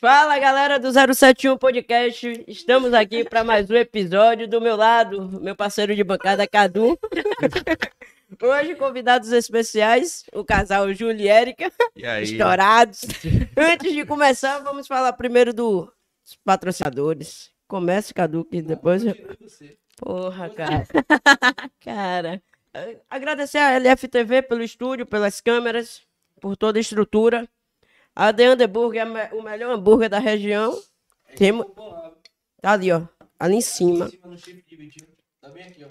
Fala galera do 071 Podcast, estamos aqui para mais um episódio. Do meu lado, meu parceiro de bancada Cadu. Hoje, convidados especiais, o casal Júlia e Érica, E aí? estourados. Antes de começar, vamos falar primeiro dos patrocinadores. Comece, Cadu, que depois. eu- Porra, cara. cara. Agradecer a LFTV pelo estúdio, pelas câmeras, por toda a estrutura. A The Underburger é o melhor hambúrguer da região. Temos. Tá ali, ó. Ali em cima. Tá bem aqui, ó.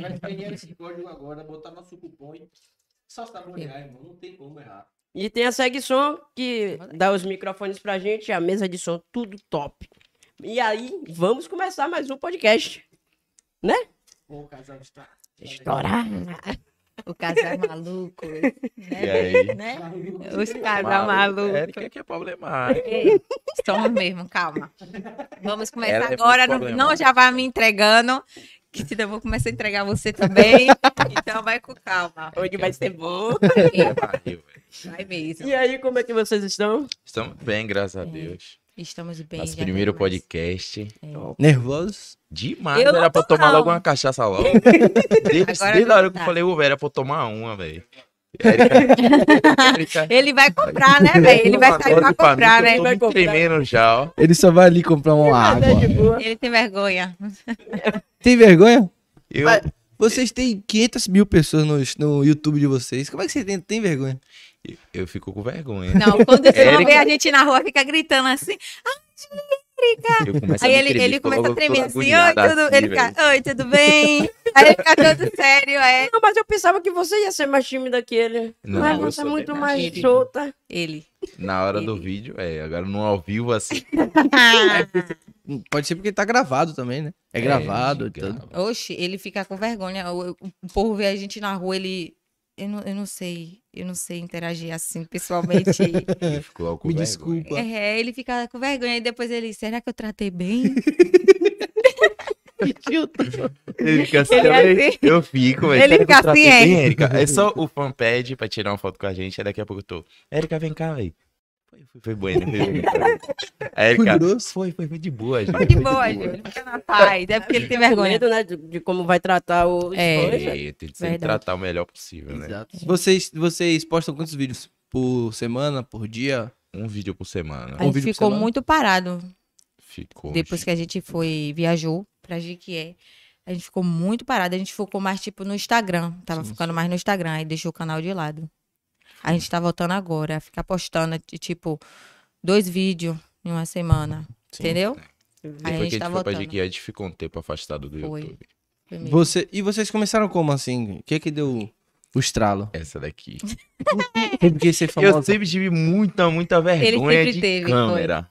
Vai pegar esse código agora, botar nosso cupom e só saborear, irmão. Não tem como errar. E tem a Segson, que dá os microfones pra gente, a mesa de som, tudo top. E aí, vamos começar mais um podcast. Pô, o casal está. Estourar. O casal é maluco. E aí? Né? Os casal malucos. Érica que é problemático. Somos mesmo, calma. Vamos começar Ela é agora. Não, não já vai me entregando, que senão eu vou começar a entregar você também. Então vai com calma. Hoje vai ser bom. É. Vai mesmo. E aí, como é que vocês estão? Estamos bem, graças a Deus. Estamos bem. Nosso primeiro podcast. Nervosos? Demais. Eu Era pra eu tomar não. logo uma cachaça logo. Desde, Agora desde a hora que eu falei, ô, velho, era pra eu tomar uma, velho. Ele vai comprar, né, velho? Ele vai sair pra comprar, né? Eu tô me tremendo já, ó. Ele só vai ali comprar uma água. Ele tem vergonha. Tem vergonha? Eu, Vocês têm 500 mil pessoas no, no YouTube de vocês. Como é que você tem, tem vergonha? eu fico com vergonha. Não, quando você não Érica. vê a gente na rua, fica gritando assim. Eu Aí ele, tremer, ele começa a tremer assim, oi, agoniado tudo, assim, ele velho. fica, oi, tudo bem? Aí ele fica todo sério, é. Não, mas eu pensava que você ia ser mais tímida que ele. Não, mas você é muito mais solta. Ele. Na hora do vídeo, é. Agora no ao vivo, assim. Pode ser porque tá gravado também, né? É gravado e grava. tudo. Oxe, ele fica com vergonha. O, o povo vê a gente na rua, ele. Eu não, eu não sei, eu não sei interagir assim pessoalmente. Eu fico logo com Me vergonha. desculpa. é, ele fica com vergonha e depois ele, será que eu tratei bem? Ele fica assim, Ele é assim. Eu fico, velho. Ele Será que fica eu tratei assim, é. bem, Érica? É só o fã pede pra tirar uma foto com a gente, aí daqui a pouco eu tô. Érica, vem cá, velho. Foi, foi, foi bueno, foi bueno. Grosso. foi, foi, foi de boa, gente. Foi de boa, gente. Ele fica na paz. É porque ele tem vergonha. Medo, né, de, de como vai tratar os É. né? É, tem que sempre tratar o melhor possível, né? Exato. Vocês, vocês postam quantos vídeos? Por semana, por dia? Um vídeo por semana. A Um gente vídeo ficou semana? muito parado Ficou. depois que a gente foi, viajou pra Jiquié. A gente ficou muito parado. A gente focou mais, tipo, no Instagram. Tava Sim, focando mais no Instagram. Aí deixou o canal de lado. A gente tá voltando agora a ficar postando, tipo, dois vídeos em uma semana. Sim. Entendeu? Aí a Depois que a gente gente tá foi pra voltando. Jequié, gente ficou um tempo afastado do Foi. YouTube. Foi. Você, e vocês começaram como assim? O que que deu o estralo? Essa daqui. Tem que ser Eu famoso. sempre tive muita, muita vergonha sempre de teve, câmera.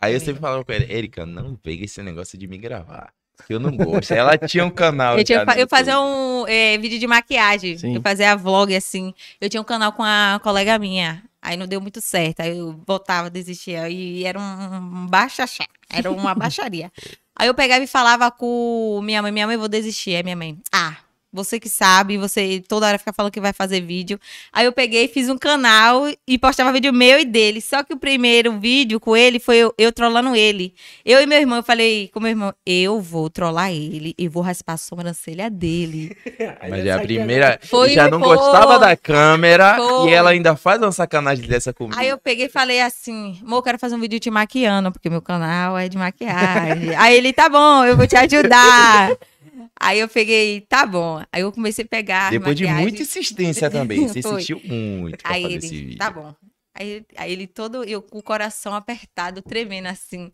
Aí eu Foi. sempre falava com ela, Erika, não pega esse negócio de me gravar. Que eu não gosto. Ela tinha um canal. Eu, tinha, eu fazia um é, vídeo de maquiagem. Sim. Eu fazia vlog, assim. Eu tinha um canal com a colega minha. Aí não deu muito certo. Aí eu voltava, desistia. E era um, um bachachá. Era uma baixaria. Aí eu pegava e falava com minha mãe. Minha mãe, vou desistir. Aí minha mãe, ah... Você que sabe, você toda hora fica falando que vai fazer vídeo. Aí eu peguei, fiz um canal e postava vídeo meu e dele. Só que o primeiro vídeo com ele foi eu, eu trollando ele. Eu e meu irmão, eu falei com meu irmão, eu vou trollar ele e vou raspar a sobrancelha dele. Mas é a primeira. Foi já não gostava da câmera Foi. e ela ainda faz uma sacanagem dessa comigo. Aí eu peguei e falei assim, amor, eu quero fazer um vídeo te maquiando, porque meu canal é de maquiagem. Aí ele, tá bom, eu vou te ajudar. Aí eu peguei, tá bom. Aí eu comecei a pegar Depois de maquiagens. muita insistência também. Você insistiu muito pra Aí fazer ele, esse vídeo. tá bom. Aí, aí ele todo, eu com o coração apertado, tremendo assim.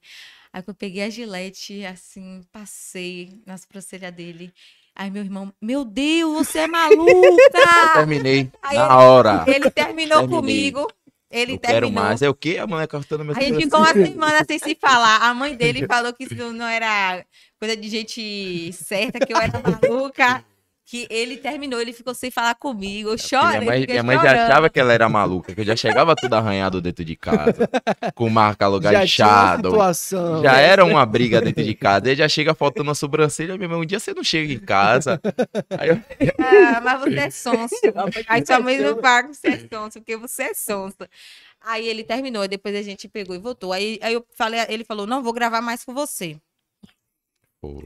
Aí eu peguei a gilete, assim, passei na sobrancelha dele. Aí meu irmão, meu Deus, você é maluca! Terminei Aí na ele- hora. ele terminou Terminei. comigo. Ele eu quero terminou. mais. É o quê? A mulher cortando meu A gente ficou uma semana sem se falar. A mãe dele falou que isso não era coisa de gente certa, que eu era maluca. Que ele terminou, ele ficou sem falar comigo. Eu chorei. Minha mãe, minha mãe já achava que ela era maluca, que eu já chegava tudo arranhado dentro de casa, com marca lugar Já tinha uma inchado. situação. Já era uma briga dentro de casa. Aí já chega faltando a sobrancelha, meu irmão. Um dia você não chega em casa. Aí eu, Ah, mas você é sonso. Aí sua mãe não paga que você é sonso, porque você é sonso. Aí ele terminou, aí depois a gente pegou e voltou. Aí, aí eu falei, ele falou, não vou gravar mais com você.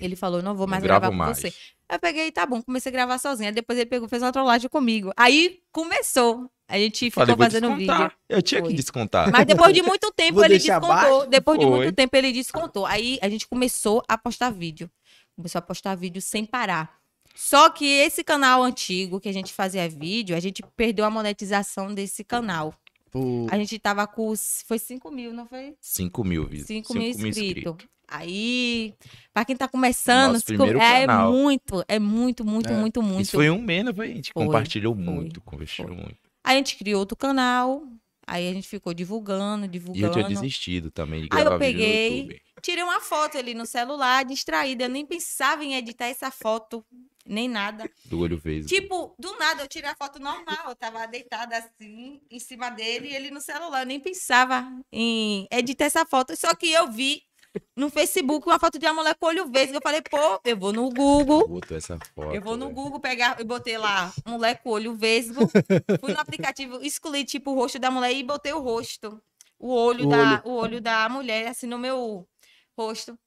Ele falou, não vou mais gravar com mais. você. Eu peguei, tá bom, comecei a gravar sozinha. Depois ele pegou, fez uma trollagem comigo. Aí começou. A gente ficou Falei, fazendo um vídeo. Eu tinha Foi. que descontar. Mas depois de muito tempo ele descontou. baixo? Depois de Foi. muito tempo ele descontou. Aí a gente começou a postar vídeo. Começou a postar vídeo sem parar. Só que esse canal antigo que a gente fazia vídeo, a gente perdeu a monetização desse canal. Pô, A gente tava com. Foi 5 mil, não foi? 5 mil vídeos. 5 mil inscritos. Aí, pra quem tá começando, Nosso primeiro é canal. muito, é muito, muito, É. muito, muito. Isso foi um mês, não foi? A gente Foi, compartilhou foi, muito, compartilhou muito. Aí a gente criou outro canal, aí a gente ficou divulgando, E eu divulgando. tinha desistido também de Aí eu gravar vídeo no peguei. Tirei uma foto ali no celular, distraída. Eu nem pensava em editar essa foto, nem nada. Do olho verde. Tipo, do nada eu tirei a foto normal. Eu tava deitada assim, em cima dele, e ele no celular. Eu nem pensava em editar essa foto. Só que eu vi no Facebook uma foto de uma mulher com olho verde. Eu falei, pô, eu vou no Google. Botou essa foto. Eu vou no velho. Google pegar e botei lá mulher com olho vesgo. Fui no aplicativo, escolhi tipo o rosto da mulher e botei o rosto. O olho, O da, o olho da mulher, assim, no meu rosto.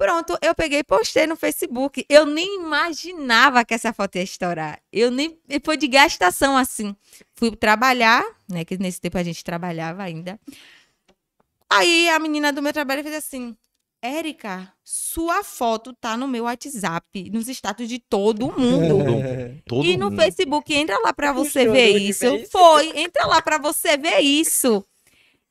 Pronto, eu peguei e postei no Facebook. Eu nem imaginava que essa foto ia estourar. Eu nem. Foi de gastação, assim. Fui trabalhar, né? Que nesse tempo a gente trabalhava ainda. Aí a menina do meu trabalho fez assim: Érica, sua foto tá no meu WhatsApp, nos status de todo mundo. Todo e no mundo. Facebook, entra lá pra você ver de isso. Foi, entra lá pra você ver isso.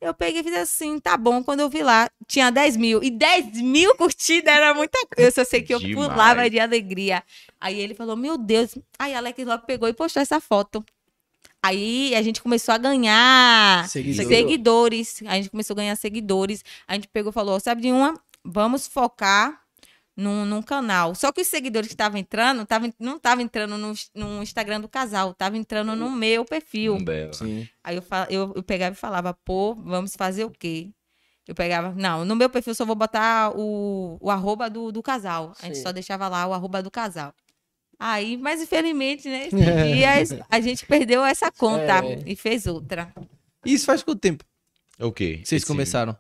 Eu peguei e fiz assim, tá bom. Quando eu vi lá, tinha 10 mil. E 10 mil curtidas era muita coisa. Eu só sei que eu Demais. pulava de alegria. Aí ele falou, meu Deus. Aí a Alex logo pegou e postou essa foto. Aí a gente começou a ganhar Seguidor. seguidores. A gente começou a ganhar seguidores. A gente pegou e falou: sabe de uma? Vamos focar num, num canal. Só que os seguidores que estavam entrando, tava, não estavam entrando no, no Instagram do casal, estavam entrando no meu perfil. Um. Sim. Aí eu, eu, eu pegava e falava, pô, vamos fazer o quê? Eu pegava, não, no meu perfil eu só vou botar o, o arroba do, do casal. A gente Sim. só deixava lá o arroba do casal. Aí, mas infelizmente, né, esses dias a gente perdeu essa conta É. e fez outra. Isso faz quanto tempo O quê? que vocês Esse- começaram?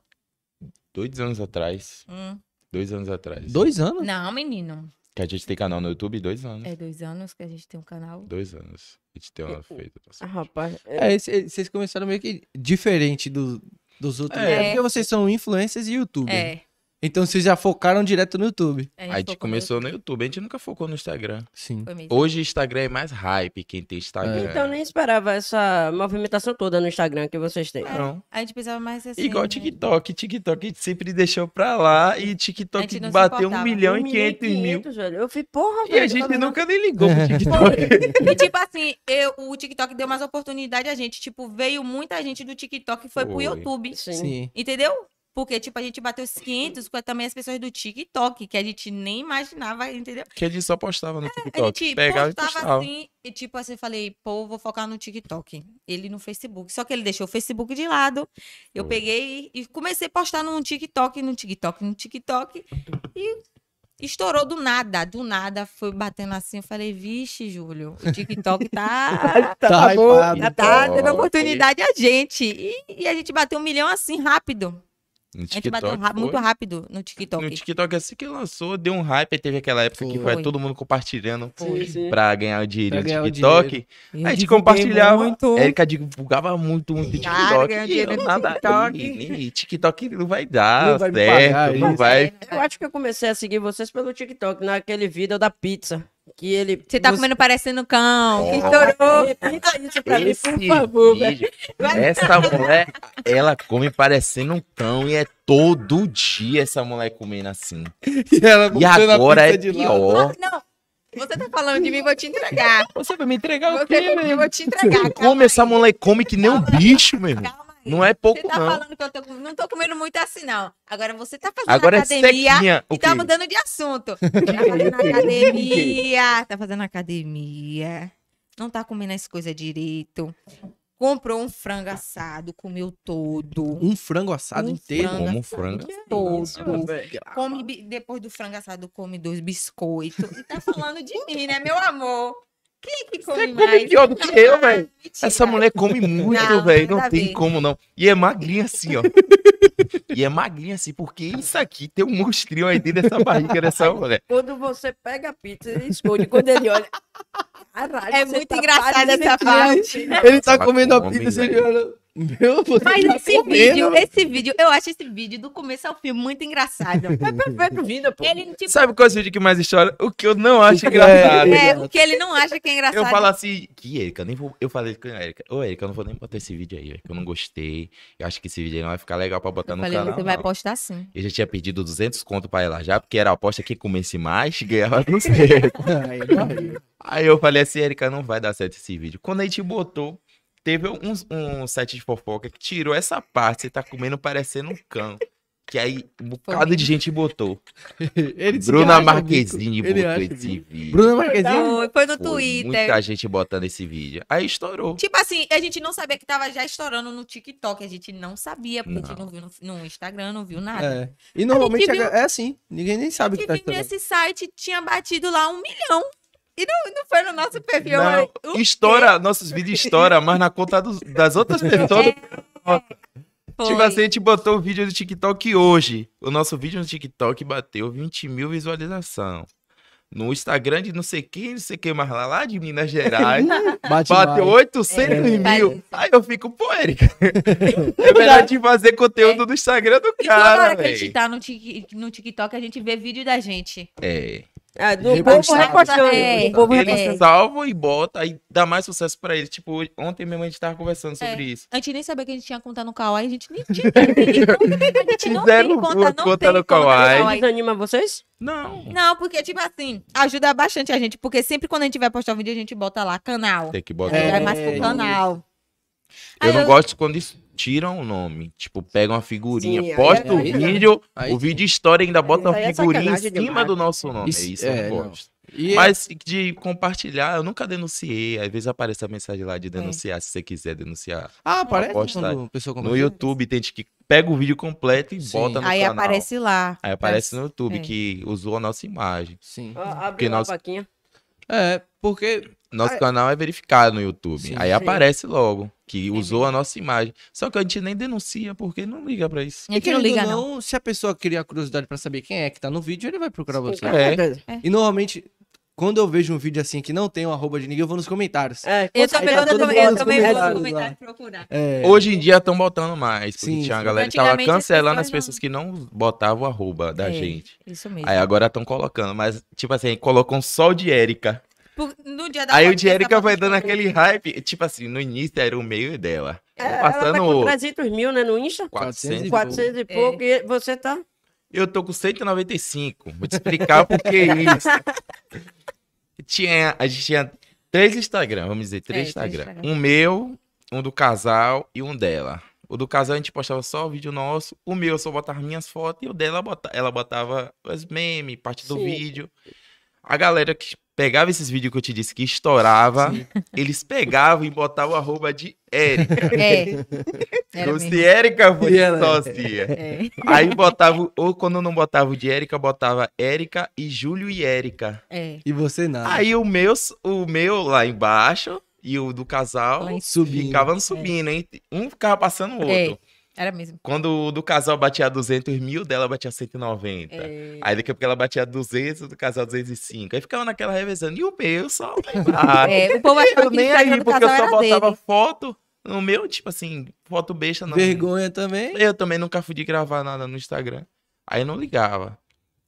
Dois anos atrás. Hum. Dois anos atrás. Dois anos? Não, menino. Que a gente tem canal no YouTube, dois anos. É dois anos que a gente tem um canal. Dois anos. A gente tem uma feita. Ah, rapaz, é, É, esse- vocês começaram meio que diferente do- dos outros. É. É. porque vocês são influencers e youtubers. É. Então vocês já focaram direto no YouTube. A A gente focou começou no YouTube, a gente nunca focou no Instagram. Sim. Hoje Instagram é mais hype, quem tem Instagram. Então nem esperava essa movimentação toda no Instagram que vocês têm. Não. A gente pensava mais assim. Igual né? TikTok. TikTok a gente sempre deixou pra lá e A TikTok gente bateu um importava. milhão e quinhentos mil. velho. Eu fui, porra, E a velho, gente tá nunca nem ligou pro TikTok. E tipo assim, eu, o TikTok deu mais oportunidade a gente. Tipo, veio muita gente do TikTok e foi pro Foi. YouTube. Sim. Sim. Entendeu? Porque, tipo, a gente bateu os 500 com também as pessoas do TikTok, que a gente nem imaginava, entendeu? que a gente só postava no A TikTok. gente Pegava e postava postava. assim, e tipo assim, falei, pô, vou focar no TikTok. Ele no Facebook. Só que ele deixou o Facebook de lado. Eu peguei e comecei a postar no TikTok, no TikTok, no TikTok. E estourou do nada, do nada. Foi batendo assim. Eu falei, vixe, Júlio, o TikTok tá. Tá bom. hypado. Já tá dando oportunidade a gente. E, e a gente bateu um milhão assim rápido. No A gente bateu TikTok. foi. muito rápido no TikTok. No TikTok, assim que lançou, deu um hype. Aí teve aquela época que foi Foi. todo mundo compartilhando sim. pra ganhar o dinheiro no TikTok. Eu a gente compartilhava. muito. Erika divulgava muito no TikTok. Cara, e dinheiro eu nada TikTok. aí. TikTok não vai dar Não vai certo. pagar não vai. Eu acho que eu comecei a seguir vocês pelo TikTok, naquele vídeo da pizza. Que ele. Você tá comendo parecendo cão. Que Oh. estourou. Repita isso pra mim, por favor, vídeo, essa mulher, ela come parecendo um cão e é todo dia essa mulher comendo assim. E, ela E agora é pior. Não. Você tá falando de mim, vou te entregar. Você vai me entregar o quê, meu? eu vou te entregar. Come essa mulher come que nem um bicho, meu irmão. Não é pouco, Você tá não. falando que eu tô, não tô comendo muito assim, não. Agora você tá fazendo Agora é academia sequinha. O e tá mudando de assunto. Tá fazendo academia. Tá fazendo academia. Não tá comendo as coisas direito. Comprou um frango assado, comeu todo. Um frango assado Um inteiro. frango. Como frango. Todo. Come, depois do frango assado, come dois biscoitos. E tá falando de mim, né, meu amor? Quem que Você come come mais? pior do que eu, velho. Essa mulher come muito, Não, velho. Não a tem ver. como, não. E é magrinha assim, ó. e é magrinha assim, porque isso aqui tem um monstrinho aí dentro dessa barriga dessa mulher. Quando você pega a pizza e esconde, quando ele olha. Caralho, É você muito tá engraçada essa parte. Ele tá Ela comendo a come, pizza, você velho. olha. Meu, Mas tá esse comendo. vídeo, esse vídeo, eu acho esse vídeo do começo ao fim muito engraçado. É perfeito vida, pô. Ele, tipo, Sabe qual é o vídeo que mais estoura? O que eu não acho engraçado. é, o que ele não acha que é engraçado. Eu falo assim, que Erika, nem vou. Eu falei com a Erika, ô Erika, eu não vou nem botar esse vídeo aí, velho, que eu não gostei. Eu acho que esse vídeo aí não vai ficar legal pra botar Eu no falei, canal. você vai não." postar sim. Eu já tinha pedido 200 conto pra ela já, porque era a aposta que comesse mais, ganhava não sei. Ai, vai. Aí eu falei assim, Erika, não vai dar certo esse vídeo. Quando a gente botou, teve um, um site de fofoca que tirou essa parte, você tá comendo parecendo um cão. Que aí um bocado de gente botou. Bruna Marquezine botou esse vídeo. Bruna Marquezine? Foi, foi no Foi Twitter. Muita gente botando esse vídeo. Aí estourou. Tipo assim, a gente não sabia que tava já estourando no TikTok. A gente não sabia, porque a gente não viu no, no Instagram, não viu nada. É. E normalmente viu- é assim. Ninguém nem sabe o que E tá estourando. nesse site tinha batido lá um milhão. E não, não foi no nosso perfil. Não, estoura, nossos vídeos estoura, mas na conta dos- das outras pessoas. Foi. Tipo assim, a gente botou o vídeo do TikTok hoje. O nosso vídeo no TikTok bateu 20 mil visualização. No Instagram de não sei quem, não sei quem mais lá, lá de Minas Gerais, Bate bateu mais. 800 É, mil. Aí eu fico, pô, Erika, é melhor de fazer conteúdo no Instagram do E toda cara, hora que a gente tá no, Tik- no TikTok, a gente vê vídeo da gente. É, É, do povo. É. povo ele salva e bota, aí dá mais sucesso pra ele. Tipo, ontem mesmo a gente tava conversando sobre isso. A gente nem sabia que a gente tinha conta no Kawaii, a gente nem tinha. a gente não Fizeram tem conta, não conta tem no Kawaii. Desanima vocês? Não, Não, porque, tipo assim, ajuda bastante a gente. Porque sempre quando a gente vai postar um vídeo, a gente bota lá, canal. tem que botar. É, Vai mais pro canal. Eu Aí não gosto quando isso tiram o nome. Tipo, pegam uma figurinha, Sim, posta é- o aí- vídeo, aí- o vídeo história ainda bota uma é figurinha em sacanagem cima do nosso nome. Isso- é isso é, eu não. gosto. E é- Mas de compartilhar, eu nunca denunciei. Às vezes aparece a mensagem lá de denunciar, se você quiser denunciar. Ah, aparece quando a pessoa No? YouTube tem gente que pega o vídeo completo e Sim. bota no Aí canal. aparece lá. Aí aparece no YouTube É. que usou a nossa imagem. Sim. Abre lá nós- a vaquinha. É, porque Nosso Ah, canal é verificado no YouTube. Sim. Aí Sim. aparece logo que usou a nossa imagem. Só que a gente nem denuncia porque não liga pra isso. A gente não liga, não. não, se a pessoa criar curiosidade pra saber quem é que tá no vídeo, ele vai procurar você. É. E normalmente, quando eu vejo um vídeo assim que não tem o arroba de ninguém, eu vou nos comentários. É, Eu também, tá eu também, eu também vou nos comentários procurar. É, Hoje em dia estão botando mais, porque Sim, tinha uma sim. galera que tava cancelando as pessoas pessoas que não botavam o arroba da É, gente. Isso mesmo. Aí agora estão colocando, mas tipo assim, colocam só o de Érica. Por- no dia da Aí o essa vai dando aquele hype, tipo assim, no início era o meio dela. É, Tá ela tá passando com o 300 mil, né, no Insta? 400. e 400 e pouco, e você tá... Eu tô com 195. Vou te explicar por que isso. Tinha, a gente tinha três Instagram, vamos dizer, três É, três Instagram. Instagram. Um meu, um do casal e um dela. O do casal a gente postava só o vídeo nosso. O meu eu só botava minhas fotos e o dela bota- ela botava as memes, parte do Sim. vídeo. A galera que pegava esses vídeos que eu te disse que estourava, eles pegavam e botavam o arroba de Érica. É. Mesmo. se Érica fosse ela- sócia. É, Aí botava, ou quando não botava o de Érica, botava Érica e Júlio e Érica. é. E você nada. Aí o meu, o meu lá embaixo e o do casal Subindo. ficavam subindo, hein? Um ficava passando o É. outro. Era mesmo. Quando o do casal batia 200 mil, dela batia 190. É. Aí daqui a pouco ela batia 200, o do casal 205. Aí ficava naquela revezando. E o meu só lá. É, o povo achava que o nem aí, porque eu só botava dele. foto. No meu, tipo assim, foto besta não. Vergonha também. Eu também nunca fui de gravar nada no Instagram. Aí eu não ligava.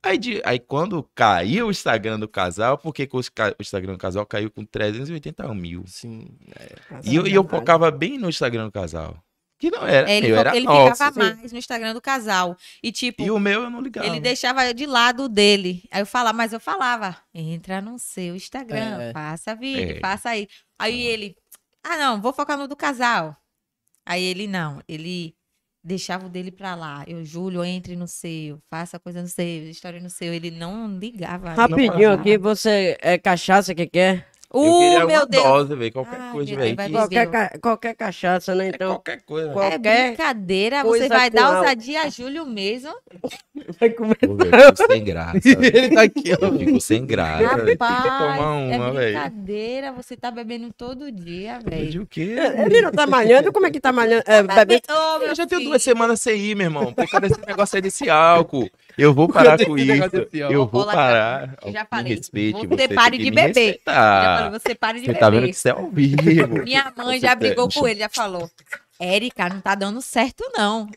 Aí, de- aí quando caiu o Instagram do casal, porque ca- o Instagram do casal caiu com 380 mil. Sim. E eu, e eu focava bem no Instagram do casal. Que não era. É, ele meu, era ele ficava mais no Instagram do casal. E tipo, E o meu eu não ligava. ele deixava de lado o dele. Aí eu falava, mas eu falava, entra no seu Instagram, É. faça vídeo, É. faça aí. Aí ele, ah não, vou focar no do casal. Aí ele, não, ele deixava o dele pra lá. Eu, Júlio, entre no seu, faça coisa no seu, história no seu. Ele não ligava. Rapidinho Não aqui, você é cachaça que quer? Eu Uh, queria meu uma Deus. dose, velho. Qualquer Ai, coisa, velho. Vai Qualquer, ca- qualquer cachaça, né? É Então, qualquer coisa. qual- É qualquer brincadeira, coisa você vai dar ousadia a Júlio mesmo. Eu fico sem graça. Ele tá aqui, ó. Eu fico sem graça. que tomar Rapaz, é uma, velho. brincadeira, você tá bebendo todo dia, De velho. o quê? Ele não tá malhando? Como é que tá malhando? É, bebendo? Ô, meu Eu já tenho duas semanas sem ir, meu irmão. Por causa desse negócio aí desse álcool. Eu vou parar com isso. álcool. Eu vou parar. eu já falei, Respeite. você Você pare de beber. Já falei, você para de Você tá vendo beber. que isso é ao vivo. Minha mãe Você já brigou pede. com ele, já falou. Érica, não tá dando certo, não.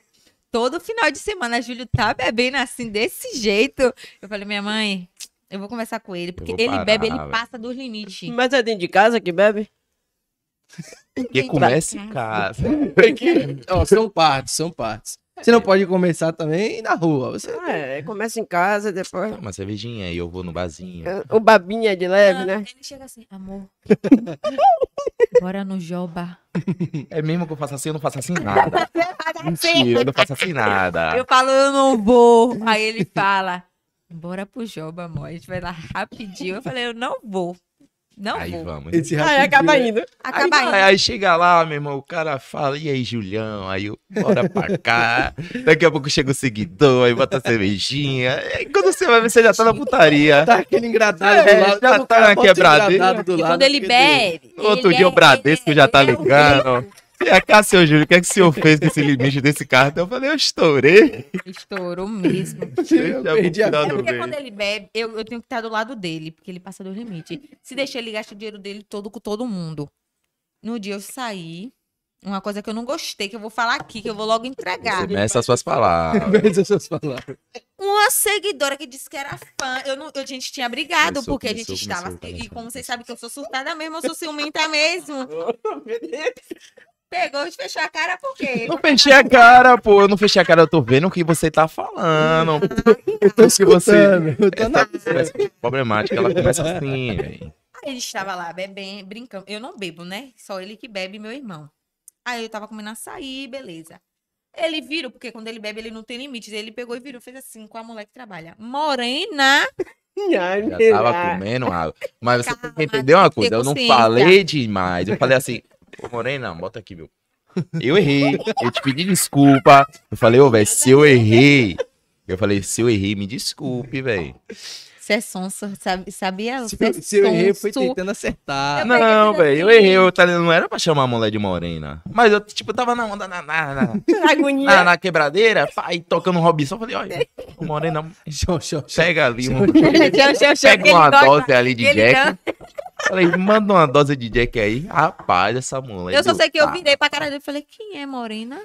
Todo final de semana, Júlio tá bebendo assim, desse jeito. Eu falei, minha mãe, eu vou conversar com ele, porque ele parar, bebe, ele velho. passa dos limites. Mas é dentro de casa que bebe? Porque começa em casa. Ó, são partes, são partes. Você não pode começar também na rua. Você... Ah, é, começa em casa, depois. Toma uma cervejinha aí, eu vou no barzinho. O babinha é de leve, Ah, né? Ele chega assim, amor. Bora no Joba. É mesmo que eu faço assim, eu não faço assim nada. Mentira, eu não faço assim nada. Eu falo, eu não vou. Aí ele fala, bora pro Joba, amor. A gente vai lá rapidinho. Eu falei, eu não vou. Não Aí vou. vamos. Esse Aí acaba né? indo. Aí, Acaba vai, indo. aí chega lá, meu irmão, o cara fala, e aí, Julião? Aí eu, bora pra cá. Daqui a pouco chega o seguidor, aí bota a cervejinha. Aí quando você vai ver, você já tá na putaria. Tá aquele engradado É, do lado. já o tá na o quebradeira. E quando ele bebe. Outro ele dia o é- Bradesco ele já tá é o ligando. E a cá, seu Júlio, o que é que o senhor fez com esse limite desse cartão? Eu falei, eu estourei. Estourou mesmo. Eu Já perdi a É porque quando ele bebe, eu, eu tenho que estar do lado dele, porque ele passa do limite. Se deixar ele gasta o dinheiro dele todo com todo mundo. No dia eu saí, uma coisa que eu não gostei, que eu vou falar aqui, que eu vou logo entregar. Você meça as suas palavras. Mas as suas palavras. Uma seguidora que disse que era fã. Eu não, a gente tinha brigado, Começou, porque a gente estava. começou, e começou, como vocês sabem que eu sou surtada mesmo, eu sou ciumenta mesmo. Pegou e fechou a cara por quê? Não fechei a cara, pô. Eu não fechei a cara, eu tô vendo o que você tá falando. Eu tô que você- escutando. Eu tô na... Essa problemática, ela começa assim, velho. Aí ele estava lá bebendo, brincando. Eu não bebo, né? Só ele que bebe, meu irmão. Aí eu tava comendo açaí, beleza. Ele virou, porque quando ele bebe, ele não tem limites. Ele pegou e virou, fez assim com a mulher que trabalha. Morena. Já tava comendo água. Mas você tem Calma, que entender uma coisa, eu não falei demais. Eu falei assim, ô Morena, bota aqui, meu. Eu errei, eu te pedi desculpa. Eu falei, ô, velho, se eu errei. Eu falei, se eu errei, me desculpe, velho. Você é sonso, sabe, sabia? Se é eu, se eu errei, foi sonso. tentando acertar. Eu- Não, velho, eu assim. errei. Eu tá, não era pra chamar a mulher de morena. Mas eu, tipo, tava na onda, na, na, na, Agonia. na, na quebradeira, pai, tocando um Robinson. Eu falei, olha, o morena, Show, show, show. pega ali, um, pega uma dose ali de Jack. Falei, manda uma dose de Jack aí. Rapaz, essa mulher. Eu só sei que eu virei pra cara dele e falei, quem é Morena?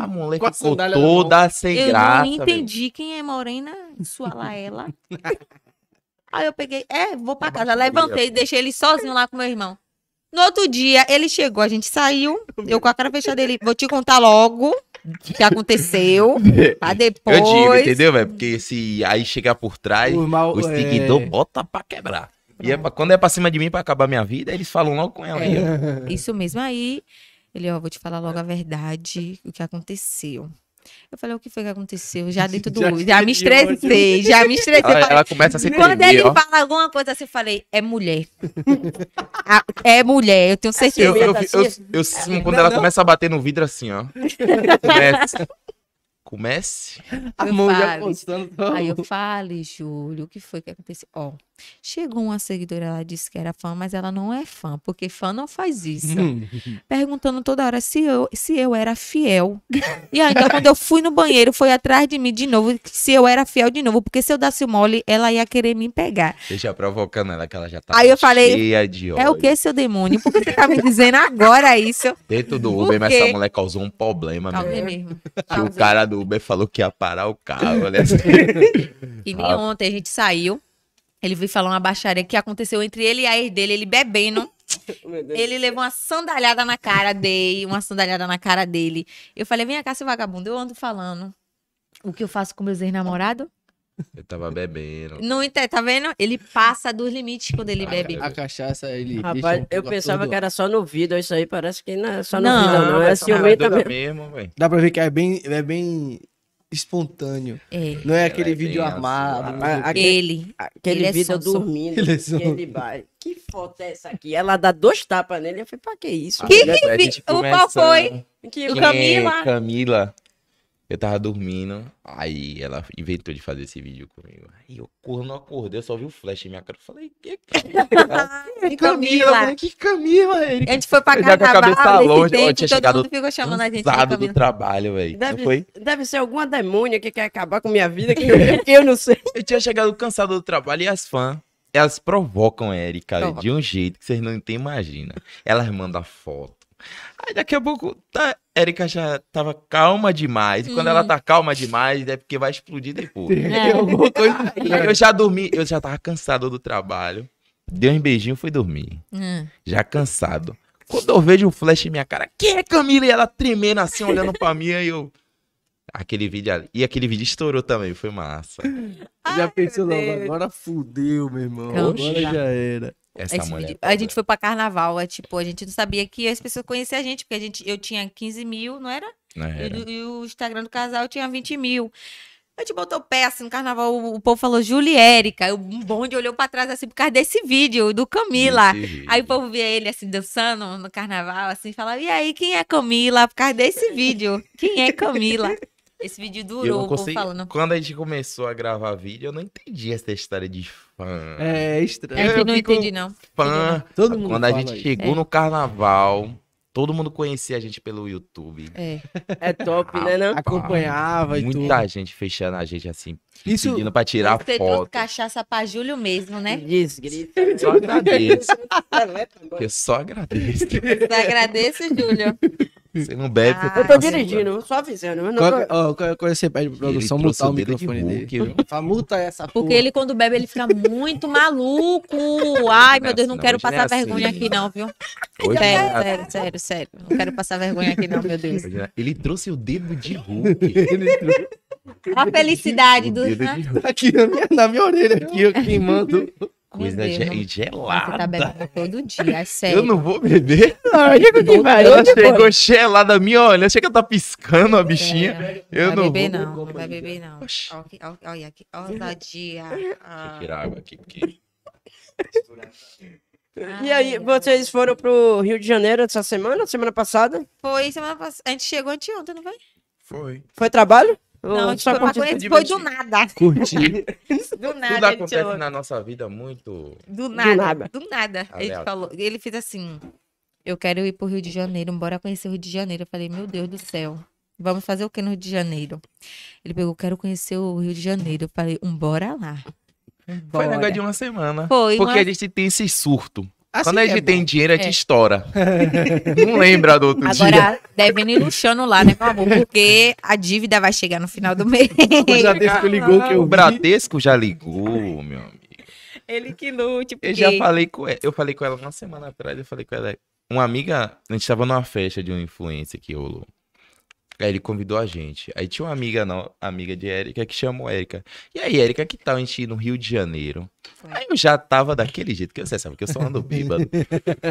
A mulher Com ficou toda sem eu graça. não velho. entendi quem é Morena, sua Laela. Aí eu peguei, é, vou pra casa. Levantei, deixei ele sozinho lá com meu irmão. No outro dia, ele chegou, a gente saiu. Eu com a cara fechada dele, vou te contar logo o que aconteceu. Pra depois. Eu digo, entendeu, velho? Porque se aí chegar por trás, O mal, o seguidor é... bota pra quebrar. E é pra- quando é pra cima de mim pra acabar minha vida, eles falam logo com ela. ó. Isso mesmo. Aí, ele, ó, vou te falar logo a verdade, o que aconteceu. Eu falei, o que foi que aconteceu? Já dentro do. Já Já, me estressei, já me estressei. Ela, ela começa a se Quando ele ó. fala alguma coisa assim, eu falei, é mulher. Ah, é mulher, eu tenho certeza. Eu, eu, assim, eu, eu sinto quando Não, ela não. começa a bater no vidro assim, ó. Comece. Comece. A mão já. Aí eu falei, Júlio, o que foi que aconteceu? Ó, chegou uma seguidora, ela disse que era fã, mas ela não é fã, porque fã não faz isso. Perguntando toda hora se eu, se eu era fiel. E aí, então, quando eu fui no banheiro, foi atrás de mim de novo, se eu era fiel de novo, porque se eu desse mole, ela ia querer me pegar. Deixa provocando ela, que ela já tá Aí eu falei, cheia de ódio. É o que, seu demônio? Por que você tá me dizendo agora isso? Dentro do Uber, mas essa mulher causou um problema, mesmo. mesmo. Que o cara do Uber falou que ia parar o carro. Olha assim. E nem Ah. ontem a gente saiu. Ele veio falar uma baixaria que aconteceu entre ele e a ex dele, ele bebendo. Ele levou uma sandalhada na cara dele, uma sandalhada na cara dele. Eu falei, vem cá, seu vagabundo, eu ando falando. O que eu faço com meus ex-namorados? Eu tava bebendo. Não entende, tá vendo? Ele passa dos limites quando ele bebe. A cachaça, ele deixa Rapaz, um eu pensava que era só no vidro, isso aí parece que não é só no Não, vidro, não. É essa ciumenta é mesmo. mesmo, velho. Dá pra ver que é bem, é bem espontâneo. É. Não é aquele é vídeo assim, armado. ah, não sei o quê. Aquele, Ele. aquele Ele é vídeo sonso. dormindo, Ele é aquele baile. Que foto é essa aqui? Ela dá dois tapas nele. Eu falei, pra que isso? Que gente vi- o qual foi? Que O Quem Camila? é Camila. Eu tava dormindo, aí ela inventou de fazer esse vídeo comigo. Aí eu, quando eu acordei, eu só vi o flash na minha cara. Eu falei, que Camila? Eu falei, que Camila? A Ele gente foi pra Eu já com a cabeça longe, tempo, tinha todo chegado mundo ficou chamando a gente de cansado do Camila. trabalho, velho. Não Deve, foi? deve ser alguma demônia que quer acabar com minha vida, que eu, que eu não sei. Eu tinha chegado cansado do trabalho e as fãs, elas provocam a Erika Provoca. de um jeito que vocês não tem imagina. Elas mandam foto. Aí daqui a pouco tá, a Erika já tava calma demais. E quando ela tá calma demais, é porque vai explodir depois. Tem alguma coisa Aí eu já dormi, eu já tava cansado do trabalho. Dei um beijinho e fui dormir. Hum. Já cansado. Quando eu vejo um flash em minha cara, quem é Camila? E ela tremendo assim, olhando pra mim, aí eu. Aquele vídeo ali. E aquele vídeo estourou também, foi massa. Já pensou, não, agora fudeu, meu irmão. Agora já era. Essa mulher. vídeo- a gente foi pra carnaval, é tipo, a gente não sabia que as pessoas conheciam a gente, porque a gente, eu tinha 15 mil, não era? E, era. do- e o Instagram do casal tinha 20 mil. A gente botou pé assim no carnaval, o, o povo falou Júlia e Érica. Aí O bonde olhou pra trás assim por causa desse vídeo do Camila. Aí o povo via ele assim dançando no carnaval, assim, falava: E aí, quem é Camila? Por causa desse vídeo. Quem é Camila? Esse vídeo eu durou, não povo consegui- falando. Quando a gente começou a gravar vídeo, eu não entendi essa história de fã. É A estranho. gente eu não fico- entendi, não. fã. Todo mundo Quando a gente isso. chegou É. no carnaval, todo mundo conhecia a gente pelo YouTube. É. É top, né, não? Acompanhava e tudo. Muita gente fechando a gente assim, Isso, pedindo pra tirar Você trouxe foto. cachaça pra Júlio mesmo, né? Desgrita. Eu só agradeço. Eu só agradeço. Eu agradeço, Júlio. Você não bebe, Ah, você Eu tô tá dirigindo, só avisando. Eu não qualquer, tô... ó, qualquer coisa você pede pra produção trouxe mutar o o de microfone Hulk, dele. viu? Fala, muta essa Porque porra. ele, quando bebe, ele fica muito maluco. Ai, meu Deus, não Não, quero é passar assim. vergonha aqui, não, viu? Hoje Sério, é- sério, sério, sério. Não quero passar vergonha aqui, não, meu Deus. é- Ele trouxe o dedo de Hulk. A felicidade do. de. Tá aqui na minha, na minha orelha, aqui, ó, queimando. Coisa Deus, ge- não. Você tá gelada. bebendo todo dia, é sério. Eu não vou beber. Ai, que que vai? Ela chegou gelada me olhando. Chega que tá piscando a bichinha. Sério. Eu vai não beber, vou. não. Não vai beber, não. Oxi. Ó, que- ó, Olha aqui, ousadia. Deixa Ah. eu tirar água aqui, porque... E aí, vocês foram pro Rio de Janeiro essa semana, semana passada? Foi semana passada. A gente chegou anteontem, não foi? Foi. Foi trabalho? Não, a gente só foi do nada. Curti. Do nada. Tudo acontece falou. na nossa vida muito... Do nada. nada. Do nada. Ele falou, ele fez assim: Eu quero ir pro Rio de Janeiro, bora conhecer o Rio de Janeiro. Eu falei, meu Deus do céu. Vamos fazer o que no Rio de Janeiro? Ele pegou, quero conhecer o Rio de Janeiro. Eu falei, um bora lá. Foi Bora. negócio de uma semana. Foi, Porque uma- a gente tem esse surto. Assim Quando a que gente é tem dinheiro, a gente É. estoura. Não lembra do outro dia. Agora, devendo ir luxando lá, né, meu amor? Porque a dívida vai chegar no final do mês. O Bradesco ligou que eu O. Bradesco já ligou, meu amigo. Ele que lute, porque... Eu já falei com ela. Eu falei com ela uma semana atrás. Eu falei com ela. Uma amiga. A gente tava numa festa de uma influência que rolou. Aí ele convidou a gente. Aí tinha uma amiga, não, amiga de Érica, que chamou Érica. E aí, Érica, que tal a gente ir no Rio de Janeiro? Foi. Aí eu já tava daquele jeito, que você sabe que eu só ando bêbado.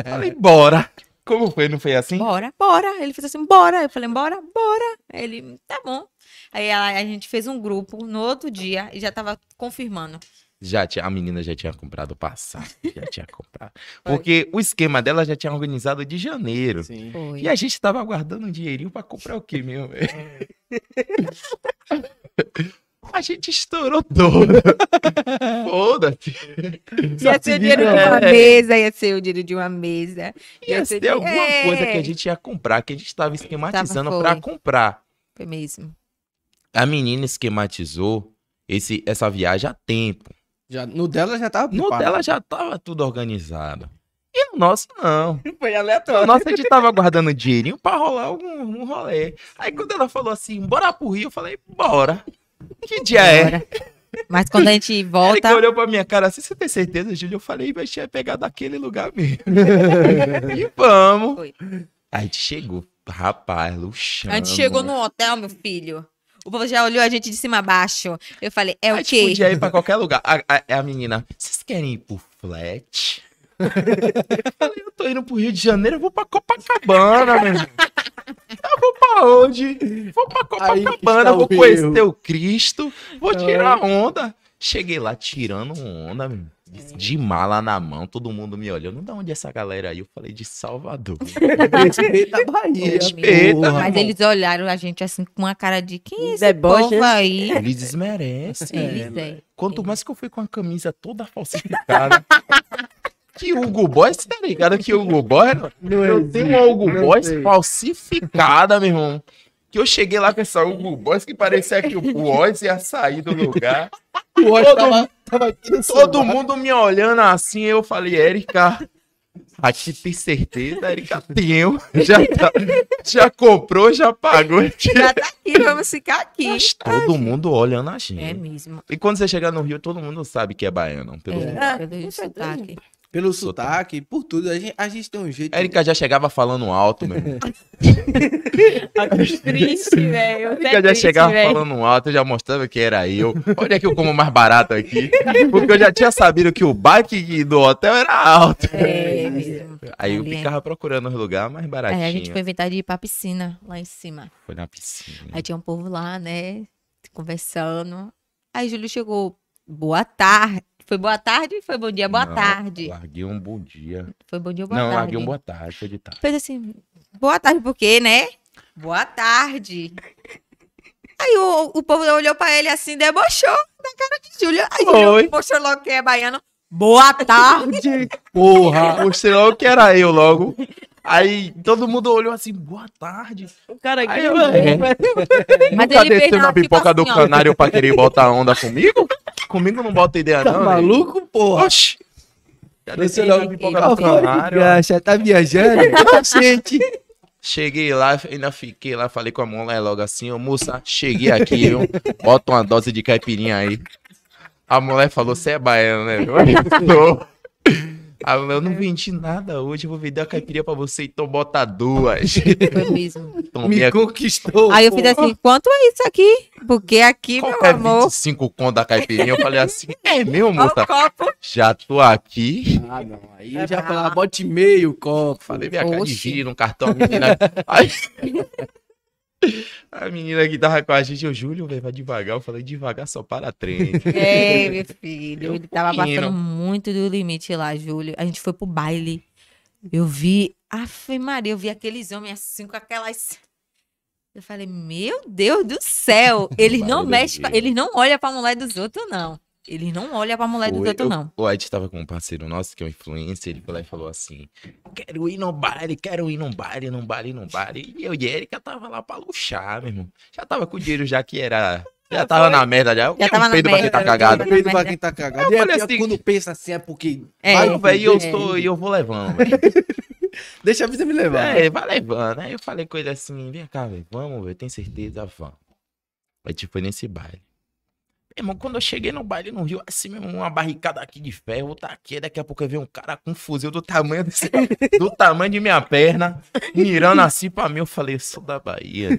Falei, bora. Como foi? Não foi assim? Bora, bora. Ele fez assim, bora. Eu falei, bora, bora. Ele, tá bom. Aí ela- a gente fez um grupo no outro dia e já tava confirmando. Já tinha, a menina já tinha comprado passagem, já tinha comprado. Porque o esquema dela já tinha organizado de janeiro. Sim. Foi. E a gente tava guardando um dinheirinho pra comprar o quê, meu? velho? A gente estourou todo. Foda-se. Ia ser o dinheiro de uma É. mesa, ia ser o dinheiro de uma mesa. Ia ser ter de- alguma É. coisa que a gente ia comprar, que a gente tava esquematizando foi. comprar. Foi mesmo. A menina esquematizou esse, essa viagem há tempo. Já, no dela já tava No preparado. dela já tava tudo organizado. E no nosso, não. Foi No aleatório. nosso, a gente tava guardando dinheirinho pra rolar algum um rolê. Aí quando ela falou assim, bora pro Rio, eu falei, bora. Que dia é? Bora. Mas quando a gente Ele volta. que olhou pra minha cara assim, você tem certeza, Júlio? Eu falei, vai tinha pegar daquele lugar mesmo. e vamos. Foi. Aí a gente chegou, rapaz, luxando. A gente chegou no hotel, meu filho. O povo já olhou a gente de cima a baixo. Eu falei, é a o gente quê? podia ir pra qualquer lugar. A, a, a menina, vocês querem ir pro flat? eu falei, eu tô indo pro Rio de Janeiro, eu vou pra Copacabana, meu irmão. Eu vou pra onde? Vou pra Copacabana, vou conhecer o Cristo, vou tirar onda. Cheguei lá tirando onda, meu. De mala na mão, todo mundo me olhando. De onde é essa galera aí? Eu falei, de Salvador. Respeita a Bahia. Respeita. Mas eles olharam a gente assim com uma cara de quem é esse Deboche, povo né? aí? Eles desmerecem. Eles, é. Quanto mais que eu fui com a camisa toda falsificada. que Hugo Boss, tá ligado? Que Hugo Boss. Não Eu existe, tenho uma Hugo Boss sei. falsificada, meu irmão. Que eu cheguei lá com essa Hugo Boss que parecia que o Oz ia sair do lugar. O Todo tava, tava aqui no Todo celular. mundo me olhando assim, eu falei, Érica, aqui tem certeza, Érica? Tenho. Já, tá- já comprou, já pagou. Já tá aqui, vamos ficar aqui. Mas todo mundo olhando a É gente. mesmo. E quando você chegar no Rio, todo mundo sabe que é baiano. Pelo... É, pelo certeza. sotaque. Pelo sotaque, por tudo. A gente, a gente tem um jeito. Érica já chegava falando alto, meu irmão. Triste, velho. É Érica já triste, chegava velho. falando alto, eu já mostrava que era eu. Olha que eu como mais barato aqui. Porque eu já tinha sabido que o bike do hotel era alto. É mesmo. Aí eu é. ficava procurando os lugares mais baratinhos. Aí a gente foi inventar de ir pra piscina lá em cima. Foi na piscina. Aí tinha um povo lá, né? Conversando. Aí Júlio chegou. Boa tarde. Foi boa tarde? Foi bom dia? Boa Não, tarde. Larguei um bom dia. Foi bom dia ou boa não, tarde? larguei um boa tarde, foi de tarde. Fez assim, boa tarde, por quê, né? Boa tarde. Aí o, o povo olhou pra ele assim, debochou da cara de Júlio. Aí. Júlio mostrou logo que é baiano. Boa tarde. Porra! Mostrei logo que era eu logo. Aí todo mundo olhou assim, boa tarde. O cara aqui, Aí eu-. É. Mas Nunca ele desceu na tipo pipoca do assim, ó. canário pra querer botar onda comigo? Comigo não bota ideia Tá não. né? maluco, porra? Oxi. Já logo pipoca do foi de canário. graxa, tá viajando? Gente, Cheguei lá, ainda fiquei lá, falei com a mulher logo assim, ô moça, cheguei aqui, viu? Bota uma dose de caipirinha aí. A mulher falou, você é baiano, né? Eu sou. A mulher, eu não vendi nada hoje, eu vou vender a caipirinha pra você, então bota duas. Foi mesmo. Tomei me a conquistou. Aí eu fiz assim, quanto é isso aqui? Porque aqui, meu qualquer amor, 25 conto da caipirinha. Eu falei assim, é meu, moça? copo. Já tô aqui. Ah, não. Aí eu já falava, bote meio copo. Falei, minha cara de vídeo no cartão, menina. Aí- A menina que tava com a gente, o Júlio, velho, vai devagar. Eu falei, devagar só para trem. É, meu filho. Eu Ele tava indo. passando muito do limite lá, Júlio. A gente foi pro baile. Eu vi. Afe Maria, eu vi aqueles homens assim com aquelas. Eu falei, meu Deus do céu. Eles não mexem, eles não olham pra mulher dos outros, não. Eles não olham pra mulher Foi, outros, eu- não. O Ed tava com um parceiro nosso, que é um influencer, ele foi lá e falou assim: Quero ir no baile, quero ir num baile, num baile, num baile. E eu e a Erika tava lá pra luxar, meu irmão. Já tava com o dinheiro, já que era. Já tava na merda já. Já quero tava um na peido pra quem tá cagado. Peito na pra quem tá cagado. Eu E é assim- quando pensa assim, é porque. É. vai Aí, velho, eu estou e eu vou levando, velho. Deixa a vida me levar. É, vai levando. Aí eu falei com ele assim, vem cá, velho, vamos, velho, tem certeza, vamos. Aí tipo, foi nesse baile. Irmão, quando eu cheguei no baile no Rio, assim mesmo, uma barricada aqui de ferro, tá aqui, daqui a pouco eu vi um cara com um fuzil do tamanho desse, do tamanho de minha perna, mirando assim pra mim, eu falei, eu sou da Bahia,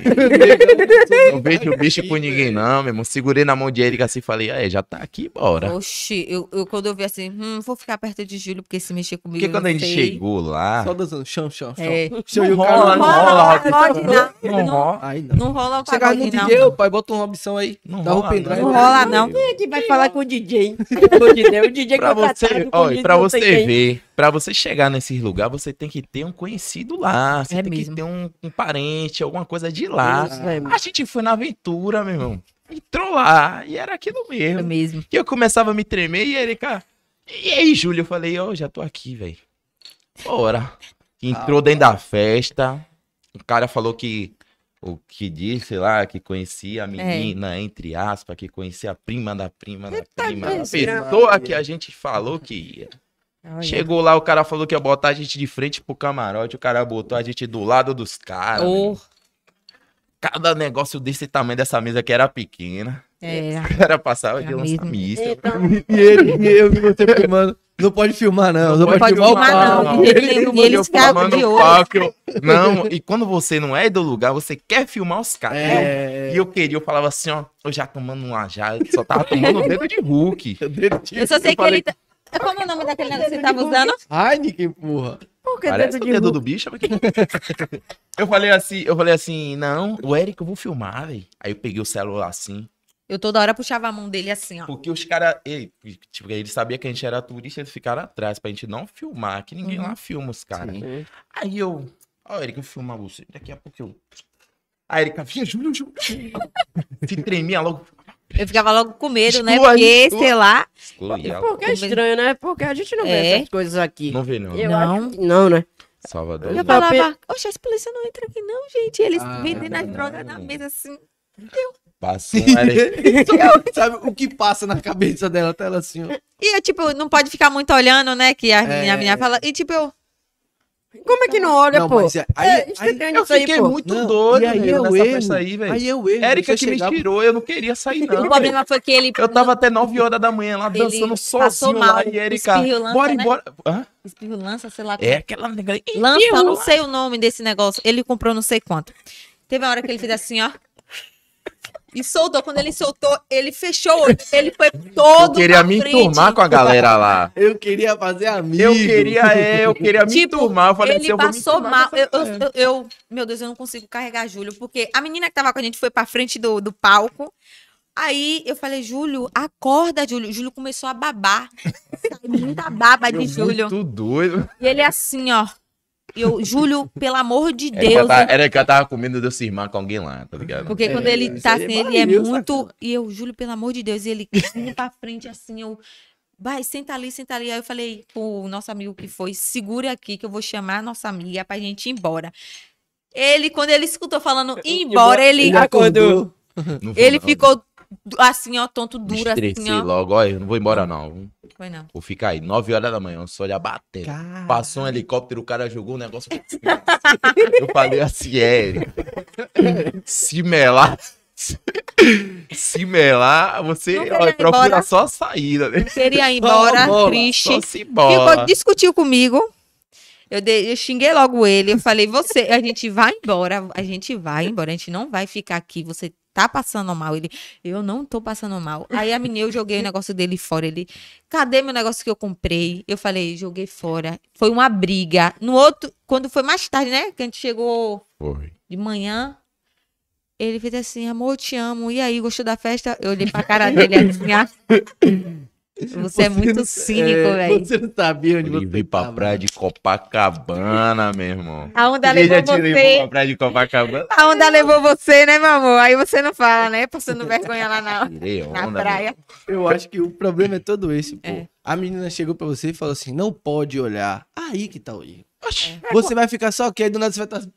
não vejo bicho com ninguém não, meu irmão, segurei na mão de Erika assim, e falei, é, já tá aqui, bora. Oxi, eu, eu quando eu vi assim, hum, vou ficar perto de Júlio, porque se mexer comigo. Porque quando a gente sei. chegou lá, Só dançando chão, chão, chão. É. Chão não rola, não rola, não. não Não, rola, Aí não. não rola o Chegar no pagode, não. DJ, ô pai, bota uma opção aí. não Dá o rola, pendrive. Não rola, não. Quem é que vai falar com o DJ? De Deus, o DJ Pra você, olha, pra você tem quem. ver, pra você chegar nesses lugares, você tem que ter um conhecido lá. Você É tem mesmo. que ter um, um parente, alguma coisa de lá. Velho. A gente foi na aventura, meu irmão. Entrou lá e era aquilo É mesmo. mesmo. E eu começava a me tremer e ele, cara. E aí, Júlio? Eu falei, ó, já tô aqui, velho. Bora. Entrou dentro da festa. O cara falou que. O que disse lá, que conhecia a menina, entre aspas, que conhecia a prima da prima da prima da pensando. pessoa que a gente falou que ia. Olha. Chegou lá, o cara falou que ia botar a gente de frente pro camarote, o cara botou a gente do lado dos caras. Oh. Cada negócio desse tamanho dessa mesa que era pequena. é. Cara passava de É lança. Então, E ele, e eu vi você filmando. Não pode filmar, não. Não, Não pode, pode filmar filmar, pau. não. Ele- Ele não e eu filmando de o olho. palco, eu- Não, e quando você não é do lugar, você quer filmar os caras. É. E eu queria, eu falava assim, ó, eu já tomando uma já, só tava tomando o dedo de Hulk. Eu só sei Eu que falei- ele. tá- Como é o nome daquele negócio que você tava usando? Heineken, porra. por que Parece dedo o de dedo do bicho. mas que- Eu falei assim, eu falei assim, não, o Eric eu vou filmar, velho. Aí eu peguei o celular assim, Eu toda hora puxava a mão dele assim, ó. Porque os caras. Tipo, eles sabiam que a gente era turista, eles ficaram atrás pra gente não filmar, que ninguém Uhum. lá filma os caras. Aí eu. Ó, Erika, eu filmar você. Daqui a pouco eu. A Erika, vinha, Júlio, Júlio. Se tremia logo. Eu ficava logo com medo, né? Exclua, Porque, exclua. sei lá. Exclui ela. Porque é estranho, né? Porque a gente não vê É. essas coisas aqui. Não vê, não. Eu Não. acho que não, né? Salvador. Eu falava, oxe, as polícias não entram aqui, não, gente. Eles Ah, vendendo as não. drogas na mesa assim. Passou um Erika. Sabe o que passa na cabeça dela? Tá ela assim, ó. E eu, tipo, não pode ficar muito olhando, né? Que a a menina fala. E, tipo, eu. Como é que não olha, Não, pô? mas é- aí- é, aí- estranho Eu aí, fiquei pô. muito Não, doido e aí nego, é o nessa erro. festa aí, velho. Aí é o erro. Érica que me tirou, eu não queria sair, não. o problema foi que ele Eu tava até 9 horas da manhã lá dançando sozinho mal, lá e Erika. espirro lança, Bora né? embora. Hã? espirro lança, sei lá. É aquela aí. Lança, eu não sei o nome desse negócio. Ele comprou não sei quanto. Teve uma hora que ele fez assim, ó. E soltou. Quando ele soltou, ele fechou o olho. Ele foi todo. Eu queria me frente. enturmar com a galera lá. Eu queria fazer amigo. Eu queria, é, eu queria me Tipo, enturmar. Eu falei ele assim, eu vou me passou mal. Eu, eu- eu- eu- meu Deus, eu não consigo carregar Júlio, porque a menina que tava com a gente foi pra frente do, do palco. Aí eu falei, Júlio, acorda, Júlio. Júlio começou a babar. Saiu Muita baba de Eu Júlio. Muito doido. E ele assim, ó. E eu, Júlio, pelo amor de Deus. tá, Erika tava com medo de eu se irmar com alguém lá, tá ligado? Porque quando É, ele isso tá assim, ele é valeu, muito. sacana. E eu, Júlio, pelo amor de Deus, e ele indo pra frente assim, eu. Vai, senta ali, senta ali. Aí eu falei pro nosso amigo que foi, segure aqui que eu vou chamar a nossa amiga pra gente ir embora. Ele, quando ele escutou falando ir embora, ele, Ele acordou. Ele não, ficou assim, ó, tonto, Me duro, assim, estressei ó. logo, olha, eu não vou embora não. Foi não. Vou ficar aí, 9 horas da manhã, o sol já batendo. Passou um helicóptero, o cara jogou um negócio. pra cima. Eu falei assim, é. Se melar. Se melar, você ó, procura embora. só a saída, né? Queria ir embora, bola, triste. Só se Ficou, embora. discutiu comigo. Eu, dei- eu xinguei logo ele. Eu falei, você, a gente vai embora, a gente vai embora, a gente não vai ficar aqui. Você tá passando mal. Ele, eu não tô passando mal. Aí a menina, eu joguei o negócio dele fora. Ele, cadê meu negócio que eu comprei? Eu falei, joguei fora. Foi uma briga. No outro, quando foi mais tarde, né? Que a gente chegou Foi. de manhã. Ele fez assim, amor, eu te amo. E aí, gostou da festa? Eu olhei pra cara dele assim, ah. Você, é muito não- cínico, é, velho. Você não sabia onde Ele você veio pra tava. praia de Copacabana, meu irmão. A onda Ele já levou te levou você. pra praia de Copacabana. A onda levou você, né, meu amor? Aí você não fala, né? Passando vergonha lá na, Tirei na onda. praia. Eu acho que o problema é todo esse, pô. É. A menina chegou pra você e falou assim: não pode olhar. Aí que tá o erro. Oxi. Você vai ficar só quieto, do nada você vai estar.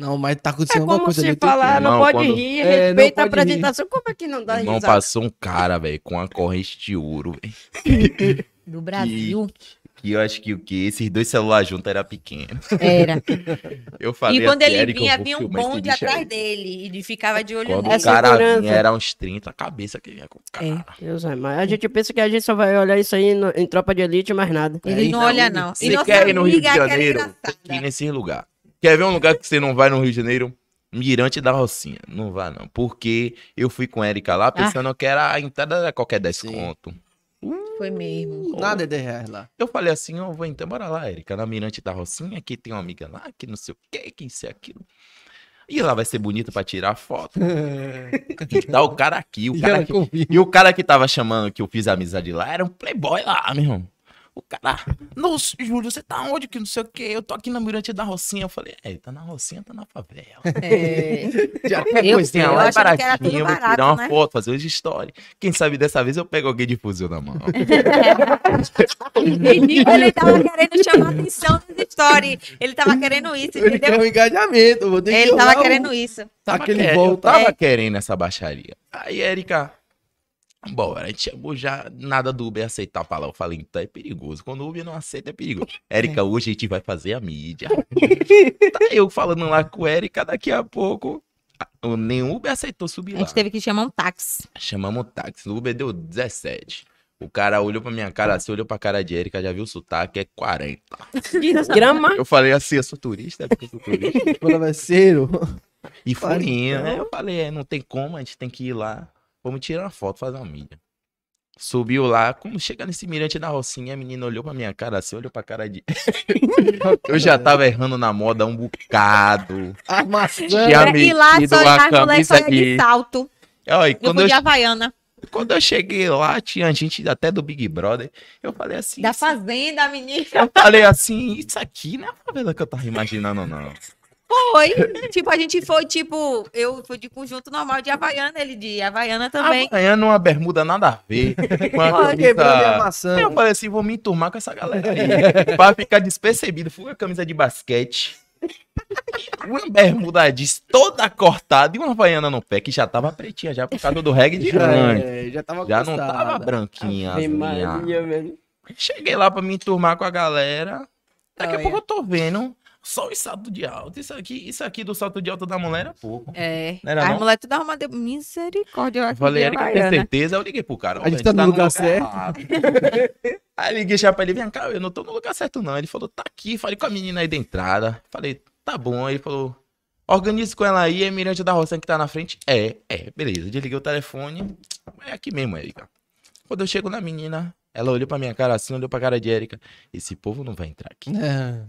Não, mas tá É acontecendo alguma como coisa se ali. tenho que- falar, não Não, pode quando- rir, É, não respeita a pode rir. apresentação. Como é que não dá Irmão, risada? passou um cara, velho, com uma corrente de ouro, velho. Do Brasil. Que eu acho que o que? Esses dois celulares juntos era pequeno. Era. Eu falei E quando assim, ele vinha, vinha um bonde atrás dele. E ele ficava de olho Quando nele. É o cara segurança. vinha, era uns 30 a cabeça que vinha com o cara. Deus é mais. A gente pensa que a gente só vai olhar isso aí no- em tropa de elite, mais nada. Ele não então, olha, não. Você quer ir no Rio de Janeiro? Aqui nesse lugar. Quer ver um lugar que você não vai no Rio de Janeiro? Mirante da Rocinha. Não vá, não. Porque eu fui com a Erika lá pensando que era a entrada era qualquer desconto. Foi mesmo. Nada é 10 reais lá. Eu falei assim, eu vou então, bora lá, Erika, na Mirante da Rocinha, que tem uma amiga lá, que não sei o que, que isso e aquilo. E lá vai ser bonito pra tirar foto. E tá o cara aqui, o cara que. E o cara que tava chamando, que eu fiz amizade lá, era um playboy lá, meu irmão. O cara, nossa, Júlio, você tá onde? Que não sei o quê. Eu tô aqui na Mirante da Rocinha. Eu falei, é, tá na Rocinha, tá na favela. É. Qualquer Eu- coisinha eu lá é que baratinho, eu vou barato, tirar uma né? foto, fazer hoje história. Quem sabe dessa vez eu pego alguém de fuzil na mão. ele tava querendo chamar a atenção das stories. Ele tava querendo isso, Ele quer entendeu? um engajamento. Vou ter que Ele olhar tava querendo isso. Tava Aquele quer- volta. Eu tava É. querendo essa baixaria. Aí, Erika, bora, a gente chegou já, nada do Uber aceitar lá. Eu falei, então é perigoso. Quando o Uber não aceita, é perigoso. Erika, hoje a gente vai fazer a mídia. tá eu falando lá com a Erika, daqui a pouco, a- nenhum Uber aceitou subir A lá. gente teve que chamar um táxi. Chamamos o táxi. O Uber deu 17. O cara olhou pra minha cara, assim, olhou pra cara de Erika, já viu o sotaque, é 40. Grama. Eu falei assim, eu sou turista, é porque eu sou turista. Travesseiro. E indo, né? Eu falei, é, não tem como, a gente tem que ir lá. Vamos tirar uma foto, fazer uma mídia. Subiu lá, quando chega nesse mirante da Rocinha, a menina olhou pra minha cara assim, olhou pra cara de. eu já tava errando na moda um bocado. Armação. Tinha e lá só só camisa ia de salto. E Eu quando eu, de Havaiana. quando eu cheguei lá, tinha gente até do Big Brother. Eu falei assim. Da fazenda, menina. Eu falei assim, isso aqui não é a favela que eu tava imaginando, não. Foi. tipo, a gente foi, tipo, eu fui de conjunto normal de Havaiana, ele de Havaiana também. Havaiana, uma bermuda nada a ver. Quebrando e camisa... amassando. Eu falei assim, vou me enturmar com essa galera aí. pra ficar despercebido. Fui com a camisa de basquete. Uma bermuda jeans toda cortada e uma havaiana no pé, que já tava pretinha já por causa do reggae de antes. É, já tava Já não tava branquinha. Maria, velho. Cheguei lá pra me enturmar com a galera. Daqui a pouco eu tô vendo só o salto de alto. Isso aqui, isso aqui do salto de alto da mulher era pouco. É. Não era As não? mulheres tudo arrumadas. Misericórdia, eu Eu acho falei, de Erika, tem certeza? Eu liguei pro cara. A gente tá tu no lugar certo. Aí liguei já pra ele, vem cá, eu não tô no lugar certo não. Ele falou, tá aqui, falei com a menina aí da entrada. Falei, tá bom. Aí ele falou, organize com ela aí, é Mirante da Roça que tá na frente. É, é, beleza. Desliguei o telefone. É aqui mesmo, Erika. Quando eu chego na menina, ela olhou pra minha cara assim, olhou pra cara de Erika. Esse povo não vai entrar aqui. É.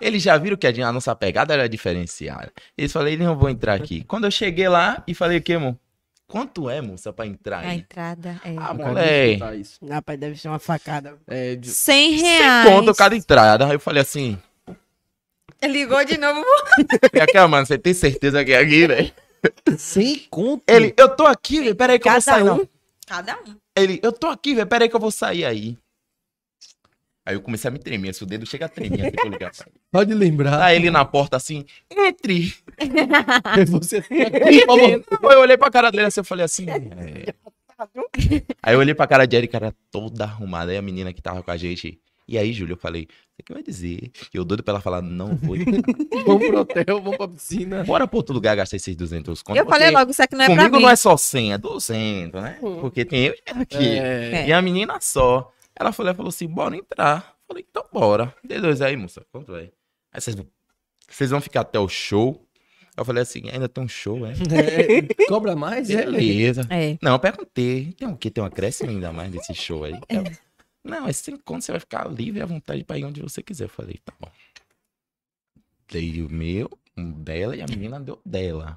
Eles já viram que a nossa pegada era diferenciada. Eles falaram, eles não vão entrar aqui. Quando eu cheguei lá e falei, o que, amor? Quanto é, moça, pra entrar A entrada é. Ah, moleque. Rapaz, deve ser uma facada. É, de- 100 Sem reais. conta cada entrada. Aí eu falei assim, Ligou de novo. vem cá, mano, você tem certeza que é aqui, velho? Sem conta. Ele, eu tô aqui, velho, peraí que eu vou Cada sair. um? não. Cada um. Ele, eu tô aqui, velho, peraí que eu vou sair aí. Aí eu comecei a me tremer, assim, o dedo chega a tremer. assim, pra ele. Pode lembrar. Aí ele na porta assim, entre. Você aqui, eu olhei pra cara dele assim, eu falei assim. é. Aí eu olhei pra cara de Erika, era toda arrumada. Aí a menina que tava com a gente. E aí, Júlio, eu falei, o que vai dizer? E eu doido pra ela falar, não vou. Vamos pro hotel, vamos pra piscina. Bora pra outro lugar gastar esses 200 conto. Eu falei logo, isso aqui não é pra Comigo mim. não é só 100, é 200, né? Hum. Porque tem eu e aqui. É. E a menina só. Ela falou, ela falou assim, bora entrar. Eu Falei, então bora. Dei dois aí, moça. Quanto é? Aí vocês, vocês vão ficar até o show? Eu falei assim, ainda tem um show, é? É, Cobra mais? É. Beleza. É. Não, eu perguntei. Tem o quê? Tem um acréscimo ainda mais desse show aí? Eu, não, é sem conta, você vai ficar livre à vontade pra ir onde você quiser. Eu falei, tá bom. Dei o meu, um dela e a menina deu dela.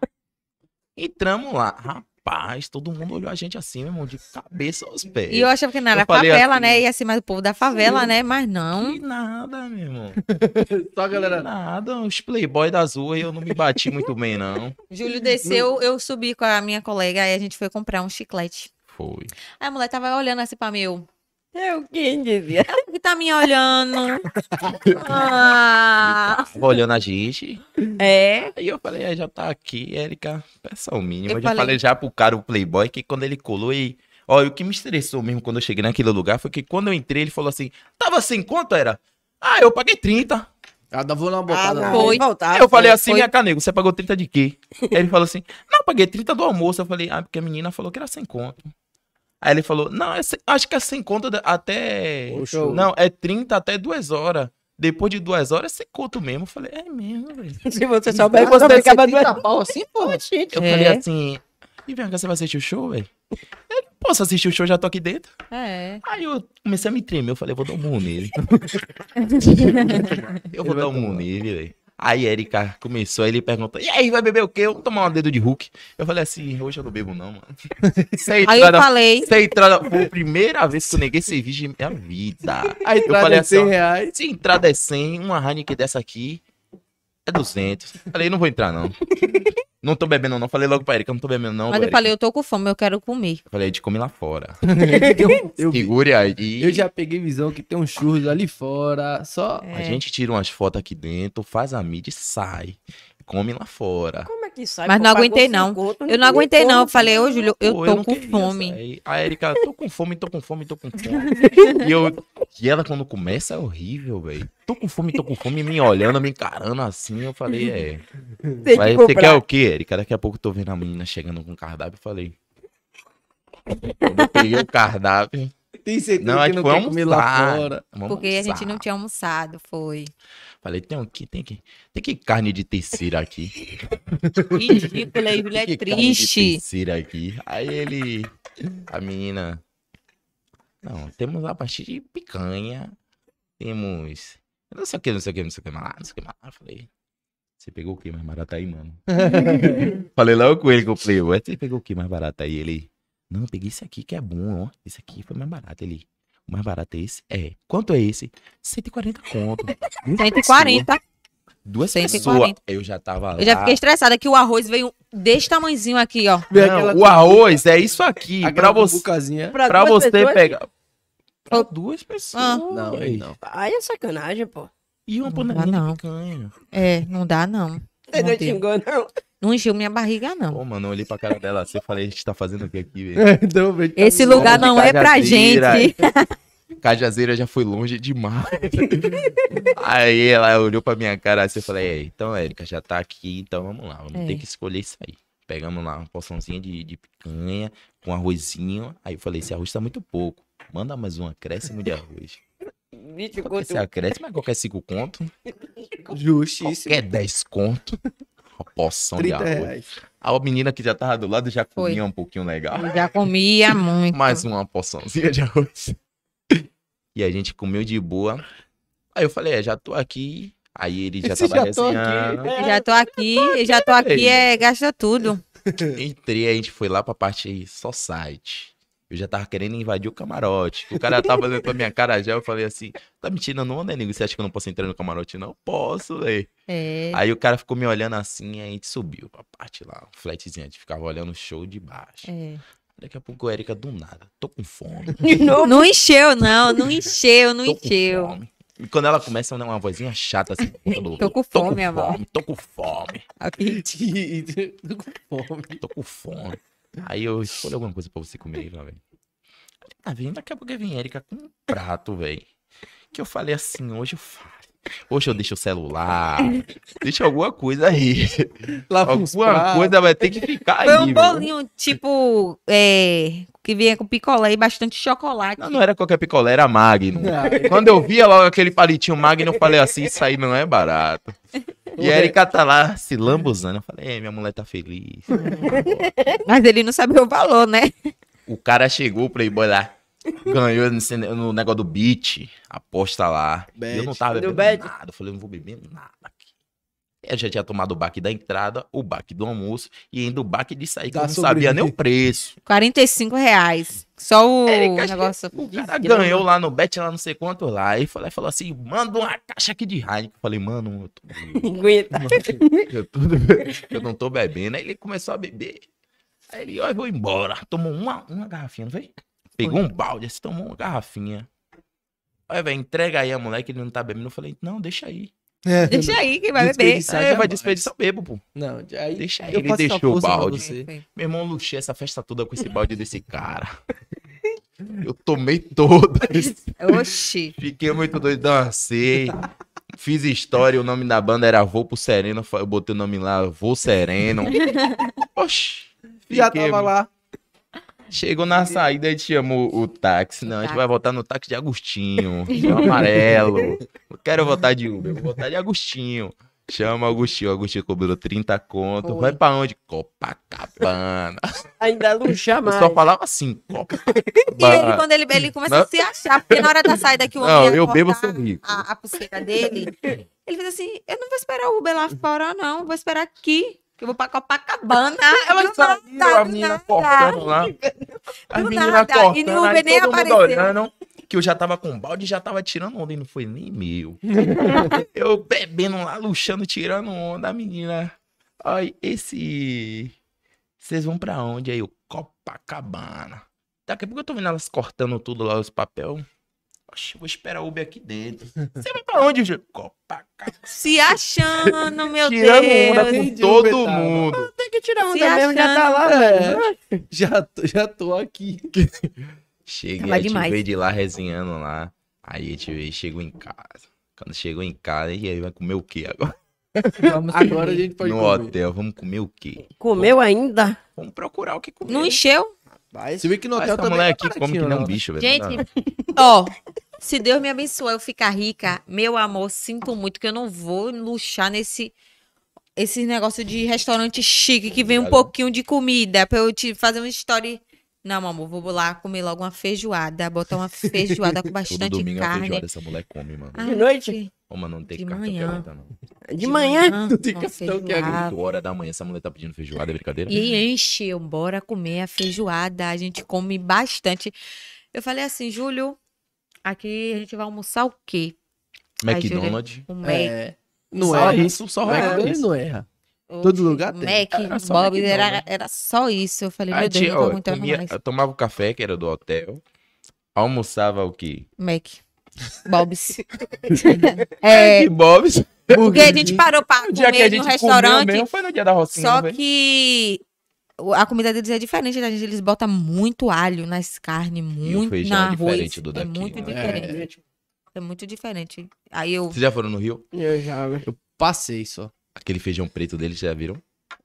Entramos lá. Rapaz, todo mundo olhou a gente assim, meu irmão, de cabeça aos pés. E eu achava que não era favela, assim, né? Ia ser mais o povo da favela, né? Mas não. Que nada, meu irmão. Só a Que galera. nada. Os playboy das ruas eu não me bati muito bem, não. Júlio desceu, eu subi com a minha colega, aí a gente foi comprar um chiclete. Foi. Aí a mulher tava olhando assim pra mim, eu, Eu quem dizia. que tá me olhando? Ah, Tava olhando a gente. É. Aí eu falei, é, já tá aqui, Érica, peça o mínimo. Eu Eu, já falei- falei já pro cara, o Playboy, que quando ele colou e. E o que me estressou mesmo quando eu cheguei naquele lugar foi que quando eu entrei, ele falou assim: tava sem conta, era? Ah, eu paguei 30. Ah, dá vou dar uma botada. Ah, na- Foi. Voltar, eu falei assim, foi. minha canego, você pagou 30 de quê? Aí ele falou assim: não, eu paguei 30 do almoço. Eu falei, ah, porque a menina falou que era sem conta. Aí ele falou, não, é acho que é sem conta até. O show. Não, é 30 até 2 horas. Depois de duas horas é sem conta mesmo. Eu falei, é mesmo, velho. Se você souber, Você você acaba do... 30 pau assim, pô. Eu É. falei assim, e vem cá, você vai assistir o show, velho? Ele, Posso assistir o show, já tô aqui dentro. é. Aí eu comecei a me tremer, eu falei, eu vou dar um murro nele. eu vou dar um murro nele, velho. Aí Erika começou, aí ele perguntou, e aí, vai beber o quê? Eu vou tomar um dedo de Hulk. Eu falei assim, hoje eu não bebo não, mano. Aí eu falei, essa entrada foi a primeira vez que eu neguei cerveja em minha vida. Aí eu falei é 100 assim, reais. se entrada é 100, uma Heineken dessa aqui é 200. Falei, não vou entrar não. Não tô bebendo não. Falei logo pra Erika, não tô bebendo não. mas eu Erika. falei, eu tô com fome, eu quero comer. Falei, a gente come lá fora. eu, eu, Segure aí. eu já peguei visão que tem um churros ali fora. Só. A gente tira umas fotos aqui dentro, faz a mídia e sai. Come lá fora. Como é que sai? Mas não aguentei, não. conto, Eu não aguentei, não. Eu falei, ô, Júlio, eu tô não com queria fome. sair. A Erika, tô com fome, tô com fome, tô com fome. e, eu, e ela, quando começa, é horrível, velho. Tô com fome, tô com fome, me olhando, me encarando assim. Eu falei, é. Tem Mas que você quer o quê, Erika? Daqui a pouco eu tô vendo a menina chegando com o cardápio. Eu falei. Eu peguei o cardápio. Tem certeza Não, a que gente não quer comer lá almoçar. fora. Vamos Porque a gente almoçar. não tinha almoçado, foi. Falei, tem que, tem que, tem que carne de terceira aqui. Ridículo, aí, Júlio, é Que carne de triste. terceira aqui. Aí ele, a menina, não, temos a partir de picanha, temos, não sei o que, não sei o que, não sei o que mais, lá, não sei o que mais. lá. Eu falei, Você pegou o que mais barato aí, mano? falei logo com ele que eu falei, ué, você pegou o que mais barato aí? Ele, não, peguei esse aqui que é bom, ó. Esse aqui foi mais barato. Ele, o mais barato é esse? É. Quanto é esse? 140 conto. Duas 140. pessoas- Duas 140. pessoas. Eu já tava lá. Eu já fiquei estressada que o arroz veio desse tamanhozinho aqui, ó. Não, o arroz é isso aqui. Pra você. Pra, pra você pessoas? pegar. Pra duas pessoas. Ah. Não, aí não. Aí é sacanagem, pô. E uma Não dá, não. É, não dá, não. Você não Não deu. xingou, não. Não encheu minha barriga, não. Pô, mano, eu olhei pra cara dela assim e falei, a gente tá fazendo o que aqui, velho? Então, cá. Esse lugar não é pra gente. Cajazeira já foi longe demais. aí ela olhou pra minha cara assim e falei, "É, então, Érica, já tá aqui, então vamos lá, vamos É. ter que escolher isso aí. Pegamos lá uma porçãozinha de, de picanha com arrozinho. Aí eu falei, esse arroz tá muito pouco. Manda mais um acréscimo de arroz. É esse acréscimo? É qualquer 5 conto, Justíssimo. qualquer 10 conto. Uma porção de 30 arroz. reais. A menina que já tava do lado já Foi. comia um pouquinho legal. Eu já comia muito. mais uma porçãozinha de arroz. E a gente comeu de boa. Aí eu falei, é, já tô aqui. Aí ele já Esse tava já tô aqui. resenhando. Já tô aqui, já tô aqui, é, gasta tudo. Entrei, a gente foi lá pra parte só site. Eu já tava querendo invadir o camarote. O cara tava olhando pra minha cara já, eu falei assim, tá me tirando onda, nego? Você acha que eu não posso entrar no camarote? Não posso, velho. É. Aí o cara ficou me olhando assim, aí a gente subiu pra parte lá, um flatzinho, a gente ficava olhando o show de baixo. é. Daqui a pouco o Erika, do nada, tô com fome. Novo. Não encheu, não, não encheu, não Tô com encheu. fome. E quando ela começa a dar uma vozinha chata assim, do- Tô com tô fome, com amor. fome, tô com fome. Tô com fome. tô com fome. Aí eu escolhi alguma coisa pra você comer aí, velho. Tá vendo? Daqui a pouco vem Erika com um prato, velho. Que eu falei assim, hoje eu faço. Hoje eu deixo o celular, deixa alguma coisa aí. Alguma coisa vai ter que ficar Foi aí, um viu? bolinho, tipo, é, que vinha com picolé e bastante chocolate. Não, não era qualquer picolé, era Magno. Quando eu via logo aquele palitinho Magno, eu falei assim, isso aí não é barato. E a Erika tá lá se lambuzando. Eu falei, é, minha mulher tá feliz. Mas ele não sabia o valor, né? O cara chegou, o Playboy lá, ganhou no negócio do beat, aposta lá. E eu não Bet. tava Do bebendo bet. nada. Eu falei, não vou beber nada aqui. Eu já tinha tomado o baque da entrada, o baque do almoço e ainda o baque de sair, que eu não sabia nem o preço. 45 reais. Só o Erika, negócio. O cara ganhou lá no bet, lá não sei quanto lá. E falou, falou assim, manda uma caixa aqui de Heineken. Eu falei, mano, eu, tô... Aguenta. eu, tô- eu não tô bebendo. Aí ele começou a beber. Aí ele, ó, eu vou embora. Tomou uma, uma garrafinha, não foi? Pegou um balde, assim, tomou uma garrafinha. Aí, velho, entrega aí a mulher que ele não tá bebendo. Eu falei, não, deixa aí. É, Deixa aí, quem vai beber. Desperdiçar É, vai desperdiçar, bebo, pô. Não, aí Deixa aí, eu ele deixou o balde. você. Meu irmão, luxei essa festa toda com esse balde desse cara. Eu tomei todas. Oxi. Fiquei muito doido, dancei. Fiz história, o nome da banda era Vou pro Sereno. Eu botei o nome lá, Vou Sereno. Oxi. Já fiquei- tava lá. Chegou na saída, a gente chamou o táxi. Não, a gente vai voltar no táxi de Agostinho. Chama amarelo. Não quero voltar de Uber, vou voltar de Agostinho. Chama Agostinho. Agostinho cobrou 30 conto. Foi. Vai pra onde? Copacabana. Ainda Eu mais. só falava assim, E ele, Copacabana. quando ele, ele começa Não. a se achar, porque na hora da saída que o Não, homem ia eu bebo, sou rico. a, a pulseira dele, ele fez assim, eu não vou esperar o Uber lá fora, não, vou esperar aqui, que eu vou pra Copacabana. Ela Do nada, a menina cortando lá. As Do meninas nada, e cortando, no aí Uber nem todo mundo olhando. Que eu já tava com balde e já tava tirando onda e não foi nem meu. eu bebendo lá, luxando, tirando onda. A menina, ai, esse... Vocês vão pra onde? Aí eu, Copacabana. Daqui a pouco eu tô vendo elas cortando tudo lá, os papel. Oxe, vou esperar o Uber aqui dentro. Você vai pra onde, Gê? Copacabana. Se achando, meu Tirando onda Deus. com Entendi, todo Uber tava. mundo. Tem que tirar Se onda mesmo, já tá lá. É. velho. Já tô, já tô aqui. Cheguei, Tava a demais. veio de lá resenhando lá. Aí a gente veio, chegou em casa. Quando chegou em casa, e aí vai comer o quê agora? Vamos Agora a comer. gente pode no comer. hotel, vamos comer o quê? Comeu ainda? Vamos procurar o que comer. Não encheu? Você vê que no hotel essa também mulher é aqui come que nem um não. bicho, velho. Gente, Não. ó, se Deus me abençoar eu ficar rica, meu amor, sinto muito que eu não vou luxar nesse esse negócio de restaurante chique que vem um pouquinho de comida pra eu te fazer uma história. Não, meu amor, vou lá comer logo uma feijoada, botar uma feijoada com Todo bastante domingo é uma carne. feijoada essa mulher come, mano. Ai, De noite? Ô, mano, não tem De cartão que manhã. não. De manhã? Não tem cartão que feijoada. 8 horas da manhã, essa mulher tá pedindo feijoada, é brincadeira? E encheu, bora comer a feijoada. A gente come bastante. Eu falei assim, Júlio, aqui a gente vai almoçar o quê? Júlia, McDonald's. O Mac. É, não Só erra. isso, só Não erra, ele isso. não erra. Todo lugar tem. Mac, Era só Bob, McDonald's. era, era só isso. Eu falei, meu Deus, tinha, não ó, tô aguentando comia- mais. eu tomava o café, que era do hotel. Almoçava o quê? Mac. Bob's. é, Que Bob's. porque a gente parou pra O dia que a comer gente no comeu restaurante. mesmo foi no dia da Rocinha, Só foi? que o- a comida deles é diferente da gente. Eles botam muito alho nas carnes, muito feijão na é arroz. diferente do é daqui, muito né? diferente. É. muito diferente. Aí eu. Vocês já foram no Rio? Eu já, velho. Eu passei só. Aquele feijão preto deles, já viram?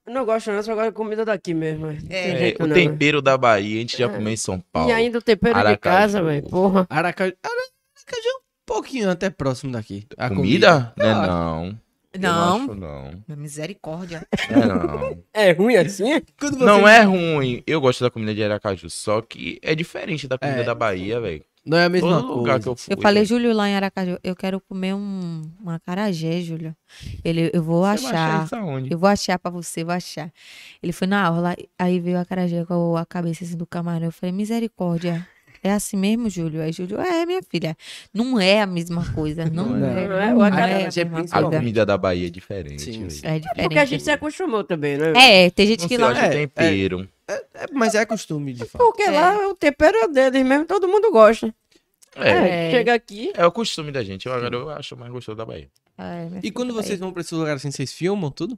Eu não gosto não, só gosto de comida daqui mesmo. É, jeito o não, tempero da Bahia, a gente já É. comeu em São. Paulo. E ainda o tempero de Aracaju. casa, velho. Porra. Aracaju. Aracaju é um pouquinho até próximo daqui. A Comida? Não é Ah, não. Acho não. misericórdia. Não é não. É ruim assim? Você- Não é ruim. Eu gosto da comida de Aracaju, só que é diferente da comida É. da Bahia, velho. Não é a mesma Todo lugar coisa. que eu fui. Eu falei, velho. Júlio, lá em Aracaju, eu quero comer um, um acarajé, Júlio. Ele, eu vou Você vai achar. isso aonde? Eu vou achar pra você, vou achar. Ele foi na aula, aí veio a acarajé com a cabeça assim do camarão. Eu falei, misericórdia. É assim mesmo, Júlio? Aí Júlio, é, minha filha. Não é a mesma coisa. Não, Não é. é. Não é, a é principal. A coisa. comida da Bahia é diferente. Sim, velho. sim. É Porque a diferente. gente se acostumou também, né? É, tem gente Não que lá. acho É, tempero. É, mas é costume, de fato. Porque É. lá o tempero é deles mesmo, todo mundo gosta. É. É, É. chega aqui. É o costume da gente. Eu, agora eu acho mais gostoso da Bahia. É, minha E quando vocês vão pra esse lugar assim, vocês filmam tudo?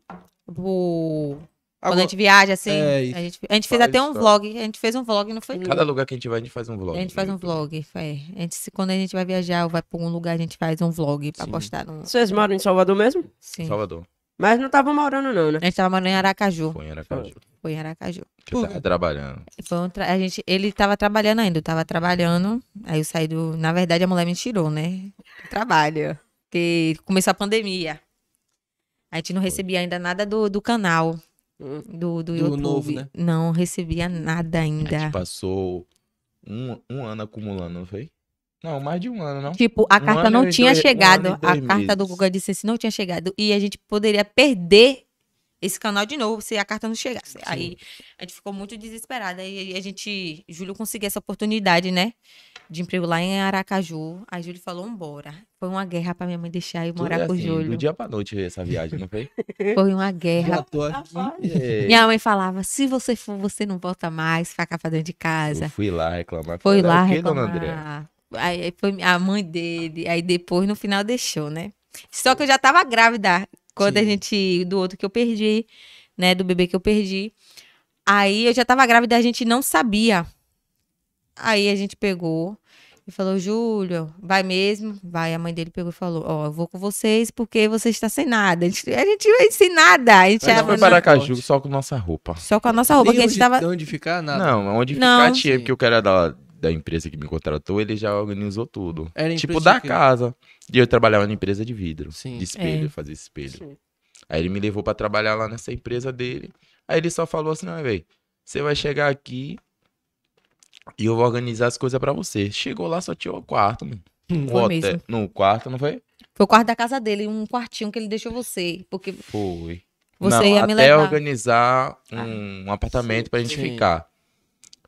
O- Quando Agora- a gente viaja, assim, É, a gente, a gente fez até um só. vlog. A gente fez um vlog, não foi? Cada lugar que a gente vai, a gente faz um vlog. A gente faz no um vlog. É. A gente, se- quando a gente vai viajar ou vai pra um lugar, a gente faz um vlog pra Sim. postar no. Vocês moram em Salvador mesmo? Sim. Salvador. Mas não estavam morando não, né? A gente tava morando em Aracaju. Foi em Aracaju. Foi em Aracaju. Você tava trabalhando. Foi um tra- a gente, ele tava trabalhando ainda, eu tava trabalhando. Aí eu saí do. Na verdade, a mulher me tirou, né? Trabalho. Porque começou a pandemia. A gente não recebia ainda nada do, do canal. Do, do, Do YouTube. novo, né? Não recebia nada A ainda. gente passou um, um ano acumulando, não foi? Não, mais de um ano, não. Tipo, a Um carta não tinha dois- um chegado. e a carta do meses. Google disse não tinha chegado. E a gente poderia perder esse canal de novo se a carta não chegasse. Aí a gente ficou muito desesperada. E a gente, Júlio conseguiu essa oportunidade, né? De emprego lá em Aracaju. Aí Júlio falou, embora. Foi uma guerra pra minha mãe deixar eu Tudo morar é com o assim, Júlio. Do dia pra noite essa viagem, não foi? Foi uma Já guerra. tô aqui. É. Minha mãe falava, se você for, você não volta mais, fica pra dentro de casa. Eu fui lá reclamar. Foi lá "É o quê, dona André? reclamar. Aí aí foi a mãe dele. Aí depois, no final, deixou, né? Só que eu já tava grávida quando a Sim. gente. Do outro que eu perdi, né? Do bebê que eu perdi. Aí eu já tava grávida, a gente não sabia. Aí a gente pegou e falou: Júlio, vai mesmo? Vai. A mãe dele pegou e falou: Ó, eu vou com vocês porque você está sem nada. A gente, a gente vai sem nada. A gente Mas já- foi para Aracaju só com nossa roupa. Só com a nossa roupa, Nem que a gente onde, tava. onde ficar, nada. Não, onde Não. ficar tinha, porque o cara da, da empresa que me contratou, ele já organizou tudo. Era tipo, da casa. E eu trabalhava na empresa de vidro. Sim. De espelho, É. fazia espelho. Sim. Aí ele me levou pra trabalhar lá nessa empresa dele. Aí ele só falou assim, não, velho, você vai chegar aqui e eu vou organizar as coisas pra você. Chegou lá, só tinha o quarto, mano. Hum, O hotel- mesmo. No quarto, não foi? Foi o quarto da casa dele, um quartinho que ele deixou você. Porque Foi. Você Não, ia me até levar. organizar um, um apartamento pra gente Sim. ficar.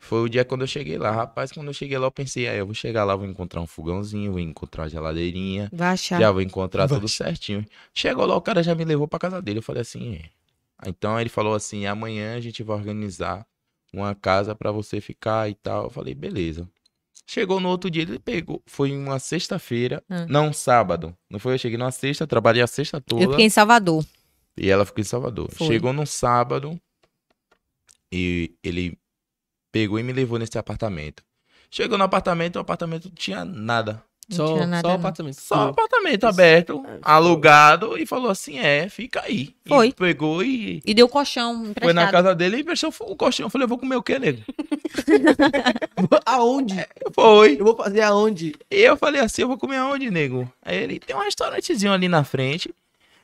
Foi o dia quando eu cheguei lá. Rapaz, quando eu cheguei lá, eu pensei, aí eu vou chegar lá, vou encontrar um fogãozinho, vou encontrar uma geladeirinha, vai achar. já vou encontrar Vai tudo certinho. Chegou lá, o cara já me levou pra casa dele. Eu falei assim, é. Ah, Então ele falou assim, amanhã a gente vai organizar uma casa pra você ficar e tal. Eu falei, beleza. Chegou no outro dia, ele pegou. Foi uma sexta-feira, Hum. não sábado. Não foi? Eu cheguei numa sexta, trabalhei a sexta toda. Eu fiquei em Salvador. E ela ficou em Salvador. Foi. Chegou no sábado e ele pegou e me levou nesse apartamento. Chegou no apartamento, o apartamento não tinha nada. Não Só, tinha nada, só não. apartamento. Só apartamento aberto, alugado, e falou assim: é, fica aí. Foi. E pegou e E deu colchão emprestado. foi na casa dele e emprestou o colchão. Eu falei: eu vou comer o quê, nego? Aonde? Foi. Eu vou fazer aonde? E eu falei assim: eu vou comer aonde, nego? Aí ele tem um restaurantezinho ali na frente.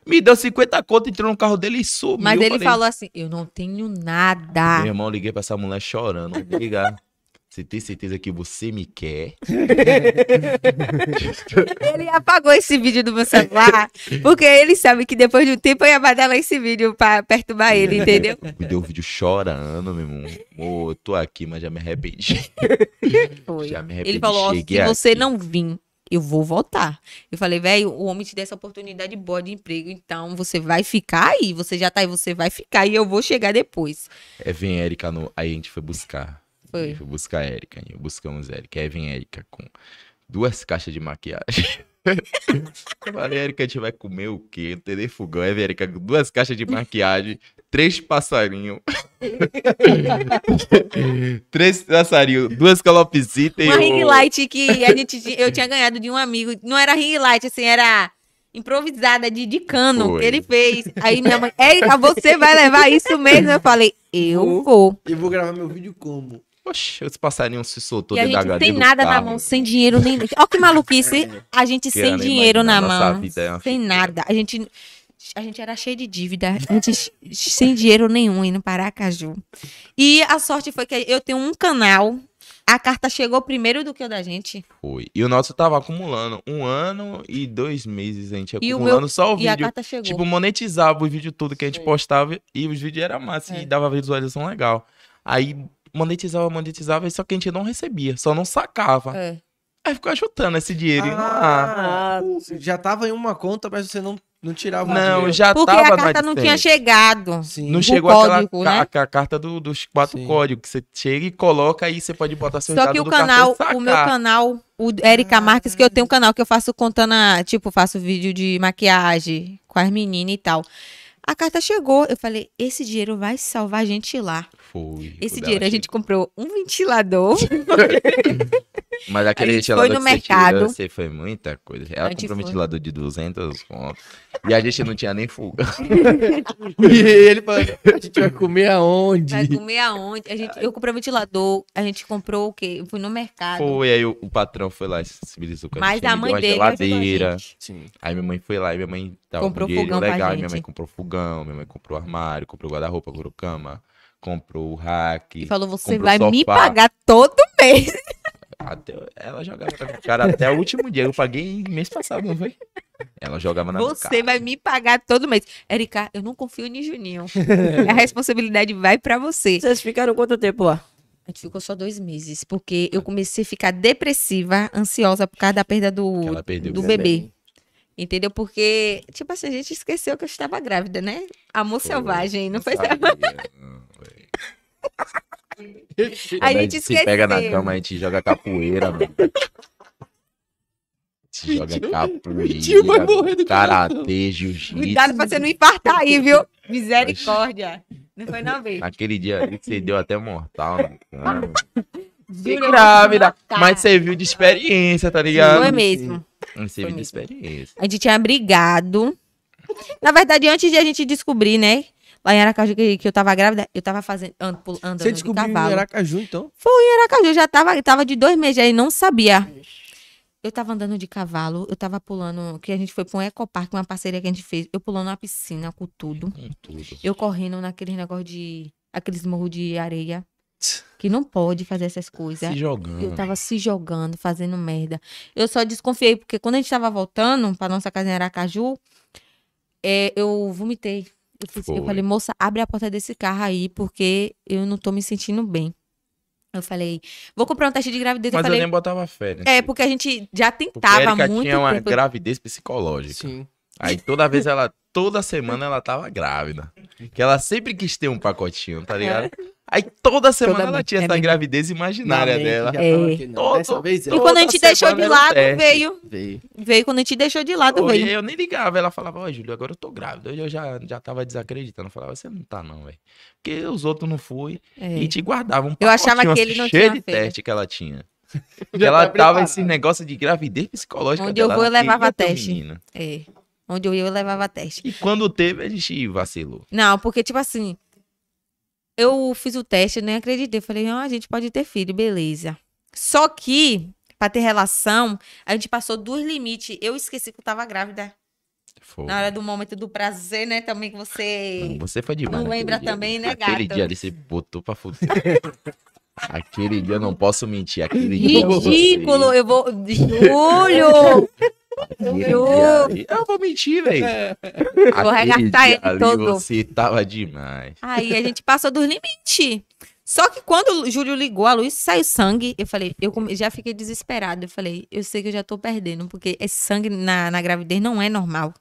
Me deu 50 conto, entrou no carro dele e sumiu. Mas ele falei, falou assim: eu não tenho nada. Meu irmão, liguei pra essa mulher chorando. Ligar. Você tem certeza que você me quer? Ele apagou esse vídeo do meu celular, porque ele sabe que depois de um tempo eu ia bater esse vídeo pra perturbar ele, entendeu? Me deu um vídeo chorando, meu irmão. Amor, eu tô aqui, mas já me arrependi. Foi. Já me arrependi. Ele falou, ó, se você aqui. não vir, eu vou voltar. Eu falei, velho, o homem te deu essa oportunidade boa de emprego, então você vai ficar aí, você já tá aí, você vai ficar e eu vou chegar depois. É, vem Érica no. Aí a gente foi buscar. A Foi. gente foi buscar a Érica. e Buscamos Érica. Aí vem Érica com duas caixas de maquiagem. Eu falei, Érica, a gente vai comer o quê? Não tem nem fogão. Érica com duas caixas de maquiagem, três passarinhos. três passarinhos, duas calopsitas e Uma ring light que a gente, eu tinha ganhado de um amigo, não era ring light, assim, era improvisada de, de cano Foi. que ele fez. Aí minha mãe, Érica, você vai levar isso mesmo? Eu falei, eu vou. Eu vou gravar meu vídeo como? Oxe, os passarinhos se soltou E a dentro da gente HD sem do nada na carro. mão, sem dinheiro nem. Olha que maluquice. A gente sem Querendo dinheiro na mão. é Sem nada. A gente. A gente era cheio de dívida, a gente sem dinheiro nenhum indo para Aracaju. E a sorte foi que eu tenho um canal, a carta chegou primeiro do que o da gente. Foi. E o nosso tava acumulando um ano e dois meses. A gente E o acumulando só o E a vídeo. carta chegou. Tipo, monetizava o vídeo tudo que a gente postava e os vídeos eram massa É. e dava visualização legal. Aí monetizava, monetizava, só que a gente não recebia, só não sacava. É. Aí ficou ajudando esse dinheiro. Ah, Ah, Já tava em uma conta, mas você não, não tirava o não, dinheiro. já Porque tava a carta não tinha chegado. Sim. Não chegou aquela código, ca- né? ca- carta do- dos quatro Sim. códigos que você chega e coloca aí você pode botar seu Só que o canal, o meu canal, o Erika Marques, que eu tenho um canal que eu faço contando, a- tipo, faço vídeo de maquiagem com as meninas e tal. A carta chegou, eu falei, esse dinheiro vai salvar a gente lá. Foi. Esse dinheiro a gente comprou um ventilador. Mas aquele ventilador foi no que você mercado. tirou, você foi muita coisa. Ela comprou um ventilador de 200 conto. E a gente não tinha nem fuga. E ele falou, a gente vai comer aonde? Vai comer aonde? A gente, eu comprei um ventilador, a gente comprou o quê? Eu fui no mercado. Foi, aí o, o patrão foi lá e sensibilizou com a Mas a me mãe dele ajudou a. Sim. Aí minha mãe foi lá e minha mãe tava Comprou com dinheiro fogão legal. Minha gente. mãe comprou fogão, minha mãe comprou armário, comprou guarda-roupa, comprou cama, comprou o rack. E falou, você vai me sofá. pagar todo mês. Até, ela jogava na minha cara até o último dia. Eu paguei mês passado, não foi? Ela jogava na minha Você cara. vai me pagar todo mês. Erika, eu não confio em Juninho. a responsabilidade vai pra você. vocês ficaram quanto tempo lá? A gente ficou só dois meses, porque eu comecei a ficar depressiva, ansiosa por causa da perda do, ela perdeu do o bebê. Entendeu? Porque, tipo assim, a gente esqueceu que eu estava grávida, né? Amor Foi, selvagem, não foi? sabia, não. A gente se pega na cama, a gente joga capoeira, mano. A gente joga tio vai morrer do capoeira, karatê, jiu-jitsu. Cuidado pra você não infartar aí, viu? Misericórdia. Não foi não, vez. Naquele dia ali você deu até mortal, Juro, eu vou grávida. Mas serviu de experiência, tá ligado? Foi mesmo. Serviu de mesmo. experiência. A gente tinha brigado. Na verdade, antes de a gente descobrir, né? Lá em Aracaju, que, que eu tava grávida, eu tava fazendo, and- pul- andando Você de descobriu em cavalo. Aracaju, então? Aracaju, eu já tava, tava de dois meses aí, não sabia. Eu tava andando de cavalo, eu tava pulando, que a gente foi pra um ecoparque, uma parceria que a gente fez. Eu pulando na piscina com tudo. Com tudo. Eu correndo naqueles negócio de. aqueles morros de areia. Que não pode fazer essas coisas. Se jogando. Eu tava se jogando, fazendo merda. Eu só desconfiei, porque quando a gente tava voltando pra nossa casa em Aracaju, é, eu vomitei. Eu, fiz- eu falei, moça, abre a porta desse carro aí, porque eu não tô me sentindo bem. Eu falei, vou comprar um teste de gravidez. Mas eu falei, eu nem botava fé, né? é, porque a gente já Porque a tentava muito tinha uma tempo. gravidez psicológica. Sim. Aí toda vez ela, toda semana ela tava grávida. Que ela sempre quis ter um pacotinho, tá ligado? Aí toda semana Toda ela tinha é essa mesmo. gravidez imaginária dela. É. aqui, não. Todo- Dessa vez. E quando a Toda gente deixou de lado, teste. veio. Veio. Veio quando a gente deixou de lado, Pô, veio. eu nem ligava, ela falava, ó, Júlio, agora eu tô grávida. Eu já, já tava desacreditando. Eu falava, você não tá não, velho. Porque os outros não foi. É. E te guardavam um Eu achava que ele assim, não cheio tinha de feito. teste que ela tinha. Ela tá tava esse negócio de gravidez psicológica Onde eu dela, vou, eu levava teste. É. Onde eu ia, eu levava teste. E quando teve, a gente vacilou. Não, porque, tipo assim, eu fiz o teste, nem acreditei. Falei, ah, a gente pode ter filho, beleza. Só que, pra ter relação, a gente passou dos limites. Eu esqueci que eu tava grávida. Foi. Na hora do momento do prazer, né? Também que você. Não, você foi demais. Não lembra dia. também, né, Aquele gato? dia ali você botou pra fuder. Aquele dia eu não posso mentir. Aquele dia você- Ridículo, eu vou. Júlio! Ali- Eu vou mentir, velho. Vou Aquele arregaçar ele ali todo. Você tava demais. Aí a gente passou dos limites. Só que quando o Júlio ligou a luz, saiu sangue. Eu falei, eu já fiquei desesperada. Eu falei, eu sei que eu já tô perdendo, porque esse sangue na, na gravidez não é normal.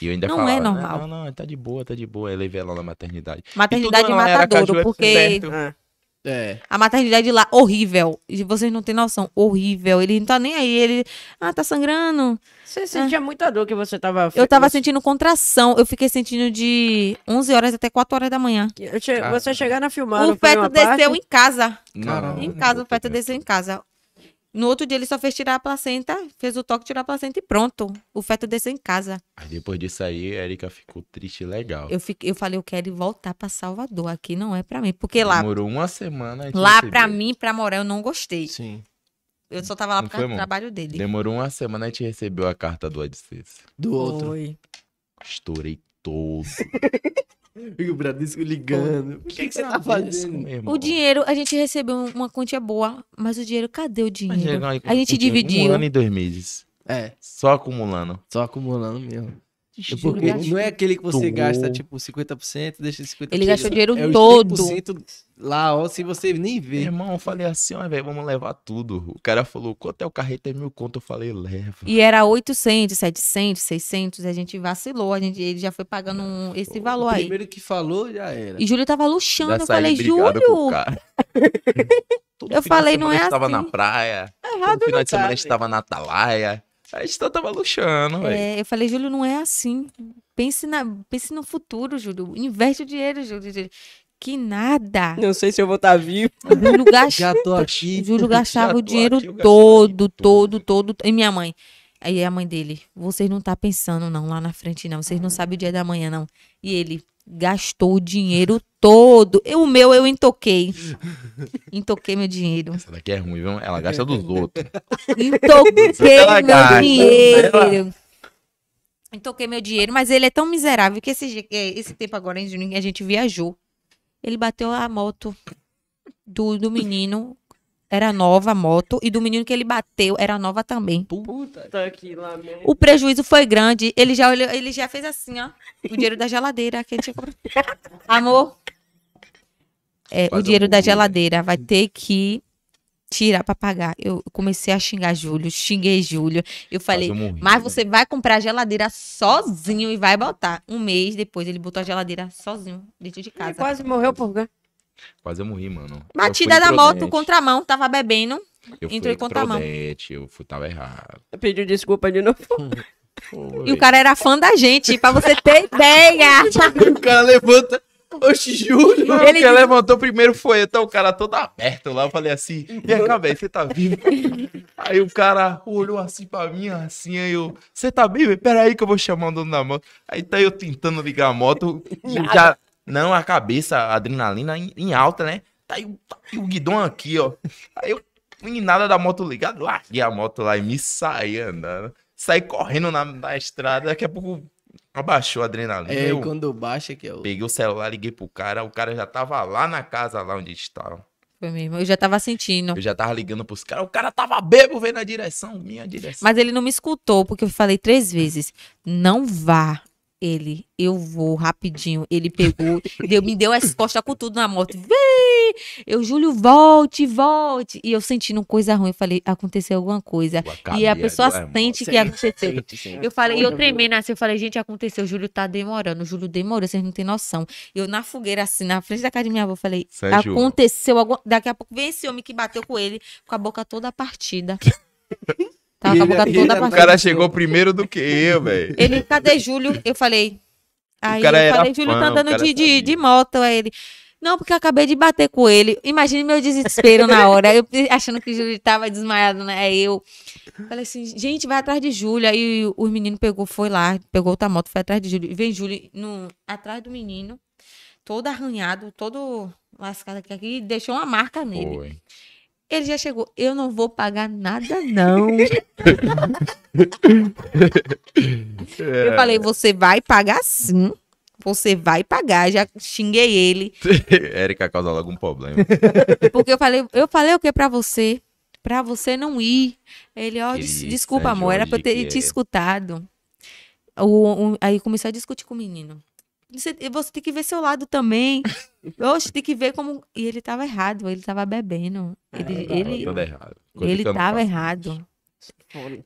E eu ainda Não falava, é né, normal. Não, não, tá de boa, tá de boa. Eu levei ela na maternidade. Maternidade matadouro, é porque certo. Ah, É. a maternidade lá, horrível. E vocês não têm noção, horrível. Ele não tá nem aí, ele, ah, tá sangrando. Você sentia muita dor que você tava... Eu tava você, sentindo contração, eu fiquei sentindo de 11 horas até 4 horas da manhã. eu che- Você chegar na filmar, o feto desceu parte? em casa. Não, Em casa, o feto desceu em casa. No outro dia ele só fez tirar a placenta, fez o toque, tirar a placenta e pronto. O feto desceu em casa. Aí depois disso aí, a Erika ficou triste legal. Eu, fiquei, eu falei, eu quero voltar pra Salvador. Aqui não é pra mim. Porque lá, Demorou uma semana. a gente lá pra mim, pra morar, eu não gostei. Sim. Eu só tava lá Não por causa do trabalho dele. Demorou uma semana, a gente recebeu a carta do AdSense. Do outro. Foi. Estourei todo. E o Bradesco ligando. O que, que você tá fazendo? Meu irmão. O dinheiro, a gente recebeu uma quantia boa, mas o dinheiro, cadê o dinheiro? aí com- A gente com- dividiu. Um ano e dois meses. É, Só acumulando. só acumulando mesmo. É porque não é aquele que você gasta, tipo, 50%, deixa 50%. Ele gastou o dinheiro é todo. 30% lá, ó, se você nem Meu vê. irmão, eu falei assim, ó, velho, vamos levar tudo. O cara falou, quanto é o carreto? É mil conto. Eu falei, leva. E era 800, 700, 600, a gente vacilou, a gente, ele já foi pagando um- esse valor O aí. primeiro que falou já era. E Júlio tava luxando, Já eu falei, o Júlio. Todo Eu final de falei, não semana é A gente tava assim. na praia. Errado No final de semana a gente tava na Atalaia. A gente só tava luxando, velho. é, eu falei, Júlio, não é assim. Pense, na, pense no futuro, Júlio. Investe o dinheiro, Júlio. Júlio. Que nada. Não sei se eu vou estar vivo. Júlio, gast... Já tô aqui. Júlio gastava o dinheiro aqui, gastava todo, todo, todo. E minha mãe. Aí a mãe dele, vocês não tá pensando não lá na frente não, vocês não sabem o dia da manhã não. E ele gastou o dinheiro todo. Eu, o meu eu entoquei. Entoquei meu dinheiro. Essa daqui é ruim, viu? Ela gasta dos outros. Entoquei Ela meu gasta, dinheiro. Entoquei meu dinheiro, mas ele é tão miserável que esse, esse tempo agora em junho a gente viajou. Ele bateu a moto do, do menino, era nova a moto, e do menino que ele bateu era nova também. Puta. Tá aqui lá mesmo. O prejuízo foi grande. Ele já olhou, ele já fez assim, ó. O dinheiro da geladeira que ele tinha comprado. Amor, é, o dinheiro um da geladeira vai ter que tirar pra pagar. Eu comecei a xingar Júlio, xinguei Júlio. Eu falei, morri, mas né? você vai comprar a geladeira sozinho e vai botar. Um mês depois ele botou a geladeira sozinho dentro de Ele casa. quase morreu por quê? Quase eu morri, mano. Eu Batida da moto, contramão, tava bebendo. Eu fui entrou em contramão. Eu fui, tava errado. Pediu desculpa de novo. E o cara era fã da gente, pra você ter ideia. O cara levanta. Oxe, Júlio. Não, Ele levantou primeiro foi eu, então o cara todo aberto lá. Eu falei assim, e aí, Cabé, você tá vivo? Aí o cara olhou assim pra mim, assim, aí eu, você tá vivo? Pera aí que eu vou chamar o dono da moto. Aí tá eu tentando ligar a moto, e já, não, a cabeça, a adrenalina em, em alta, né? Tá aí, o- tá aí o guidão aqui, ó. Aí eu, em nada da moto ligada, larguei a moto lá e me saí andando. Saí correndo na, na estrada, daqui a pouco abaixou a adrenalina. É, eu, quando baixa que é o. Peguei o celular, liguei pro cara, o cara já tava lá na casa, lá onde estava. Foi mesmo, eu já tava sentindo. Eu já tava ligando pros caras, o cara tava bebo, veio na direção, minha direção. Mas ele não me escutou, porque eu falei três vezes: não vá. Ele, eu vou rapidinho. Ele pegou, deu, me deu as costas com tudo na moto. Vem! Eu, Júlio, volte, volte. E eu sentindo coisa ruim. Eu falei: aconteceu alguma coisa. E a pessoa agora, sente que aconteceu. Sente, sente. Eu falei, e eu tremendo assim, eu falei, gente, aconteceu, o Júlio tá demorando, o Júlio demorou, vocês não têm noção. Eu na fogueira, assim, na frente da casa de minha avó, eu falei, Sérgio. aconteceu, alguma... daqui a pouco vem esse homem que bateu com ele, com a boca toda partida. Tava com a boca toda ele- O cara chegou primeiro do que eu, velho. Ele, cadê Júlio? Eu falei, aí cara eu falei, Júlio fã, tá andando de, de, de moto, aí ele... Não, porque eu acabei de bater com ele. Imagine meu desespero na hora. Eu achando que o Júlio tava desmaiado, né? Aí eu falei assim, gente, vai atrás de Júlio. Aí o menino pegou, foi lá, pegou outra moto, foi atrás de Júlio. E vem Júlio no, atrás do menino, todo arranhado, todo lascado aqui, aqui, e deixou uma marca nele. Foi. Ele já chegou, eu não vou pagar nada, não. Eu falei, você vai pagar sim. Você vai pagar. Já xinguei ele. Érica causa logo um problema. Porque eu falei, eu falei o que pra você? Pra você não ir. Ele, ó, des- disse, desculpa, "É, amor, era pra eu ter te é." escutado. O, o- aí começou a discutir com o menino. Você, você tem que ver seu lado também. Oxe, tem que ver como. E ele tava errado, ele tava bebendo. Ele, ele. Coisa ele que eu não tava errado.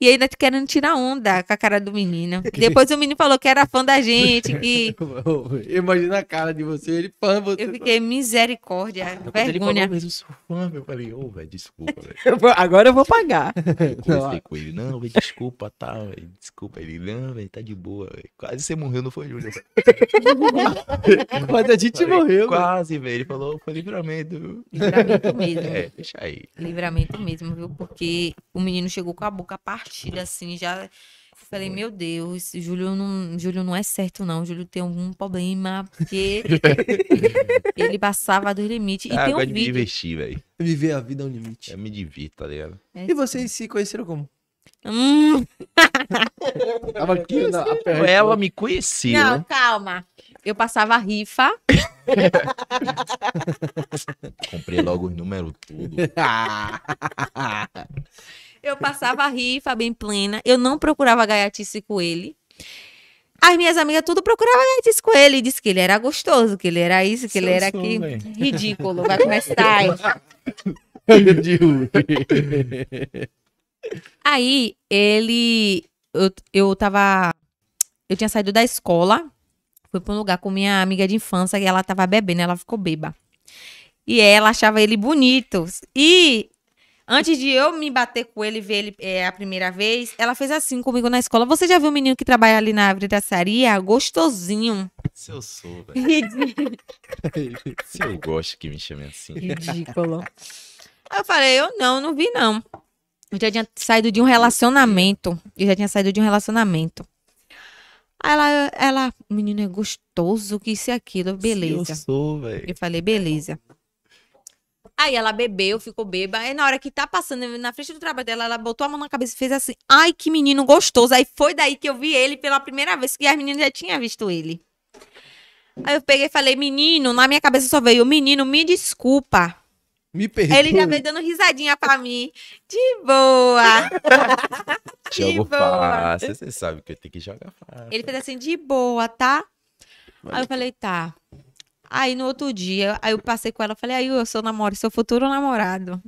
E ainda querendo tirar onda com a cara do menino. Depois o menino falou que era fã da gente, que Imagina a cara de você, ele fã, você. eu fiquei misericórdia, Quando ele falou, vergonha. mas eu sou fã, eu falei, ô, velho, desculpa, velho. Vou- Agora eu vou pagar. Eu conversei com ele, não, velho, desculpa, tá, velho, desculpa. Ele, não, velho, tá de boa, velho. Quase você morreu, não foi, Júlio? Quase a gente Falei, morreu. Quase, velho. Ele falou, foi livramento. Livramento mesmo. É, deixa aí. Livramento mesmo, viu? Porque o menino chegou com a boca partida, assim, já. Falei, meu Deus, Júlio não, Júlio não é certo, não. Júlio tem algum problema, porque ele passava dos limites. E ah, tem eu um de me vídeo. divertir, velho. Viver a vida ao limite. Eu me divirto, tá ligado? E vocês se conheceram como? Hum, Tava aqui na a. Ela me conhecia, não, né? calma. Eu passava rifa. Comprei logo os números tudo. Eu passava rifa bem plena. Eu não procurava gaiatice com ele. As minhas amigas tudo procuravam gaiatice com ele. Disse que ele era gostoso, que ele era isso, que ele Sou, era sou, aquilo. Ridículo. Vai começar. rua. Aí ele. Eu, eu tava. Eu tinha saído da escola. Fui pra um lugar com minha amiga de infância e ela tava bebendo, ela ficou beba. E ela achava ele bonito. E antes de eu me bater com ele e ver ele é, a primeira vez, ela fez assim comigo na escola. Você já viu um menino que trabalha ali na vidraçaria? Gostosinho. Se eu sou, velho. Se eu gosto que me chame assim. Ridículo. Aí eu falei, eu não, não vi não. Eu já tinha saído de um relacionamento. Eu já tinha saído de um relacionamento. Aí ela, ela, o menino é gostoso, que isso e aquilo, Se eu beleza. sou, velho. Eu falei, beleza. Aí ela bebeu, ficou beba. Aí na hora que tá passando na frente do trabalho dela, ela botou a mão na cabeça e fez assim: Ai, que menino gostoso. Aí foi daí que eu vi ele pela primeira vez, que as meninas já tinham visto ele. Aí eu peguei e falei: Menino, na minha cabeça só veio: Menino, me desculpa. Me Aí perdoe. ele já veio dando risadinha pra mim. De boa. De Jogo boa. fácil. Você sabe que eu tenho que jogar fácil. Ele fez assim, de boa, tá? Aí eu falei, tá. Aí no outro dia, aí eu passei com ela, falei, aí eu sou namorado, seu futuro namorado.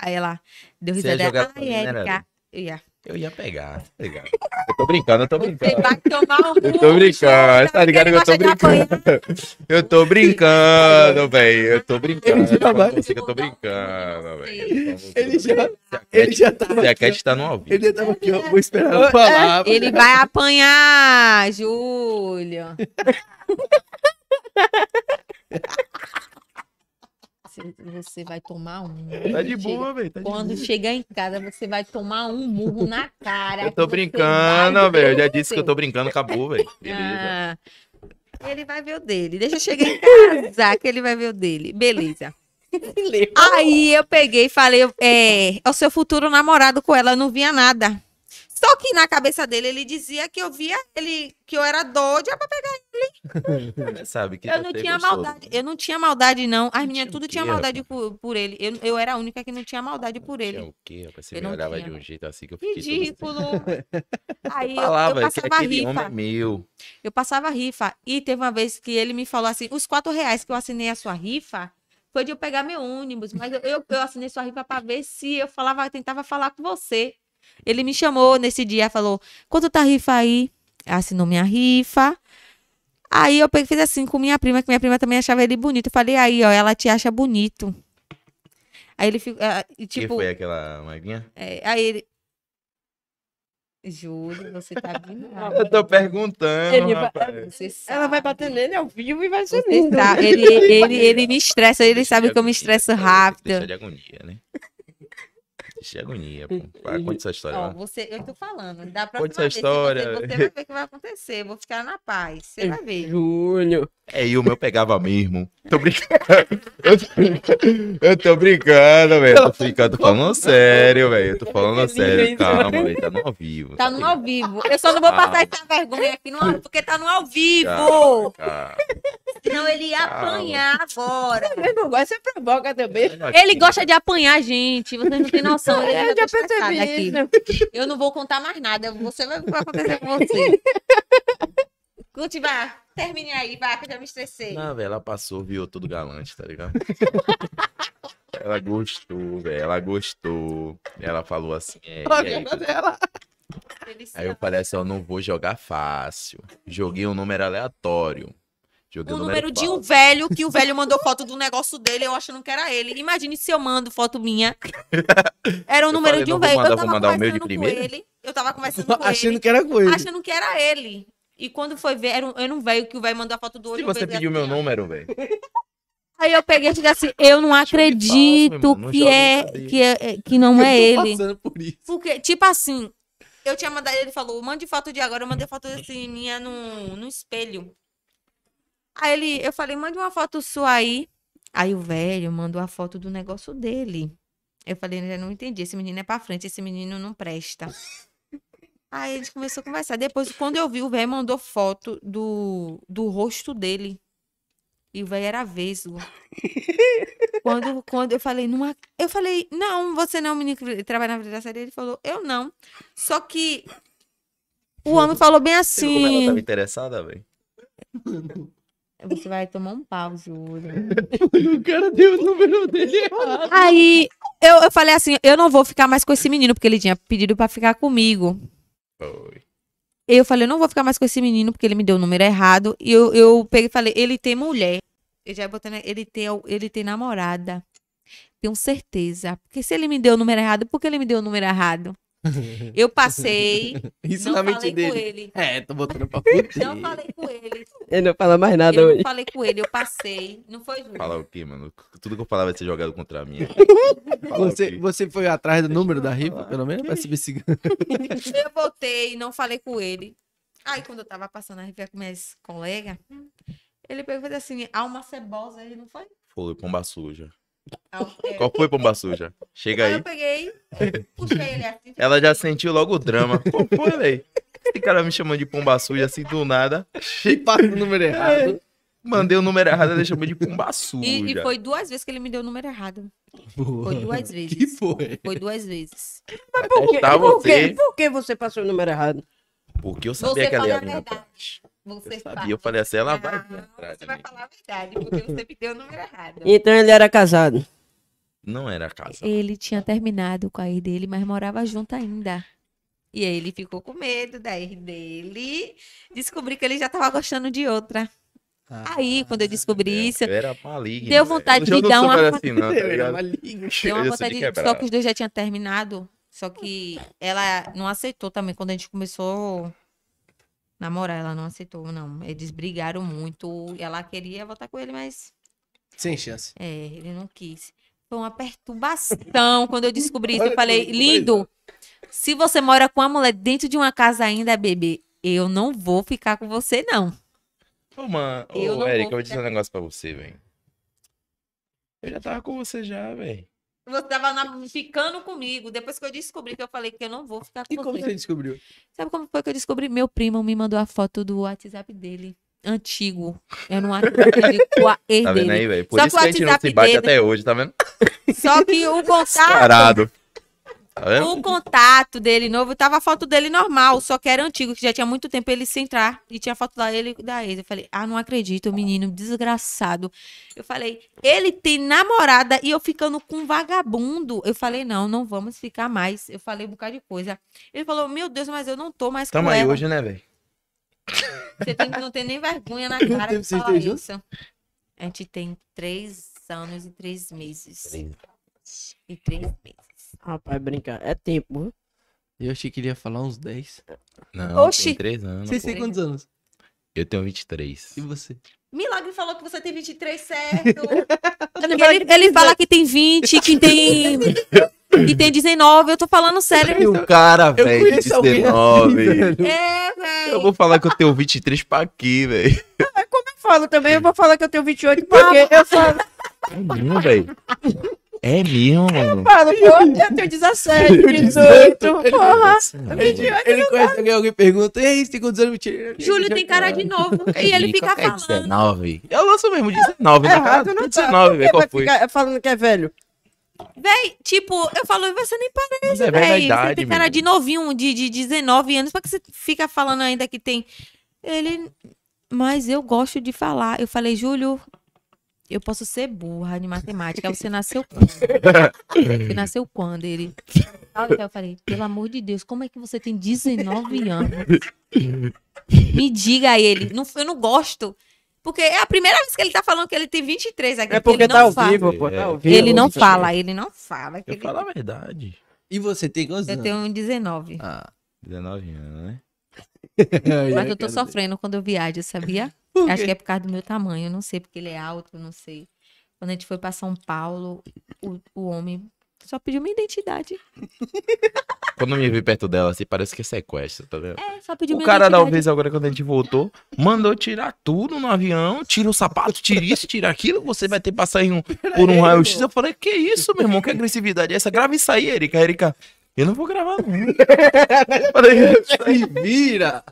Aí ela deu Você risada. Ai, né, Érica. Nara? Eu ia. Eu ia pegar, tá ligado? Eu tô brincando, eu tô Você brincando. vai tomar um Eu tô brincando, tá ligado que eu tô brincando. Eu tô brincando, velho. Eu tô brincando. Ele já vai- Eu eu tô brincando, velho. Ele já, ele já tava Se a aqui, Cat tá no ao vivo. Ele já tava aqui, ó. Vou esperar ela falar. Ele vai apanhar, Júlio. Você- Você vai tomar um. Tá de boa, velho. Tá Quando boa. chegar em casa, você vai tomar um murro na cara. Eu tô brincando, velho. Eu já disse que eu tô brincando, acabou, velho. Ah, ele vai ver o dele. Deixa eu chegar em casa que ele vai ver o dele. Beleza. Aí eu peguei e falei, é, é o seu futuro namorado com ela, eu não via nada. Só que na cabeça dele ele dizia que eu via ele, que eu era doida pra pegar. Você sabe que Eu tá não tinha gostoso. maldade, eu não tinha maldade não. As meninas tinha tudo tinha maldade por, por ele. Eu, eu era a única que não tinha maldade por Tinha ele. o quê, rapaz? Você Eu me olhava tinha. de um jeito assim que eu fiquei todo... Ridículo. Aí eu, eu Falava que passava é rifa. meu. Eu passava rifa. E teve uma vez que ele me falou assim: os quatro reais que eu assinei a sua rifa foi de eu pegar meu ônibus. Mas eu, eu, eu assinei sua rifa pra ver se eu falava, eu tentava falar com você. Ele me chamou nesse dia, falou: quanto tá a rifa aí? Assinou minha rifa. Aí eu peguei fiz assim com minha prima, que minha prima também achava ele bonito. Eu falei, aí, ó, ela te acha bonito. Aí ele ficou. ah, e, que tipo, foi aquela magrinha? é, aí ele. Júlio, você tá vindo. Eu tô perguntando, Ele vai-. Ela vai bater nele ao vivo e vai Você lindo. sabe, ele, ele, ele me estressa, ele Deixa sabe que eu me estresso tá? rápido. Deixa de agonia, né? Ixi, agonia, pô. Vai, Conta essa história. Ó, você, eu tô falando. Próxima Conta essa história. Você, você vai ver o que vai acontecer. Eu vou ficar na paz. Você vai ver. Júnior. É, e o meu pegava mesmo. Tô brincando. Eu tô brincando, velho. Tô brincando, tô falando sério, velho. Eu tô falando sério. Calma, velho. Tá no ao vivo. Tá no ao vivo. Eu só não vou passar essa vergonha aqui no ao, porque tá no ao vivo. Calma. Senão ele ia Calma. apanhar agora. Ele não gosta, você provoca também. Ele gosta de apanhar, gente. Vocês não têm noção. É, eu tá já percebi aqui. isso. Eu não vou contar mais nada. Você vai acontecer com você. Vai. Termine aí, vai, que eu já me estressei. Não, velho, ela passou, viu, todo galante, tá ligado? ela gostou, velho, ela gostou. Ela falou assim, é, aí, Felicidade. aí eu falei assim, eu não vou jogar fácil. Joguei um número aleatório. Joguei O um número de um velho, que o velho mandou foto do negócio dele, eu achando que era ele. Imagine se eu mando foto minha. Era o Eu número falei, de um velho. mandar, Eu tava mandar o meu de conversando com ele. Eu tava conversando com Achando ele, que era coisa. achando que era ele. E quando foi ver, era um, era um velho que o velho mandou a foto do olho. Se você pediu meu número, velho. Aí eu peguei e disse assim, eu não acredito não que, é, que, é, que não é ele. passando por isso. Porque, tipo assim, eu tinha mandado, ele falou, mande foto de agora, eu mandei foto assim, minha no, no espelho. Aí ele, eu falei, mande uma foto sua aí. Aí o velho mandou a foto do negócio dele. Eu falei, eu não entendi, esse menino é pra frente, esse menino não presta. Aí gente começou a conversar. Depois, quando eu vi, o velho mandou foto do, do rosto dele. E o velho era vesgo. quando, quando eu falei, não, ac- eu falei, não, você não é um menino que trabalha na vidraçaria. Ele falou, eu não. Só que o homem falou bem viu como ela assim. tava interessada, velho? Você vai tomar um pau, Júlio. O cara deu o número dele errado. Aí eu, eu falei assim, eu não vou ficar mais com esse menino, porque ele tinha pedido pra ficar comigo. Foi. Eu falei, eu não vou ficar mais com esse menino, porque ele me deu o número errado. E eu, eu peguei e falei, ele tem mulher. Eu já botei, na- ele tem, ele tem namorada. Tenho certeza. Porque se ele me deu o número errado, por que ele me deu o número errado? Eu passei, Isso não na mente falei com dele. ele. É, tô botando pra fuder. Não falei com ele. Ele não fala mais nada Eu hoje. não falei com ele, eu passei. Não foi, Júlio? Fala o quê, mano? Tudo que eu falava vai ser jogado contra mim. Você, você foi atrás do número da rifa, pelo menos, pra saber se... Eu voltei, não falei com ele. Aí, quando eu tava passando a rifa com minhas colegas, ele pegou e fez assim, alma cebosa, ele não foi? Foi, pomba suja. Al- é. Qual foi, pomba suja? Chega Aí aí. eu peguei, puxei ele assim. Ela já sentiu logo o drama. Pô, foi, velho. Esse cara me chamando de pomba suja assim do nada. E passa o número errado. Mandei o número errado, ela chamou de pomba suja. E, e foi duas vezes que ele me deu o número errado. Foi duas vezes. Que foi? Foi duas vezes. Vai Por testar Por você. Por que você passou o número errado? Porque eu sabia Você que ela ia a vir. Você Eu sabia, eu falei assim, ela vai Ah. Você vai falar a verdade, porque você me deu o número errado. Então ele era casado. Não era casa. Ele tinha terminado com a ex dele, mas morava junto ainda. E aí ele ficou com medo da ex dele. Descobri que ele já tava gostando de outra. Aí, quando eu descobri isso, Eu era maligno. Deu vontade Eu de não dar uma- mais assim, não, tá era maligno. deu uma vontade de... Só que os dois já tinham terminado. Só que ela não aceitou também. Quando a gente começou namorar, ela não aceitou, não. Eles brigaram muito. Ela queria voltar com ele, mas Sem chance. É, ele não quis. Foi uma perturbação quando eu descobri isso. Eu falei, lindo, se você mora com a mulher dentro de uma casa ainda, bebê, eu não vou ficar com você, não. Ô, mano, Eu ô, não Eric, vou eu vou dizer um negócio pra você, velho. Eu já tava com você já, velho. Você tava na- ficando comigo. Depois que eu descobri que eu falei que eu não vou ficar com E como você. você descobriu? Sabe como foi que eu descobri? Meu primo me mandou a foto do WhatsApp dele. Antigo. Eu não acredito com a ex Tá vendo dele. aí, velho? Por Só isso que que o a gente não WhatsApp se bate dele- até hoje, tá vendo? Só que o contato. Parado. Tá? O contato dele novo, tava a foto dele normal, só que era antigo, que já tinha muito tempo ele sem entrar. E tinha a foto lá, ele e da ex. Eu falei, ah, não acredito, menino desgraçado. Eu falei, ele tem namorada e eu ficando com um vagabundo. Eu falei, não, não vamos ficar mais. Eu falei um bocado de coisa. Ele falou, meu Deus, mas eu não tô mais Tamo com aí ela. hoje, né, velho? Você tem- não tem nem vergonha na cara de falar isso. A gente tem três anos e três meses. E três meses. Rapaz, brincar. É tempo. Eu achei que ele ia falar uns 10. Não, Oxi. tem três anos. Vocês pô. têm quantos anos? Eu tenho 23. E você? Milagre falou que você tem 23 certo. ele, ele fala que tem 20, que tem. E tem 19, eu tô falando E sério. o cara, Eu velho, conheço alguém assim, 19. velho. É, Eu vou falar que eu tenho 23 pra aqui, velho. Eu falo também, eu vou falar que eu tenho 28, porque eu falo, É mesmo, velho. É mesmo, mano. falo, pô, eu tenho 17, 18, porra. Ele, ele conhece alguém, alguém pergunta, e aí, você tem quantos anos? Júlio tem cara de novo. E ele fica que é falando. 19. Eu lanço mesmo 19, né? Errado cara? não tá. 19, Por velho. Qual foi? falando que é velho? Véi, tipo, eu falo, você nem parece, é. Você tem cara de novinho, de, de 19 anos, pra que você fica falando ainda que tem. Ele. Mas eu gosto de falar. Eu falei, Júlio, eu posso ser burra de matemática. Você nasceu quando? Você nasceu quando? Ele. Aí eu falei, pelo amor de Deus, como é que você tem 19 anos? Me diga a ele. Não, eu não gosto. Porque é a primeira vez que ele tá falando que ele tem 23 aqui. É porque ele tá não ao fala. vivo, pô, tá ao vivo. Ele não fala, ele não fala. que Eu ele- falo a verdade. E você tem quantos Eu anos? tenho um 19. Ah. 19 anos, né? Mas eu tô sofrendo quando eu viajo, sabia? Acho que é por causa do meu tamanho. Eu não sei, porque ele é alto, eu não sei. Quando a gente foi pra São Paulo, o, o homem só pediu minha identidade. Quando me vi perto dela, assim, parece que é sequestro, tá vendo? É, só pediu O minha cara da identidade. vez agora, quando a gente voltou, mandou tirar tudo no avião, tira o sapato, tira isso, tira aquilo, você vai ter que passar um, por um raio-x. Eu falei, que isso, meu irmão? Que agressividade é essa? Grava isso aí, Erika. Erika, eu não vou gravar, não. Eu falei, Se vira!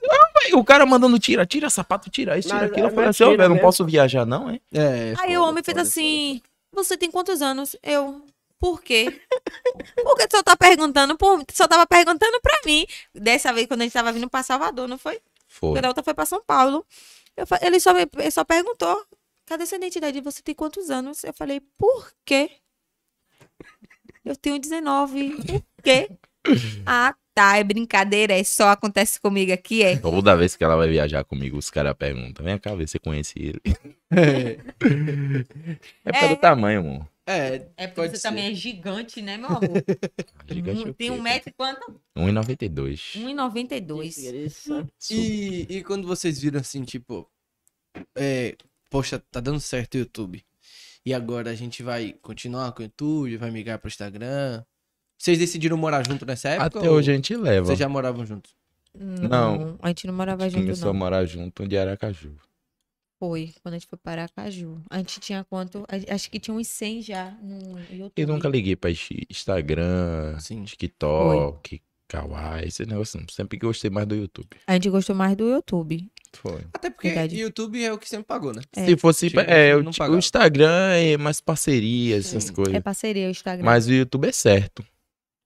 "Aí, o cara mandando tira, tira sapato, tira isso, tira Mas aquilo. Eu é falei assim, ó, velho, não mesmo. posso viajar, não, é? É, Aí foda, o homem fez foda, assim: Você tem quantos anos? Eu. Por quê? Porque tu só tá perguntando por. tu Só tava perguntando pra mim. Dessa vez, quando a gente tava vindo pra Salvador, não foi? Foi. Porque da outra foi pra São Paulo. Eu fa- ele, só, me- ele só perguntou: cadê sua identidade? Você tem quantos anos? Eu falei: por quê? Eu tenho 19. Quê? ah, tá. É brincadeira. É só acontece comigo aqui, é. Toda vez que ela vai viajar comigo, os caras perguntam, vem cá ver se você conhece ele. É, É causa do tamanho, amor. é, É porque você ser. também é gigante, né, meu amor? Gigante tem um metro e quanto? 1,92. 1,92. Isso. E, e quando vocês viram assim, tipo, é, poxa, tá dando certo o YouTube. E agora a gente vai continuar com o YouTube, vai migrar pro Instagram. Vocês decidiram morar junto nessa época? Até ou hoje a gente leva. Vocês já moravam juntos? Não. A gente não morava A gente junto, começou a não. morar junto de Aracaju. Foi, quando a gente foi para Aracaju. A gente tinha quanto? A- Acho que tinha uns 100 já no YouTube. Eu nunca liguei pra Insti- Instagram, Sim. TikTok, Kawaii, esse negócio não. Sempre gostei mais do YouTube. A gente gostou mais do YouTube. Foi. Até porque Verdade. YouTube é o que sempre pagou, né? É. Se fosse. Tipo, é, não o, o Instagram é mais parcerias, essas coisas. É parceria o Instagram. Mas o YouTube é certo.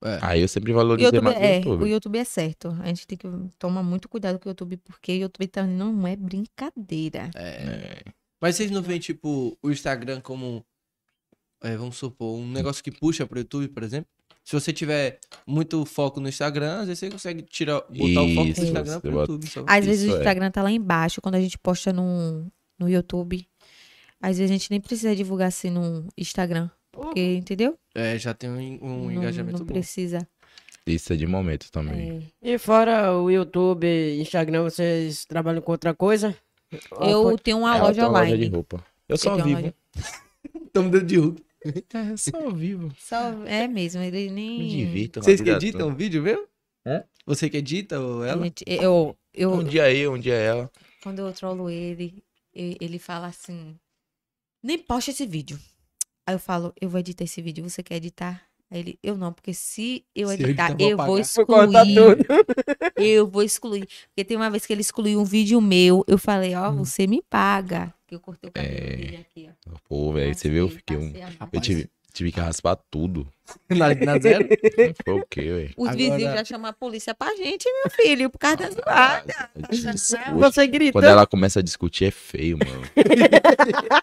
É. Aí eu sempre o valorizei YouTube, mais é, o YouTube. o YouTube é certo. A gente tem que tomar muito cuidado com o YouTube, porque o YouTube também não é brincadeira. É. Mas vocês não veem, tipo, o Instagram como, é, vamos supor, um negócio que puxa pro YouTube, por exemplo? Se você tiver muito foco no Instagram, às vezes você consegue tirar, botar o foco Isso, do Instagram pro YouTube. Só. Às vezes Isso o é. Instagram tá lá embaixo, quando a gente posta no, no YouTube. Às vezes a gente nem precisa divulgar assim no Instagram. Porque, entendeu? É, já tem um, um não, engajamento não bom. precisa. Isso é de momento também. É. E fora o YouTube, Instagram, vocês trabalham com outra coisa? Eu tenho uma Ela loja uma online. de roupa. Eu só vivo. loja- Tamo dando de Hulk. É, só vivo. Só, é mesmo, ele nem. Me divirto. Vocês que editam o vídeo, viu? Hã? Você que edita ou ela? Eu, eu, Um dia eu, um dia ela. quando eu trolo ele, ele fala assim: nem poste esse vídeo. Aí eu falo: eu vou editar esse vídeo, você quer editar? Aí ele: eu não, porque se eu Se eu editar, editar, eu eu vou vou. Vou excluir. tudo. Eu vou excluir. Porque tem uma vez que ele excluiu um vídeo meu, eu falei: ó, você me paga. Que eu cortei o cabelo É. dele aqui, ó. Pô, velho, você viu? Eu fiquei um. Eu tive, tive que raspar tudo. na, na zero? Foi o quê, velho? Os Agora- vizinhos já chamam a polícia pra gente, meu filho, por causa da zoada. Discute. Você grita. Quando ela começa a discutir é feio, mano.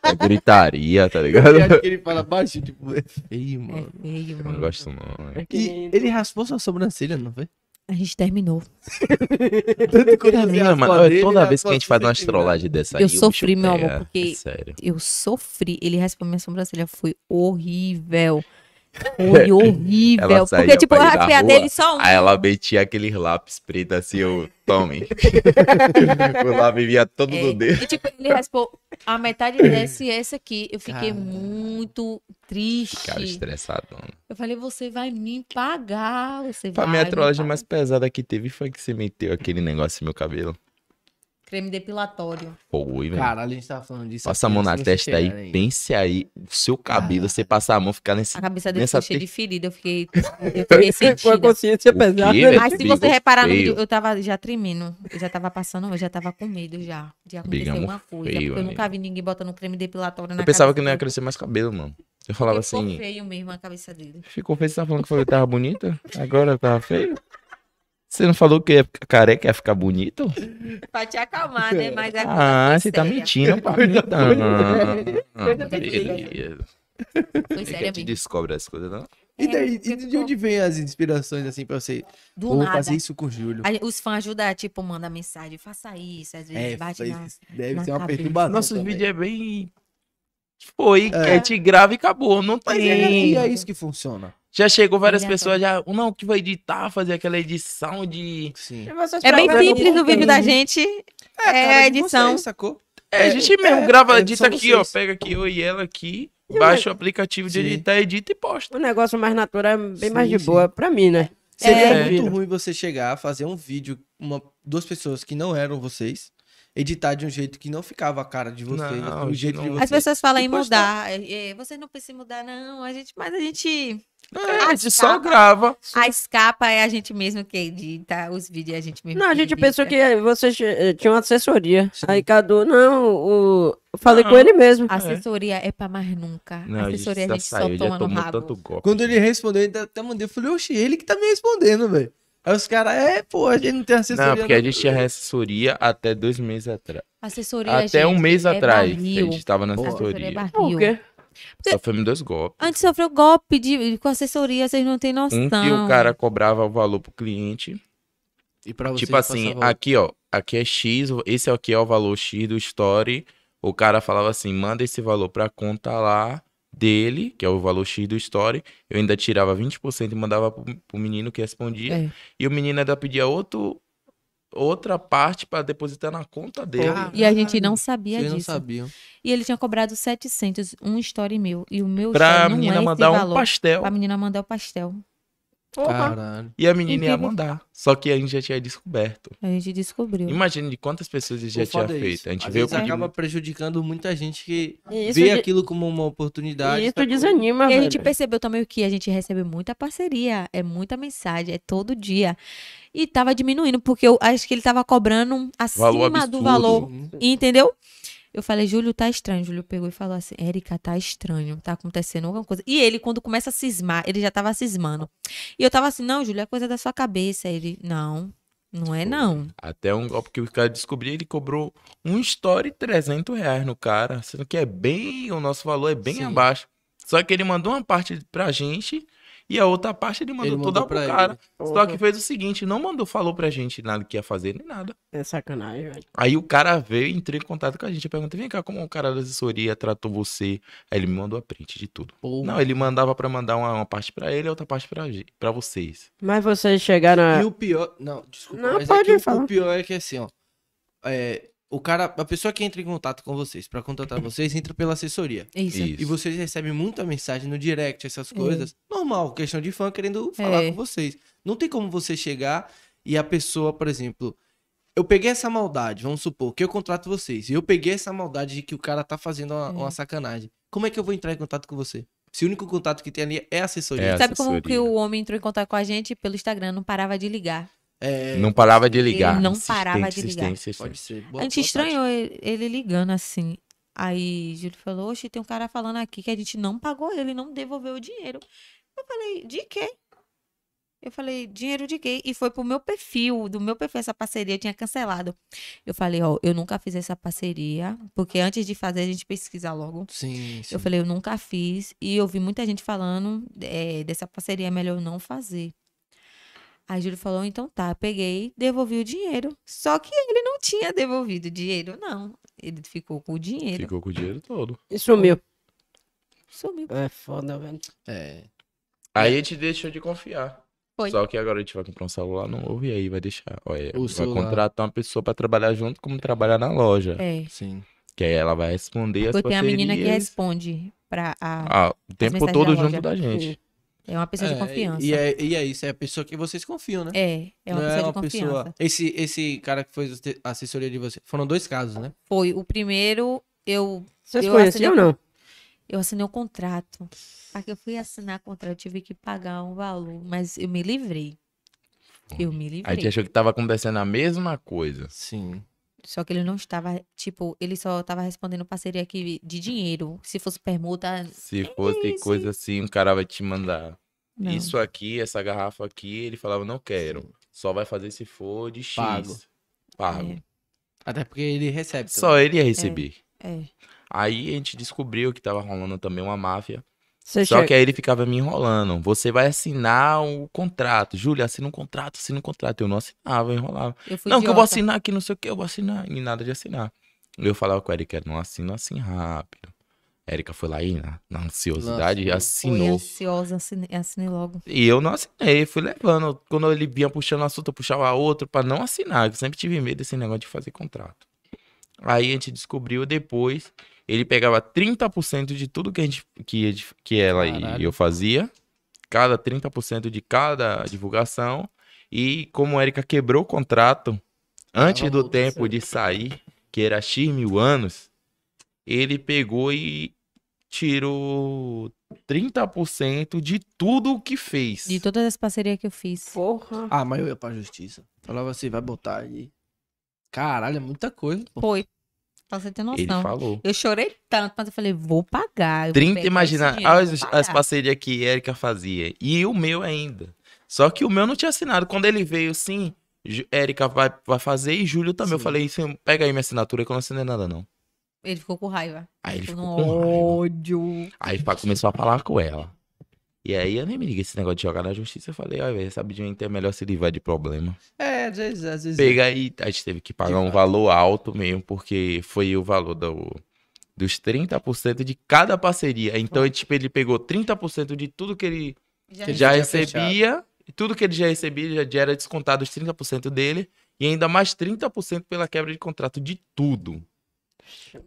É gritaria, tá ligado? Eu acho que ele fala baixo, tipo, é feio, É mano. feio, Eu não mano. gosto não. é. E ele raspou sua sobrancelha, não foi? A gente terminou. Mano. Olha, Toda vez que a gente faz uma trollagem dessa aí, Eu sofri, meu amor, porque- É sério. Eu sofri. Ele raspou minha sobrancelha. Foi horrível. Foi horrível. Ela Porque, tipo, a rua, dele só um. Aí ela metia aqueles lápis pretos assim, eu tomem. o lápis via todo É, no dedo. E, tipo, ele raspou a metade desse e esse aqui. Eu fiquei Caralho. muito triste. Cara, estressado. Eu falei, você vai me pagar. Você Pra vai mim, a me trollagem mais pesada que teve foi que você meteu aquele negócio no meu cabelo. Creme depilatório. Foi, velho. Caralho, a gente tava falando disso. Passa a mão na testa aí, chegar pense aí, o seu cabelo, você passar a mão, ficar nesse. A cabeça dele ficou cheia te- de ferida. Eu fiquei, eu fiquei Foi a consciência pesada. Mas se você reparar vídeo, eu tava já tremendo. Eu já tava passando, eu já tava com medo já de acontecer Bigão alguma coisa. feio, porque eu nunca vi ninguém botando creme depilatório na Eu pensava que não ia crescer mais cabelo, mano. Eu falava Ficou assim, feio mesmo a cabeça dele. ficou feio, você tá falando que eu tava bonita? Agora tava feio? Você não falou que careca ia ficar bonito? Pra te acalmar, né? Mas é Ah, você tá mentindo pra mim, Coisa beleza. Foi Você séria te mesmo. descobre as coisas, não? E daí, É, e de ficou- onde vem as inspirações assim pra você? Do Vou nada. fazer isso com o Júlio. Os fãs ajudam, tipo, manda mensagem, faça isso, às vezes É, bate faz- na... deve na ser uma cabeça. perturbação. Nossos também. vídeos é bem. Foi, É. que a gente grava e acabou. Não Mas é, tem. e é isso que funciona. Já chegou várias Aleatório. pessoas já. Não, que vai editar, fazer aquela edição de. Sim. É bem simples o vídeo da gente. a É, cara de edição. vocês, sacou? É, a É, gente mesmo é, grava, é, edita aqui, ó. vocês. Pega aqui eu e ela aqui, E baixa o aplicativo de Sim. editar, edita e posta. O negócio mais natural é bem mais Sim, de sim. boa pra mim, né? Seria É. muito ruim você chegar, fazer um vídeo, uma, duas pessoas que não eram vocês, editar de um jeito que não ficava a cara de vocês, Não, o jeito não- de As vocês. As pessoas falam E em postar. mudar. É, é, você não precisa mudar, não. A gente, mas a gente. É, a gente As só grava. A escapa é a gente mesmo que edita. Os vídeos é a gente mesmo. Não, a gente edita. pensou que vocês eh, tinham assessoria. Sim. Aí Cadu, não, o... eu falei Não. com ele mesmo. A assessoria é pra mais nunca. Não, a a assessoria a gente só saiu, já toma no rabo. tanto golpe. Quando ele respondeu, eu ainda até mandei, eu falei, oxe, ele que tá me respondendo, velho. Aí os caras, é, pô, a gente não tem assessoria. Não, porque a gente tinha assessoria até dois meses atrás. Assessoria, Até um gente, mês é atrás. A gente tava na Assessoria é assessoria. barril. Por quê? Só foi dois golpes. Antes sofreu golpe de, com assessoria, vocês não têm noção. Um que o cara cobrava o valor pro cliente. E pra vocês Tipo assim, passava- aqui ó, aqui é X, esse aqui é o valor X do Story. O cara falava assim, manda esse valor pra conta lá dele, que é o valor X do Story. Eu ainda tirava 20% e mandava pro, pro menino que respondia. É. E o menino ainda pedia outro, outra parte pra depositar na conta dele. Ah, E a gente não sabia Vocês não disso. sabiam. E ele tinha cobrado 700, um story meu. E o meu pra story não menina é mandar um valor. pastel. Pra menina mandar o pastel. Caralho. E a menina ia Incrível. mandar. Só que a gente já tinha descoberto. A gente descobriu. Imagina de quantas pessoas ele já O tinha é feito. A gente Às veio vezes acaba prejudicando muita gente que E isso, vê de- aquilo como uma oportunidade. e isso tá- desanima, E a gente percebeu também que a gente recebe muita parceria, é muita mensagem, é todo dia. E tava diminuindo, porque eu acho que ele tava cobrando acima Valor do valor. Entendeu? Eu falei, Júlio, tá estranho. Júlio pegou e falou assim: Érica, tá estranho, tá acontecendo alguma coisa. E ele, quando começa a cismar, ele já tava cismando. E eu tava assim: não, Júlio, é coisa da sua cabeça. Ele, não, não é não. Até um golpe que o cara descobriu, ele cobrou um story 300 reais no cara. Sendo que é bem, o nosso valor é bem Sim. abaixo. Só que ele mandou uma parte pra gente e a outra parte ele mandou Ele toda pro pra cara. ele. Só que fez o seguinte, não mandou, falou pra gente nada que ia fazer, nem nada. É sacanagem, velho. Aí o cara veio, entrou em contato com a gente. Eu perguntei, vem cá, como o cara da assessoria tratou você? Aí ele me mandou a print de tudo. Pô. Não, ele mandava pra mandar uma, uma parte pra ele e outra parte pra, pra vocês. Mas vocês chegaram a... E o pior. Não, desculpa. Não, mas é pode que o- falar. o pior é que assim, ó. é, o cara, a pessoa que entra em contato com vocês pra contratar vocês entra pela assessoria. Isso. Isso. E vocês recebem muita mensagem no direct, essas coisas. Normal, questão de fã querendo falar É. com vocês. Não tem como você chegar e a pessoa, por exemplo, eu peguei essa maldade, vamos supor, que eu contrato vocês, e eu peguei essa maldade de que o cara tá fazendo uma, uma sacanagem. Como é que eu vou entrar em contato com você? Se o único contato que tem ali é a assessoria. É. Sabe como que assessoria. o homem entrou em contato com a gente pelo Instagram? Não parava de ligar. É, Não parava de ligar. Ele não Insistente, parava de ligar. insistente, pode ser. Boa- a gente estranhou ele, ele ligando assim. Aí Júlio falou: Oxe, tem um cara falando aqui que a gente não pagou ele, não devolveu o dinheiro. Eu falei: De quê? Eu falei, dinheiro de quê? E foi pro meu perfil, do meu perfil essa parceria, eu tinha cancelado. Eu falei, ó, eu nunca fiz essa parceria, porque antes de fazer a gente pesquisa logo. tarde. Sim, sim. Eu falei, eu nunca fiz. E eu vi muita gente falando é, dessa parceria, é melhor eu não fazer. Aí Júlio falou, então tá, peguei, devolvi o dinheiro. Só que ele não tinha devolvido o dinheiro, não. Ele ficou com o dinheiro. Ficou com o dinheiro todo. E sumiu. Sumiu. É foda, velho. É. Aí a gente deixou de confiar. Foi. Só que agora a gente vai comprar um celular novo e aí vai deixar. Olha, O vai celular. contratar uma pessoa pra trabalhar junto, como trabalhar na loja. É. Sim. Que aí ela vai responder as Porque tem a menina que parcerias, responde pra a. ah, o tempo todo da junto da gente. É uma pessoa de É, confiança. E é, e é isso, é a pessoa que vocês confiam, né? É, é uma Não pessoa de confiança. Esse, esse cara que foi a assessoria de você. Foram dois casos, né? Foi o primeiro, eu, Vocês Eu conheciam ou assinei- não? eu assinei o contrato. Para que eu fui assinar o contrato, eu tive que pagar um valor, mas eu me livrei. Eu me A gente livrei. achou que tava acontecendo a mesma coisa. Sim. Só que ele não estava, tipo, ele só estava respondendo parceria aqui de dinheiro. Se fosse permuta, Se fosse isso, coisa assim, um cara vai te mandar não. isso aqui, essa garrafa aqui, ele falava, não quero. Só vai fazer se for de X. Pago. Pago. É. Até porque ele recebe. Só ele ia receber. É. Aí a gente descobriu que tava rolando também uma máfia. Vocês Só che- que aí ele ficava me enrolando. Você vai assinar o contrato. Júlia, assina um contrato, assina um contrato. Eu não assinava, eu enrolava. Eu fui não, que eu vou idiota. assinar aqui, não sei o que, eu vou assinar. E nada de assinar. Eu falava com a Erika, não assina assim rápido. A Erika foi lá e na, na ansiosidade. Fui assinou. ansiosa, assinei, assinei logo. E eu não assinei, fui levando. Quando ele vinha puxando assunto, eu puxava outro pra não assinar. Eu sempre tive medo desse negócio de fazer contrato. Aí a gente descobriu depois, ele pegava 30% de tudo que a gente que, que ela e Caralho. eu fazia, cada 30% de cada divulgação. E como a Erika quebrou o contrato antes do tempo de sair, que era X mil anos, ele pegou e tirou 30% de tudo o que fez. De todas as parcerias que eu fiz. Porra. Ah, mas eu ia pra justiça. Falava assim, vai botar aí. Caralho, é muita coisa. pô. Foi. Pra você ter Ele noção. falou. Eu chorei tanto, mas eu falei, vou pagar. eu vou 30, pegar imagina, as, as parcerias que a Erika fazia. E o meu ainda. Só que o meu não tinha assinado. Quando ele veio, sim, Erika vai, vai fazer e Júlio também. Eu Sim. falei, "Sim, pega aí minha assinatura que eu não assinei nada, não. Ele ficou com raiva. Aí ele ficou no com raiva. ódio. Aí pá, começou a falar com ela. E aí eu nem me liguei esse negócio de jogar na justiça. Eu falei, ó, velho, sabe de onde é melhor se livrar de problema. É, às vezes, às vezes. Pega aí, a gente teve que pagar um fato. valor alto mesmo, porque foi o valor do, dos 30% de cada parceria. Então, tipo, ele pegou 30% de tudo que ele Que já ele tinha recebia, e tudo que ele já recebia já, já era descontado os 30% dele, e ainda mais 30% pela quebra de contrato de tudo.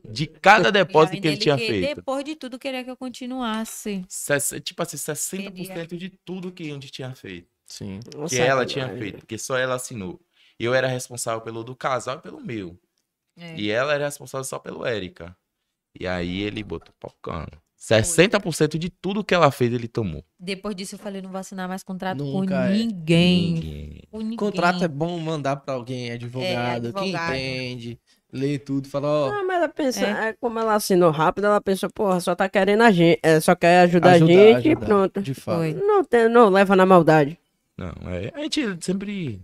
De cada depósito que ele tinha que- feito. Depois de tudo, queria que eu continuasse. Sess- Tipo assim, 60% de tudo que a gente tinha feito. Sim. Que ela tinha feito, porque só ela assinou. Eu era responsável pelo do casal e pelo meu. É. E ela era responsável só pelo Érica. E aí ele botou pocando. 60% de tudo que ela fez, ele tomou. Depois disso, eu falei, não vou assinar mais contrato Nunca com é. ninguém. Ninguém. Com ninguém. Contrato é bom mandar pra alguém, advogado, que advogado. entende, lê tudo, fala, ó, Ah, mas ela pensa, É. é, como ela assinou rápido, ela pensou, porra, só tá querendo a gente, é, só quer ajudar, Ajudar, a gente e ajudar. pronto. de fato. Foi. Não, tem, não leva na maldade. Não, é, a gente sempre.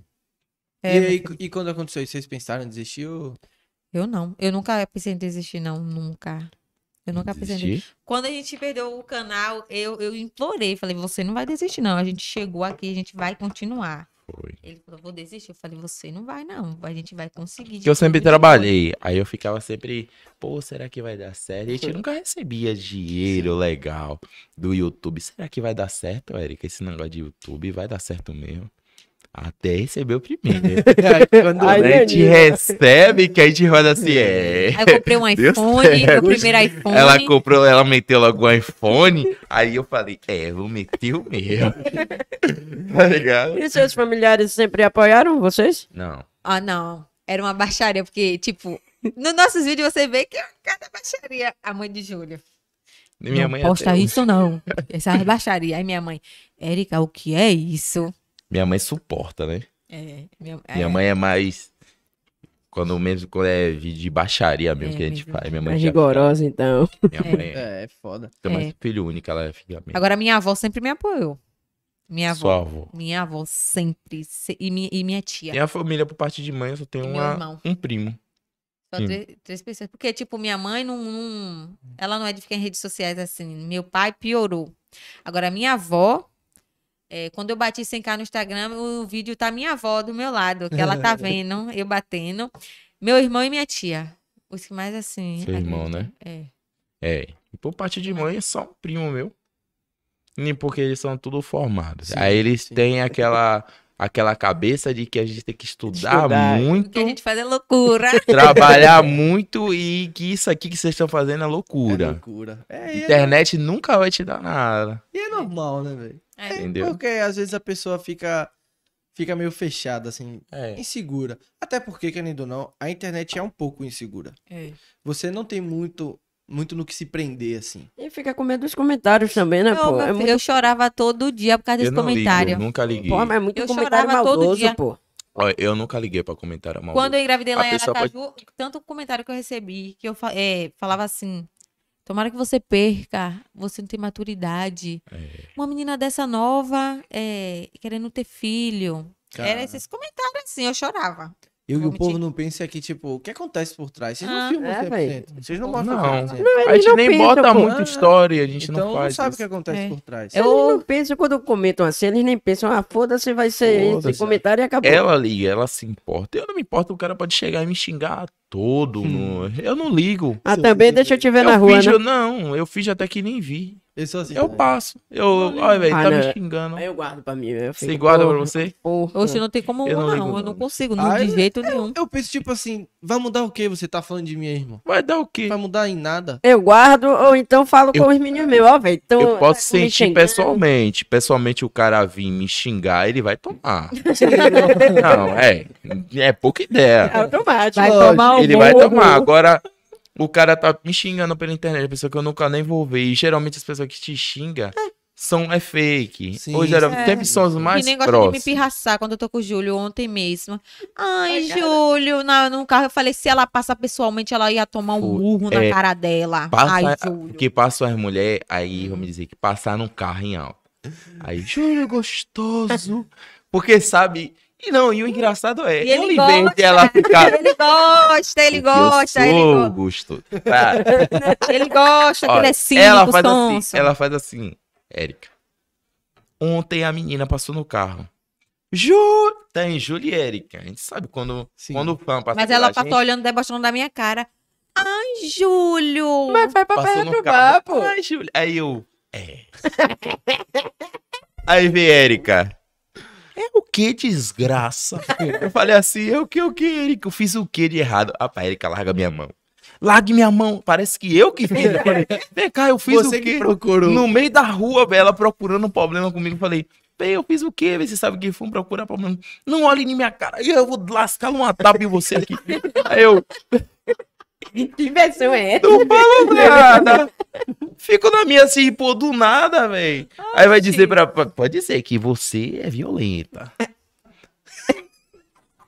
É, e aí, e quando aconteceu isso, vocês pensaram em desistir ou... Eu não. Eu nunca pensei em desistir, não. Nunca. Eu nunca pensei em desistir. Quando a gente perdeu o canal, eu, eu implorei. Falei, você não vai desistir, não. A gente chegou aqui, a gente vai continuar. Foi. Ele falou, vou desistir. Eu falei, você não vai, não. A gente vai conseguir. Porque eu sempre todo jeito." trabalhei. Aí eu ficava sempre, pô, será que vai dar certo? E a gente nunca recebia dinheiro legal do YouTube. Será que vai dar certo, Erika? Esse negócio de YouTube vai dar certo mesmo? Até receber o primeiro. Quando a gente recebe, que a gente roda assim, é. Aí eu comprei um iPhone, meu primeiro iPhone. Ela comprou, ela meteu logo um iPhone. Aí eu falei, é, vou meter o meu. tá ligado? E seus familiares sempre apoiaram vocês? Não. Ah, não. Era uma baixaria, porque, tipo, nos nossos vídeos você vê que é cada baixaria. A mãe de Júlia. Minha não mãe posta até isso, não. Essa é baixaria. Aí minha mãe, Érica, o que é isso? Minha mãe suporta, né? É, minha, Minha é, mãe é mais. Quando mesmo quando é vídeo de baixaria mesmo É que a gente mesmo. faz. Minha mãe Mais já rigorosa, então. fica- Minha mãe é. É, é foda. Tem mais É. filho único, ela é minha. Agora, minha avó sempre me apoiou. Minha avó. Sua avó. Minha avó sempre. se- E minha, e minha tia. Minha família, por parte de mãe, eu só tenho uma, um primo. Só Sim. três, três pessoas. Porque, tipo, minha mãe não, não- Ela não é de ficar em redes sociais assim. Meu pai piorou. Agora, minha avó. É, quando eu bati 100k no Instagram, o vídeo tá minha avó do meu lado, que ela tá vendo, eu batendo. Meu irmão e minha tia. Os que mais assim. Seu irmão, acreditam. É. É. E por parte de mãe, é só um primo meu. Nem porque eles são tudo formados. Sim, Aí eles sim. têm aquela, aquela cabeça de que a gente tem que estudar, Estudar. O muito, que a gente faz é loucura. trabalhar muito e que isso aqui que vocês estão fazendo é É loucura. loucura. É, é, Internet nunca vai te dar nada, e é normal, né, velho? É. entendeu? Porque às vezes a pessoa fica, fica meio fechada, assim, É. insegura. Até porque, querendo ou não, a internet é um pouco insegura. É. Você não tem muito, muito no que se prender, assim. E fica com medo dos comentários também, né, Eu, pô? meu É muito... eu chorava todo dia por causa desse Eu não comentário. ligo, nunca liguei. Pô, mas é muito Eu comentário chorava todo maldoso, dia. pô. Olha, eu nunca liguei pra comentário maldoso. Quando eu engravidei lá em Aracaju, tanto comentário que eu recebi, que eu fa- é, falava assim: tomara que você perca, você não tem maturidade. É. Uma menina dessa nova, é, querendo ter filho. Cara. Era esses comentários assim, eu chorava. E o que Vou o povo não pensa é que, tipo, o que acontece por trás? Vocês Ah, não filmam é, 100%. véi. Vocês não mostram Não. 100%. Não, A gente não nem bota pô. muita história, a gente Então não não, faz sabe o que acontece É. por trás. Eles não pensam quando comentam assim, eles nem pensam, ah, foda-se, vai ser esse Foda-se. comentário e acabou. Ela liga, ela se importa. Eu não me importo, o cara pode chegar e me xingar todo. no- Eu não ligo. Ah, também deixa eu te ver eu na rua, fiz, né? eu- não, eu fiz até que nem vi. Eu sou assim. Eu passo. Eu, olha, velho, tá não. me xingando. Aí eu guardo pra mim. Eu fico, Você guarda pra você? porra. Hoje não tem como, Eu não não, eu não. consigo, não, Ah, de eu- jeito nenhum. Eu penso, tipo assim, vai mudar o que você tá falando de mim irmão? Vai dar o quê? Vai mudar em nada? Eu guardo, ou então falo com os meninos meus, ó, velho. Então, Eu posso tá sentir pessoalmente. Pessoalmente, o cara vir me xingar, ele vai tomar. não, é. É pouca É ideia. automático. Vai tomar um Ele vai tomar. Agora, o cara tá me xingando pela internet, a pessoa que eu nunca nem vou ver. E geralmente as pessoas que te xingam são é fake. Sim, Ou geral, sim. sempre são os E mais nem gosta de me próximos. pirraçar quando eu tô com o Júlio ontem mesmo. Ai, Júlio, na, no carro eu falei, se ela passar pessoalmente, ela ia tomar um Pô, murro na é, cara dela. Passa, Ai, Júlio. que passam as mulheres, aí vamos dizer que passar num carro em alto. Aí, Júlio gostoso. Porque sabe. E não, e o engraçado é, E ele ele vem gosta. de ela ficar. Ele gosta, ele gosta, eu ele, sou go- gostoso. Tá. ele gosta, que ele Olha, é cínico, ela faz sonso. assim, ela faz assim, Érica. Ontem a menina passou no carro. Ju, tem Júlia e Érica. A gente sabe quando, Sim. quando o fã passa Mas ela passou olhando, debochando da minha cara. Ai, Júlio. Mas vai pra perturbar, carro. pô. Ai, Júlia. Aí eu, é. Aí vem Érica. É o que, desgraça? Eu falei assim, é o que, o que, Érica? Eu fiz o que de errado? Rapaz, Érica, larga minha mão. Largue minha mão. Parece que eu que fiz. Eu falei, vem cá, eu fiz Você o que quê? procurou. No meio da rua, velho, ela procurando um problema comigo. Falei, Bem, eu fiz o quê? Vê se sabe que foi procurar problema. Não olhe em minha cara. Eu vou lascar uma tapa em você aqui. Aí eu, Que versão é essa? não falo nada. Fico na minha assim, pô, do nada, velho. Aí vai dizer pra. Pode dizer que você é violenta.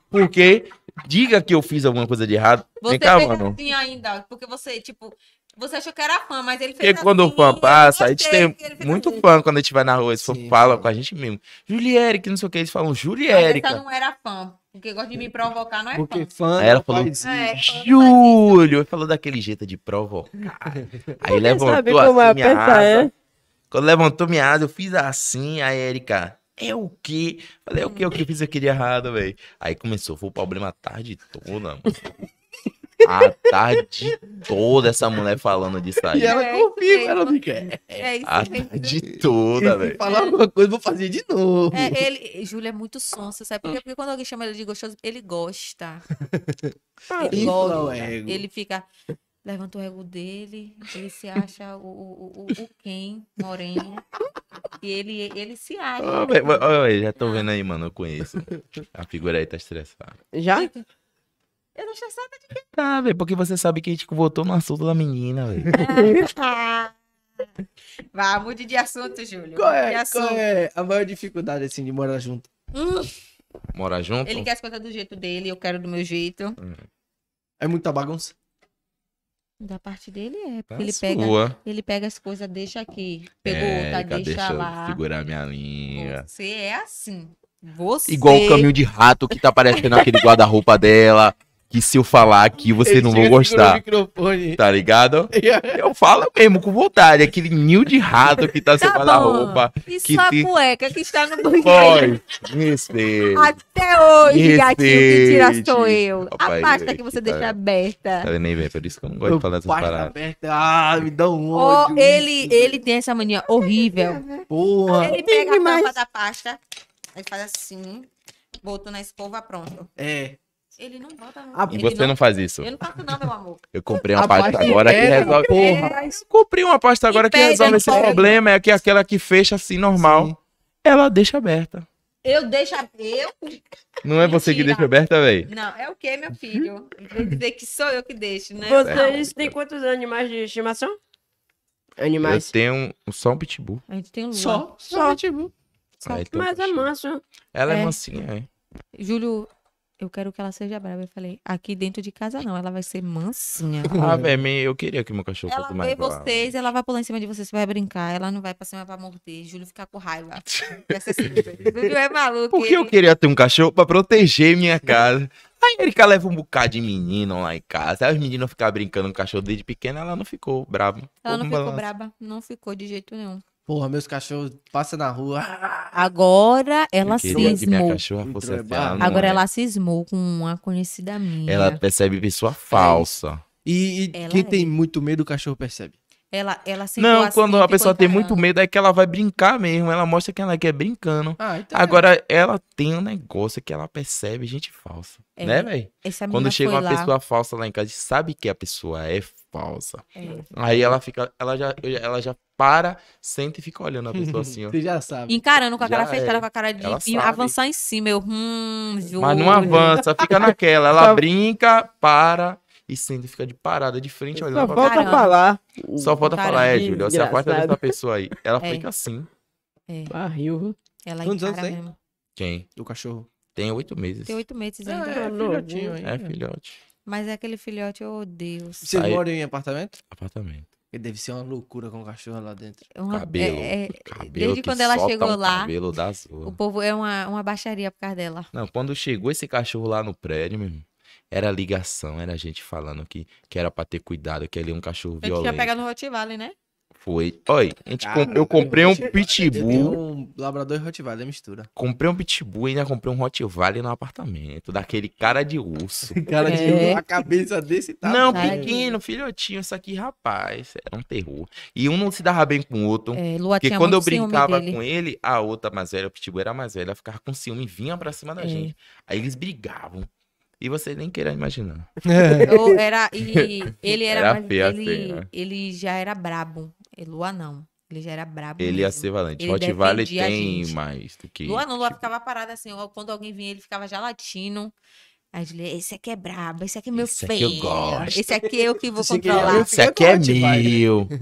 Porque diga que eu fiz alguma coisa de errado. Você Vem cá, mano. assim ainda, porque você, tipo, você achou que era fã, mas ele Porque fez quando assim, o fã eu passa, a gente tem que muito assim. fã quando a gente vai na rua. Eles Sim, falam sim. com a gente mesmo. Juliérica, não sei o que. Eles falam Mas Juliérica. essa não era fã, porque gosta de me provocar, não é Porque fã. fã Aí ela falou, É, fã Júlio, ele falou daquele jeito de provocar. Aí levantou como assim é minha pensar, asa. é? Quando levantou minha asa, eu fiz assim, a Erika, é o quê? Falei, é o quê? O que eu fiz aqui de errado, velho? Aí começou, foi o problema a tarde toda, mano. A tarde toda essa mulher falando disso aí. E ela É, confirma, é, ela fica. É isso A mesmo. tarde toda, Se velho. falar alguma coisa, eu vou fazer de novo. É, ele, Júlio é muito sonso, sabe? Porque, porque quando alguém chama ele de gostoso, ele gosta. Ele Infla o gosta. ego. Ele fica. Levanta o ego dele, ele se acha o, o, o, o Ken, moreno. E ele, ele se acha. Velho, ó, velho, já tô vendo aí, mano, eu conheço. A figura aí tá estressada. Já? Eu tô estressada de Tá, velho, porque você sabe que a gente voltou no assunto da menina, velho. Vá, mude de assunto, Júlio. Qual é, assunto. qual é a maior dificuldade, assim, de morar junto? Hum, Morar junto? ele quer as coisas do jeito dele, eu quero do meu jeito. É muita bagunça? Da parte dele é, porque Tá ele pega, ele pega as coisas, deixa aqui. Pegou É, outra, deixa eu lá. segurar minha língua. Você é assim. Você. Igual o caminho de rato que tá parecendo aquele guarda-roupa dela. Que se eu falar aqui você Ele não o gostar. microfone. Tá ligado? Eu falo mesmo com vontade. Aquele ninho de rato que tá sem Tá guarda-roupa. E que sua te- cueca que está no banheiro. Me respeita. Até hoje, gatinho, que tira respeite. sou eu. Rapaz, a pasta que você que tá- deixa aberta. Tá nem bem, por isso que eu não gosto de falar dessas Pasta paradas. aberta. Ah, me dá um Ó, ódio. ele, isso. ele tem essa mania horrível. Porra. Ele pega a tampa da pasta, aí faz assim, botou na escova, pronto. É. Ele não bota no... Ah, E você não faz isso. Eu não faço não, meu amor. Eu comprei uma pasta pasta agora que resolve. porra. Eu comprei uma pasta agora que resolve não esse problema. É que aquela que fecha assim normal. Sim. Ela deixa aberta. Eu deixo... Eu? Não é você que deixa aberta, velho? Não, é o quê, meu filho? Vou dizer que sou eu que deixo, né? Vocês têm quantos animais de estimação? Eu Animais. tenho um- só um pitbull. A gente tem lua. Só. Só. Só. Tipo. Só. Aí tem um Mas é manso. Ela é, É. mansinha, é. Júlio, eu quero que ela seja brava. Eu falei, aqui dentro de casa não, ela vai ser mansinha. Ah, velho, eu queria que meu cachorro Ela fosse mais vê bravo. vocês, ela vai pular em cima de vocês, vai brincar. Ela não vai pra cima pra morder. Júlio fica com raiva. Ser simples. Júlio é maluco. Porque eu ele- queria ter um cachorro pra proteger minha casa. Aí Erika leva um bocado de menino lá em casa. Aí os meninos ficam brincando com o cachorro desde pequena, ela não ficou brava. Ela não Ficou braba. Não ficou de jeito nenhum. Porra, meus cachorros passam na rua. Agora ela Eu queria que minha cismou. cachorra fosse é ela Agora é. ela cismou com uma conhecida minha. Ela percebe pessoa falsa. E, e quem é. tem muito medo, o cachorro percebe. Ela, ela sentou Não, assim, quando a ficou pessoa tem muito medo é que ela vai brincar mesmo. Ela mostra que ela quer brincando. Ah, então. Agora, ela tem um negócio que ela percebe gente falsa. É. Né, velho? Quando chega uma lá, pessoa falsa lá em casa e sabe que a pessoa é falsa. é. Aí ela fica, ela já, ela já para, senta e fica olhando a pessoa assim, ó. Você já sabe. Encarando com a cara Já fechada, é. com a cara de Ela e sabe. avançar em cima. Eu, hum, Júlio. Mas não avança, fica naquela. Ela Só- brinca, para e senta e fica de parada de frente Só olhando pra falta Caramba. falar. Só falta Caramba. falar, é, Júlia, você afasta Engraçado. dessa pessoa aí. Ela É. fica assim. Barril. Ela Quantos anos tem? mesmo. Quem? Do cachorro. Tem oito meses. Tem oito meses Ah, ainda. é, novo. filhotinho aí. É, filhote. Mas é aquele filhote, oh Deus. Vocês Aí- moram em apartamento? Apartamento. Porque deve ser uma loucura com o cachorro lá dentro. É uma- Cabelo. é- é- cabelo desde que quando ela solta chegou um lá, o povo é uma, uma baixaria por causa dela. Não, quando chegou esse cachorro lá no prédio, meu irmão, era ligação, era gente falando que, que era pra ter cuidado, que ele é um cachorro A gente já violento. pega no Rottweiler, né? Foi. Olha, a gente eu comprei um pitbull. um labrador e rottweiler, mistura. Comprei um pitbull e ainda comprei um Rottweiler no apartamento, daquele cara de urso. Cara de É. a cabeça desse tá não, pequeno, filhotinho, isso aqui, rapaz, era um terror. E um não se dava bem com o outro. É, Lua Porque quando eu brincava com ele, a outra mais velha, o pitbull era mais velha, ficava com ciúme e vinha pra cima da É. gente. Aí eles brigavam. E você nem queira imaginar. Eu era, e ele era, Era mais, feia a ele, ele já era brabo. Lua não. Ele já era brabo Ele ia mesmo. ser valente. Ele Rottweiler a tem mais do que. Lua não, Lua tipo, ficava parada assim, quando alguém vinha, ele ficava já latindo. Aí ele, esse aqui é brabo, esse aqui é meu Esse aqui filho. eu gosto. Esse aqui é eu que vou Esse aqui é controlar. eu. Esse aqui é meu.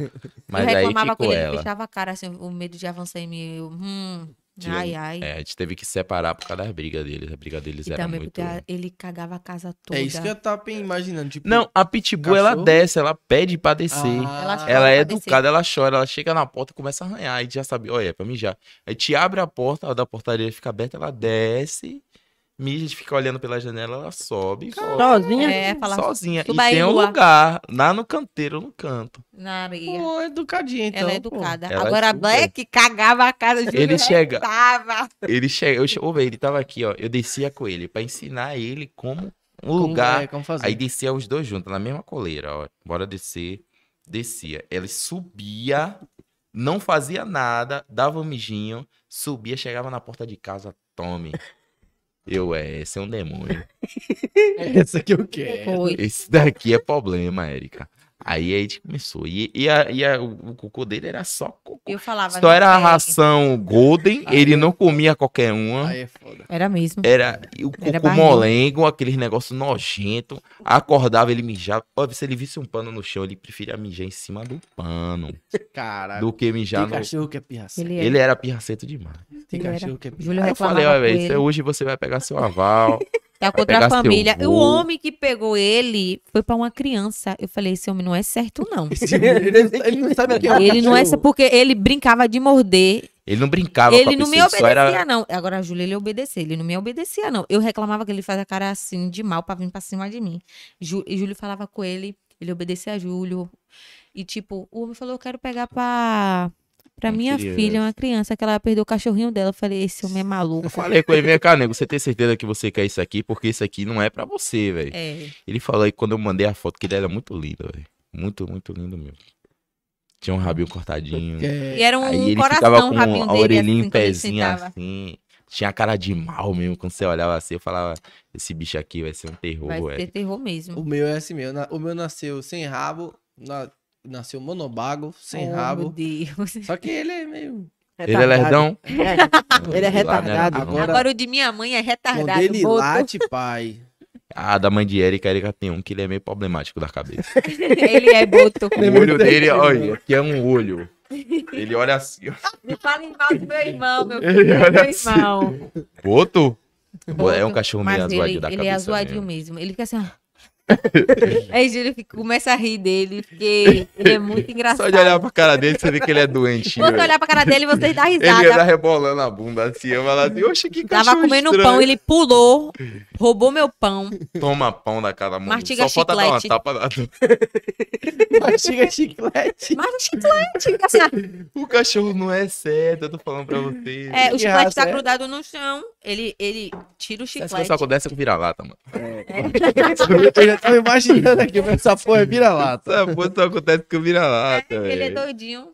Mas eu aí reclamava com ficou ele, ele ela. fechava a cara, assim, o medo de avançar em mim. Eu, hum, Ai, ai. É, a gente teve que separar por causa das brigas deles. A briga deles e era também muito. porque ele cagava a casa toda. É isso que eu tava imaginando. Tipo, Não, a pitbull ela Cachorro? desce, ela pede pra descer. Ah, Ela. Ela é educada, ela chora, ela chega na porta e começa a arranhar. Aí já sabe, olha, é pra mijar. Aí te abre a porta, a da portaria fica aberta, ela desce, mija, a gente fica olhando pela janela, ela sobe. Sozinha? É, fala sozinha. e tem um lugar, lá no canteiro, no canto. na areia. Pô, educadinha então. ela é educada. Ela é Agora a super. Black cagava a casa. Júlio Ele chega- retava. Ele chega, eu, che- ô, velho, ele tava aqui, ó. Eu descia com ele pra ensinar ele como um Como lugar. é, como fazer. Aí descia os dois juntos, na mesma coleira, ó. Bora descer. Descia. Ele subia, não fazia nada, dava um mijinho, subia, chegava na porta de casa, tome. Eu, é, esse é um demônio. Essa que eu quero. Esse daqui é problema, Érica. Aí a gente começou. E, e, a, e a- o, cocô dele era só cocô. Eu falava. Só era a ração Golden, Aí ele eu- não comia qualquer uma. Aí é foda. Era mesmo. Era o Era cocô barriga. molengo, aqueles negócio nojento. Acordava, ele mijava. Se ele visse um pano no chão, ele preferia mijar em cima do pano Caralho. do que mijar Tem no. cachorro que é pirraceiro. Ele, é. Ele era pirracento demais. Tem ele era. cachorro que é Aí eu falei, ó, velho, hoje você vai pegar seu aval. Tá com outra seu família. O homem que pegou ele foi pra uma criança. Eu falei, esse homem não é certo, não. ele, ele não sabe o que é Ele não é porque ele brincava de morder. Ele não brincava com a Ele não pessoa, me obedecia, era... não. Agora, a Júlia, ele obedecia. Ele não me obedecia, não. Eu reclamava que ele fazia cara assim, de mal, pra vir pra cima de mim. Ju, e Júlio falava com ele, ele obedecia a Júlio. E, tipo, o homem falou, eu quero pegar pra, pra minha criança. filha, uma criança, que ela perdeu o cachorrinho dela. Eu falei, esse homem é maluco. Eu falei com ele, vem cá, nego, você tem certeza que você quer isso aqui? Porque isso aqui não é pra você, velho. É. Ele falou aí quando eu mandei a foto que ele era muito lindo, velho. Muito, muito lindo mesmo. Tinha um rabinho cortadinho. É, E era um Aí ele coração ficava com a dele, orelhinha assim, em pezinha sentava. assim. Tinha cara de mal mesmo. Quando você olhava assim, eu falava, esse bicho aqui vai ser um terror, Vai velho. ter terror mesmo. O meu é assim mesmo. O meu nasceu sem rabo, na- nasceu monobago, sem oh, Meu rabo. Deus. Só que ele é meio. Ele é lerdão? É, ele é né? retardado. Agora- Agora o de minha mãe é Quando retardado. ele boto. late, pai. Ah, da mãe de Erika, a Erika tem um que ele é meio problemático da cabeça. ele é boto. O olho dele, olha, aqui é um olho. Ele olha assim, ó. Me fala mal do meu irmão, meu Ele filho, olha meu assim. irmão. Boto? É um Boto. cachorro meio Mas ele, da ele cabeça. é azoadinho mesmo. mesmo. Ele fica assim, ó. Aí Júlio fica- começa a rir dele, porque ele é muito engraçado. Só de olhar pra cara dele, você vê que ele é doente. Se você olhar pra cara dele, vocês dão Ele ia risada. dar rebolando a bunda assim, eu falava assim, oxe, que cachorro Tava comendo estranho. pão, ele pulou, roubou meu pão. Toma pão da cara, mano. Mastiga Só falta dar uma chiclete. tapa na... Mastiga chiclete. O chiclete, assim, ó. O cachorro não é certo, eu tô falando pra vocês. É, o chiclete tá é? grudado no chão. Ele, ele tira o chiclete. só acontece com vira-lata, mano. Eu tô imaginando aqui, mas essa porra é vira-lata. Essa porra só acontece com vira-lata, É, ele é doidinho.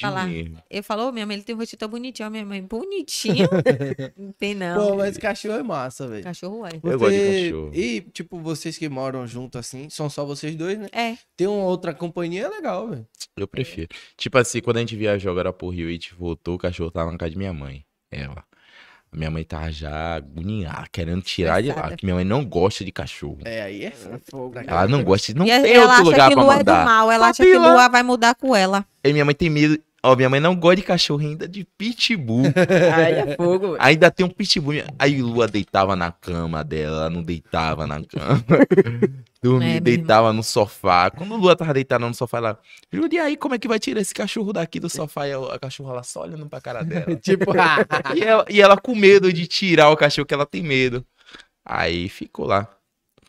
Fala. Doidinho. Eu falo, ô, minha mãe, ele tem um rosto tão bonitinho. A minha mãe, bonitinho? Não tem não. Pô, mas cachorro é massa, velho. Cachorro é. Eu gosto de cachorro. E, tipo, vocês que moram junto assim, são só vocês dois, né? É. Tem uma outra companhia, é legal, velho. Eu prefiro. Tipo assim, quando a gente viajou agora pro Rio e a gente voltou, o cachorro tava na casa de minha mãe. Ela. A minha mãe tava já agoniada, querendo tirar de lá. Que minha mãe não gosta de cachorro. É, aí é fogo. Ela não gosta, não e tem ela outro acha lugar que pra Lua é do mandar. mal. Ela acha Sabe que. Lua vai mudar com ela. E minha mãe tem medo. Ó, minha mãe não gosta de cachorro ainda de pitbull. Aí é fogo. ainda tem um pitbull. Aí Lua deitava na cama dela, ela não deitava na cama. Dormia, É, deitava no sofá. Quando Lua tava deitada no sofá, ela. Júlia, e aí, como é que vai tirar esse cachorro daqui do sofá? E a, a cachorra lá só olhando pra cara dela. tipo, E ela, e ela com medo de tirar o cachorro, que ela tem medo. Aí ficou lá.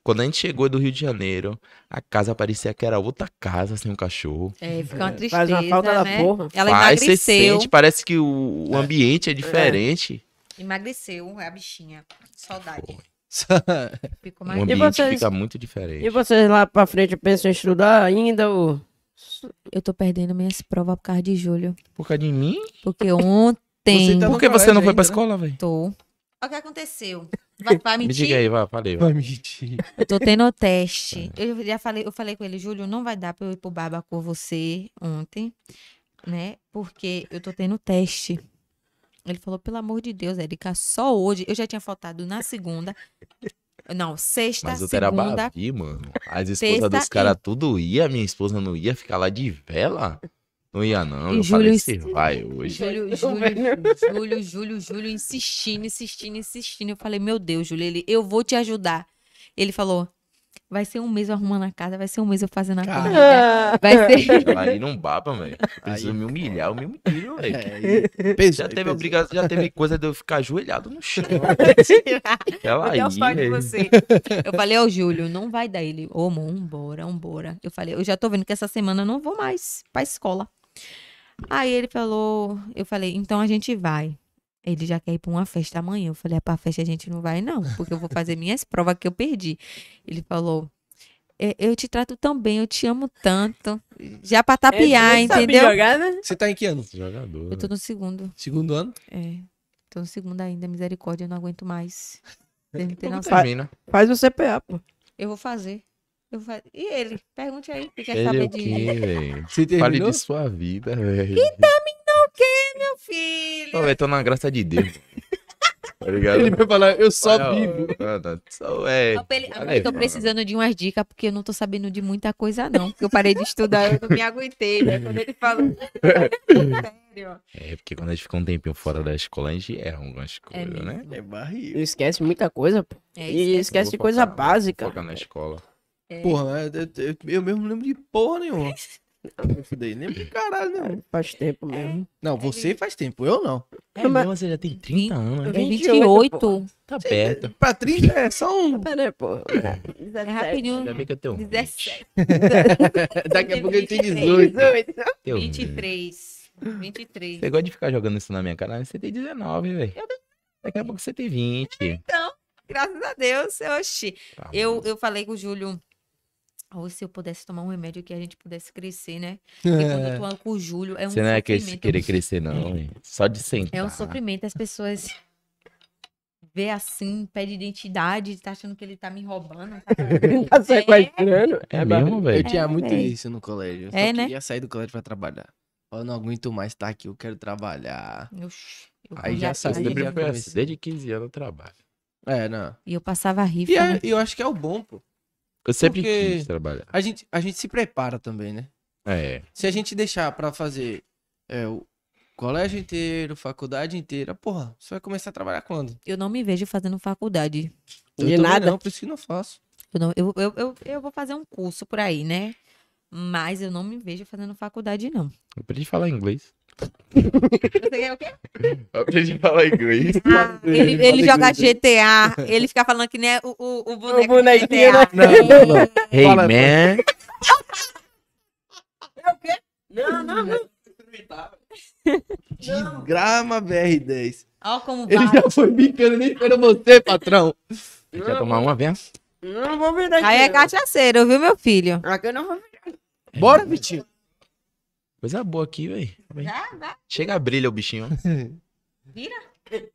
Quando a gente chegou do Rio de Janeiro, a casa parecia que era outra casa sem um cachorro. É, fica uma tristeza, Faz uma falta da né? porra. Ela Faz, você emagreceu. sente, parece que o, o ambiente é diferente. Emagreceu, é a bichinha. Saudade. Ficou O mais... ambiente vocês? fica muito diferente. E vocês lá pra frente pensam em estudar ainda? Ou... Eu tô perdendo minhas provas por causa de julho. Por causa de mim? Porque ontem... Você tá- Por que você não foi pra ainda, né? escola, velho? Tô. Olha o que aconteceu. Vai, vai Me mentir? diga aí, vai, falei. vai. Vai mentir. Eu tô tendo o teste. Eu já falei, eu falei com ele, Júlio, não vai dar pra eu ir pro Barba com você ontem, né? Porque eu tô tendo teste. Ele falou, pelo amor de Deus, Erika, só hoje. Eu já tinha faltado na segunda. Não, sexta, Mas eu era segunda. Bavi, mano. As esposas dos caras tudo ia, minha esposa não ia ficar lá de vela? Não ia, não. E Eu Júlio falei, você vai hoje. Júlio, Júlio, Júlio, Júlio, Júlio, insistindo, insistindo, insistindo. Eu falei, meu Deus, Júlio, ele, eu vou te ajudar. Ele falou, vai ser um mês eu arrumando a casa, vai ser um mês eu fazendo a comida. Vai ser. Aí não baba, velho. Precisa Aí. me humilhar, eu me humilho, velho. É, Já teve obrigação, já teve coisa de eu ficar ajoelhado no chão. Ela Eu aí. Eu falei, ô Júlio, não vai dar ele. Ô, amor, vambora, vambora. Eu falei, eu já tô vendo que essa semana eu não vou mais pra escola. Aí ele falou, eu falei, então a gente vai. Ele já quer ir pra uma festa amanhã. Eu falei, é pra festa a gente não vai, não, porque eu vou fazer minhas provas que eu perdi. Ele falou, "É, eu te trato tão bem, eu te amo tanto. Já pra tapear, Ele sabe entendeu? jogar, né? Você tá em que ano? Jogador. Eu tô no segundo. Segundo ano? É. Tô no segundo ainda, misericórdia, eu não aguento mais. Tem noção. termina? Faz o CPA, pô. Eu vou fazer. E ele? Pergunte aí. Você quer Ele é saber o de quê? Você Fale terminou? de sua vida, velho. meu filho? Ô, velho, tô na graça de Deus. Tá ligado? Ele vai falar, eu só Olha, vivo. mano, só é. Eu tô precisando de umas dicas, porque eu não tô sabendo de muita coisa, não. Porque eu parei de estudar, eu não me aguentei. Né? Quando ele falou. É, porque quando a gente fica um tempinho fora da escola, a gente erra algumas É coisas, né? mesmo. É barril. Esquece muita coisa, pô. É, E esquece. esquece de coisa focar- básica. Foca na escola. É. Porra, eu, eu- eu mesmo não lembro de porra nenhuma. Me fudei. Nem pro caralho, não. Faz tempo mesmo. Não, você faz tempo, eu não. É mesmo, você já tem 30 anos? É 28, 28. Tá perto. Pra 30 é só um. Peraí, pô. É rapidinho. Ainda bem que eu tenho 17. Daqui a pouco ele tem 18. Tenho 23. 23. Você gosta de ficar jogando isso na minha cara, mas você tem 19, velho. Daqui a pouco você tem 20. Então, graças a Deus, oxi. Tá Eu, eu falei com o Júlio. Ou se eu pudesse tomar um remédio que a gente pudesse crescer, né? Porque quando eu tô com o Júlio, é um Você não é que sofrimento. querer crescer, não, hein? Só de sentar. É um sofrimento. As pessoas vê assim, pede identidade, tá achando que ele tá me roubando. Tá... Tá sequestrando. É mesmo, Eu velho? tinha muito véi. isso no colégio. Eu só É, né? queria sair do colégio pra trabalhar. Eu não aguento mais estar aqui, eu quero trabalhar. Oxi, eu Aí já Eu comecei. desde 15 anos eu trabalho. É, não. E eu passava rifa. E é- né? eu acho que é o bom, pô. Eu sempre Porque- quis trabalhar. A gente, a gente se prepara também, né? É. Se a gente deixar pra fazer é, o colégio inteiro, faculdade inteira, porra, você vai começar a trabalhar quando? Eu não me vejo fazendo faculdade. Eu De nada? Não, por isso que não faço. Eu, não, eu, eu, eu, eu vou fazer um curso por aí, né? Mas eu não me vejo fazendo faculdade, não. Eu aprendi a falar inglês. Você quer o quê? Eu aprendi a falar inglês. Ah, ele Fala ele joga inglês. GTA, ele fica falando que nem o, o, o boneco. do bonequinho, GTA. Não, não, não. Hey, Fala- man. Não, não, não. Desgrama BR10. Ó como Ele vai. já foi bicando, nem foi você, patrão. Quer tomar uma vez? Não vou vir daqui. Aí é não. cachaceiro, viu, meu filho? Aqui eu não vou vir. Bora, Vitinho. Coisa boa aqui, velho. Já, já. Chega, brilha o bichinho. Vira.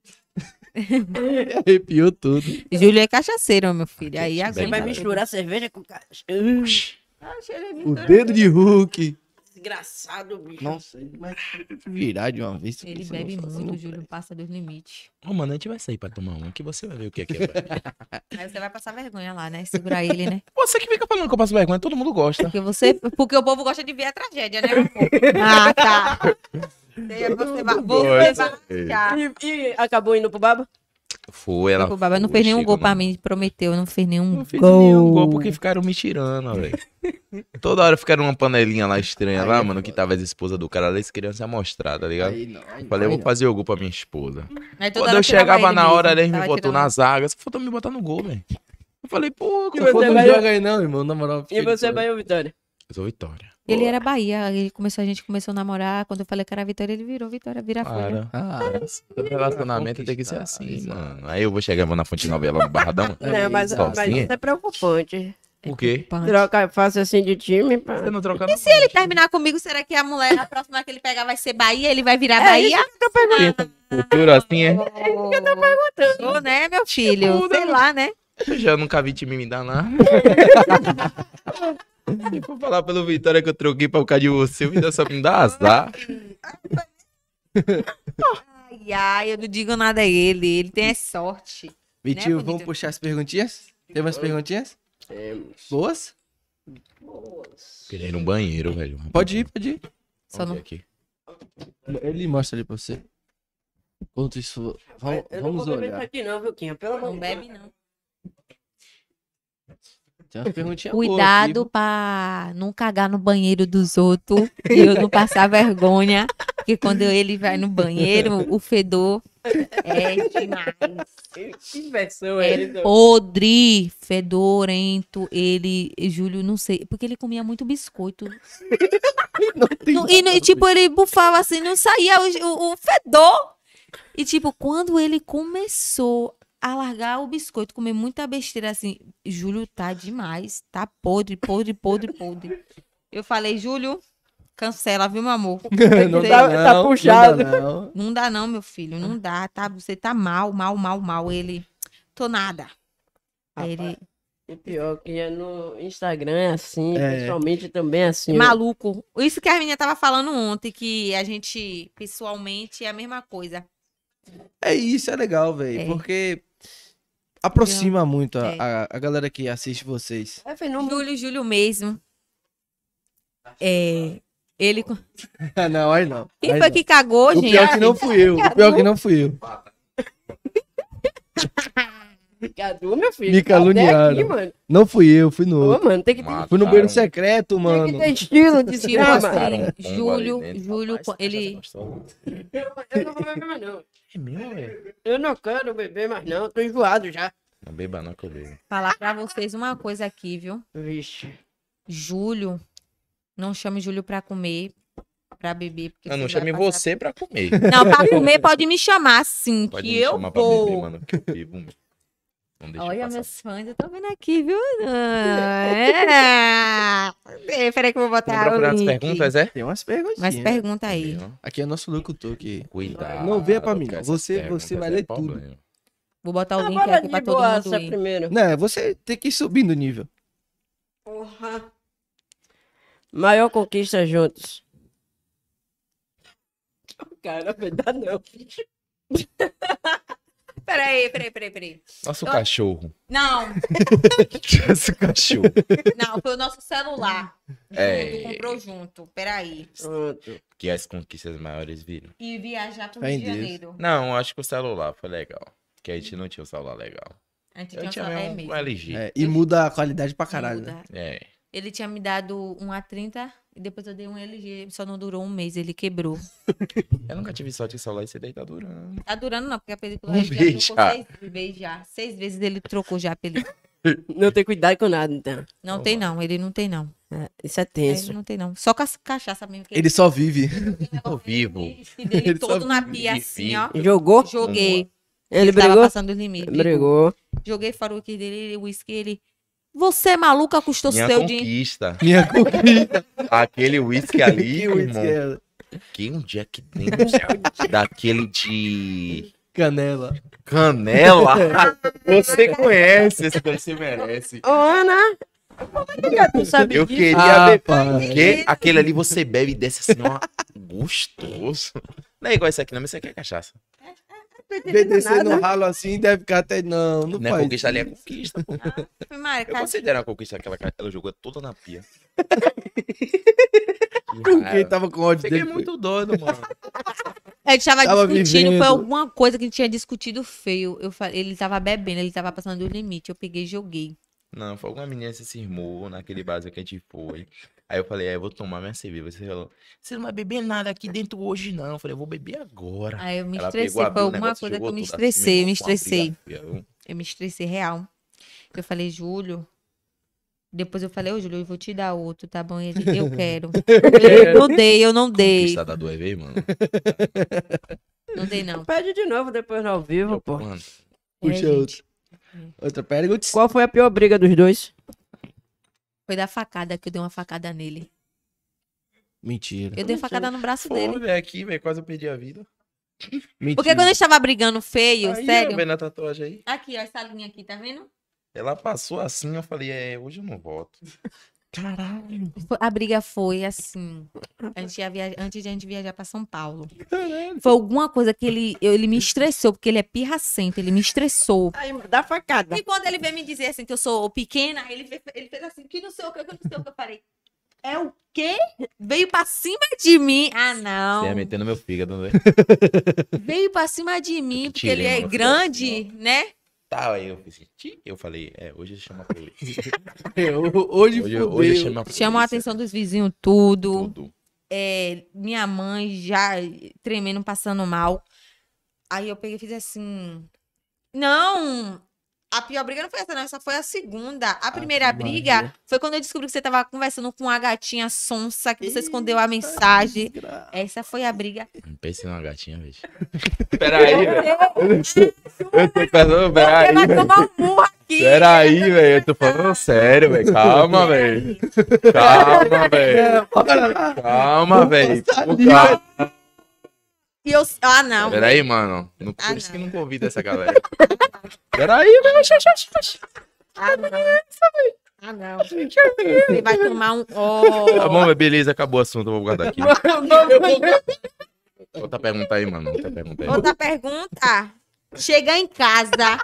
Arrepiou tudo. Júlio é cachaceiro, meu filho. Aí Você aguenta. vai misturar cerveja com cachaça. O dedo de Hulk. Desgraçado, bicho. Nossa, ele vai virar de uma vez. Ele bebe não- muito, não o Júlio passa dos limites. Ô, mano, a gente vai sair pra tomar uma que você vai ver o que é que é. Aí você vai passar vergonha lá, né? Segurar ele, né? Você que fica falando que eu passo vergonha, todo mundo gosta. Porque você. Porque o povo gosta de ver a tragédia, né, meu povo? Ah, tá. Você você vai, você vai achar. E, e acabou indo pro baba? Foi, ela O Baba não fez nenhum gol pra no- mim, prometeu, não fez nenhum Não fiz gol. nenhum gol porque ficaram me tirando, velho. Toda hora ficaram uma panelinha lá estranha Aí lá, é mano, que tava as esposas do cara lá, eles queriam se amostrar, tá ligado? Aí não, aí não, Falei, eu vou fazer o gol pra minha esposa. Aí toda Quando hora eu chegava ele na mesmo, hora, eles me botou tirando- na zaga. Você faltou me botar no gol, velho. Eu falei, pô, não. você Não vai- joga aí não, irmão, na moral. E você, Bahia ou Vitória? eu sou Vitória. Ele era Bahia, ele começou, a gente começou a namorar. Quando eu falei que era Vitória, ele virou Vitória, vira folha. Ah, todo relacionamento tem que ser assim, mano. Aí eu vou chegar vou na Fonte Nova e ela no Barradão. É, não, mas, mas isso é preocupante. Por quê? Troca fácil assim de time. Pra... Você não troca E se ele terminar comigo, será que a mulher, a próxima que ele pegar vai ser Bahia? Ele vai virar Bahia? futuro assim, é? Oh, eu tô perguntando. né, meu filho? Muda, Sei lá, né? Eu já nunca vi time me danar. Se for falar pelo Vitória que eu troquei pra ficar de você, o Vitória só me dá azar. Ai, ai, eu não digo nada a ele. Ele tem é sorte. Vitinho, Né, vamos puxar as perguntinhas? Tem umas perguntinhas? Boas? Queria ir no banheiro, velho. Pode ir, pode ir. Só Vamos não. aqui. Ele mostra ali pra você. Enquanto isso, vamos, Eu não vamos vou beber isso olhar. aqui não, viu, Quinha? Pelo amor Não bebe, não. Tem umas perguntinhas boas Cuidado aqui. pra não cagar no banheiro dos outros e eu não passar vergonha. Porque quando ele vai no banheiro, o fedor é demais. Que versão é É podre, fedorento. Ele, Júlio, não sei, porque ele comia muito biscoito. Não e, e, tipo, ele bufava assim, não saía o, o- o fedor. E tipo, quando ele começou a largar o biscoito, comer muita besteira assim, Júlio tá demais, tá podre, podre, podre, podre. Eu falei, Júlio, cancela, viu, meu amor? não Tá- dá, tá não, puxado. Não dá, não. Não dá não, meu filho, não dá, tá? Você tá mal, mal, mal, mal. Ele, tô nada. Aí ele, E pior que é no Instagram é assim, É. pessoalmente também é assim. maluco. Isso que a menina tava falando ontem, que a gente, pessoalmente, é a mesma coisa. É isso, é legal, velho. É. Porque aproxima muito a, É. a, a galera que assiste vocês. É fenômeno. Júlio, Júlio mesmo. É. Ele. não, aí não. Quem aí foi não. que cagou, O gente? pior que não fui eu. O pior que não fui eu. caluniado, meu filho. Me aqui, caluniaram. mano. Não fui eu, fui no. Ô, mano, tem que ter, Fui no banheiro secreto, tem que mano. ter estilo de pombo Júlio. Júlio, ele-. Eu não vou beber mais, não. É velho. Eu não quero beber mais, não. Tô enjoado já. Não beba não que eu bebo. Falar pra vocês uma coisa aqui, viu? Vixe. Júlio, não chame Júlio pra comer, pra beber. porque Não, não chame passar- você pra comer. Não, pra comer pode me chamar sim, Pode que me eu chamar pra beber, vou. mano, que eu bebo. Não Olha, passar. meus fãs, eu tô vendo aqui, viu? Ah, é. Peraí que eu vou botar o procurando as link. perguntas, é? Tem umas perguntinhas. Mas pergunta aí. Não. Aqui é nosso locutor que. Cuidado. Não venha pra mim, não. Você- você vai é ler tudo. Vou botar o Ah, link bora aqui pra todo mundo ir. primeiro. Não, você tem que ir subindo o nível. Porra. Maior conquista juntos. Cara, vai dar não. Peraí, peraí, peraí, peraí. Nosso Eu- cachorro. Não, Nosso cachorro. não, foi o nosso celular. É. Comprou junto. Peraí. Pronto. Que as conquistas maiores viram. E viajar pro Fé Rio de. Janeiro. Não, acho que o celular foi legal. Que a gente não tinha o celular legal. A gente tinha um celular, é mesmo mesmo. um LG. É, e muda a qualidade pra caralho, né? É. Ele tinha me dado um A30 e depois eu dei um LG. Só não durou um mês, ele quebrou. Eu nunca tive sorte de celular e você daí tá durando. Tá durando não, porque a película Um ele já mês já. seis vezes já. Seis vezes ele trocou já a película. Não tem cuidado com nada, então. Não Toma. tem não, ele não tem não. É, isso é Ele tenso. não tem não. Só com as cachaça mesmo. que Ele só vive. Tô vivo. E dele Ele só todo na vive, pia assim, ó. Jogou? Joguei. Ele tava brigou? passando os limites. Brigou. Joguei fora o whisky dele, o whisky, ele... Você é maluca, custou Minha seu dinheiro. conquista. Minha conquista. Aquele whisky ali, Que whisky irmão. é? Que um Jack Daniels. daquele de Canela. canela. Você conhece esse daí você merece. Ô, Ana! Como é que tu sabe Eu disso? queria Ah, beber. pá. Porque aquele ali você bebe e desce assim, ó. Gostoso. Não é igual esse aqui, não, mas esse aqui é cachaça. Descer no ralo assim, deve ficar até. Não, não Não é faz. conquista ali, é conquista. pô. Mari, Eu cara, considero a conquista aquela que ela jogou toda na pia. Com quem tava com ódio Fiquei dele. muito doido, mano. a gente tava, Tava discutindo, vivendo. foi alguma coisa que a gente tinha discutido feio. Eu falei, ele tava bebendo, ele tava passando do limite. Eu peguei e joguei. Não, foi alguma menina que se cismou naquele básico que a gente foi. Aí eu falei, é, eu vou tomar minha cerveja. Você falou, você não vai beber nada aqui dentro hoje, não. Eu falei, eu vou beber agora. Aí eu me Ela estressei. Foi alguma negócio, coisa que eu me assim, estressei, eu me estressei. Eu me estressei real. Eu falei, Júlio. Depois eu falei, ô Júlio, eu vou te dar outro, tá bom? Ele, eu quero. Eu não dei, eu não dei. Da duas vezes, mano. Não dei, não. Pede de novo depois no ao vivo, pô. Mano, Puxa É, outro. Outra pergunta. Qual foi a pior briga dos dois? Foi da facada que eu dei uma facada nele. Mentira. Eu dei uma facada no braço foi, dele. velho, aqui, velho, quase eu perdi a vida. Mentira. Porque quando a gente tava brigando feio, Aí, ó, sério. vendo a tatuagem aí. Aqui, ó, essa linha aqui, tá vendo? Ela passou assim, eu falei, é, hoje eu não volto. Caralho. A briga foi assim. A gente ia viajar, antes de a gente viajar pra São Paulo. Foi alguma coisa que ele, ele me estressou, porque ele é pirracento, ele me estressou. Aí, dá facada. E quando ele veio me dizer assim que eu sou pequena, ele, fe- ele fez assim, que não sei o que, que não sei o que. Eu falei, é o quê? Veio pra cima de mim. Ah, Você ia não. meter no meu fígado, né? Veio pra cima de mim, porque ele é grande, né? Tá, aí eu fiz assim, eu falei, é, hoje eu chamo a polícia. Hoje, Hoje, hoje eu chamo a polícia. Chamou a atenção dos vizinhos, tudo. Tudo. É, minha mãe já tremendo, passando mal. Aí eu peguei e fiz assim. Não! A pior briga não foi essa, não. Essa foi a segunda. A primeira Ave briga Maria. foi quando eu descobri que você tava conversando com a gatinha sonsa, que você escondeu a mensagem. Desgraça. Essa foi a briga. Pense numa gatinha, velho. Peraí, velho. Eu tô falando, Você peraí, vai velho. tomar um murro aqui. Peraí, velho. Eu tô falando sério, velho. Calma, velho. Calma, velho. Calma, velho. Calma. E eu. Ah, não. Peraí, mano. Não- Ah, Por isso que não. não convida essa galera. Peraí, velho. Ah, não. Ah, não. Você vai tomar um. Oh. Tá bom. Beleza, acabou o assunto. Eu vou guardar aqui. Outra pergunta aí, mano. Outra pergunta aí. Outra pergunta. Chegar em casa.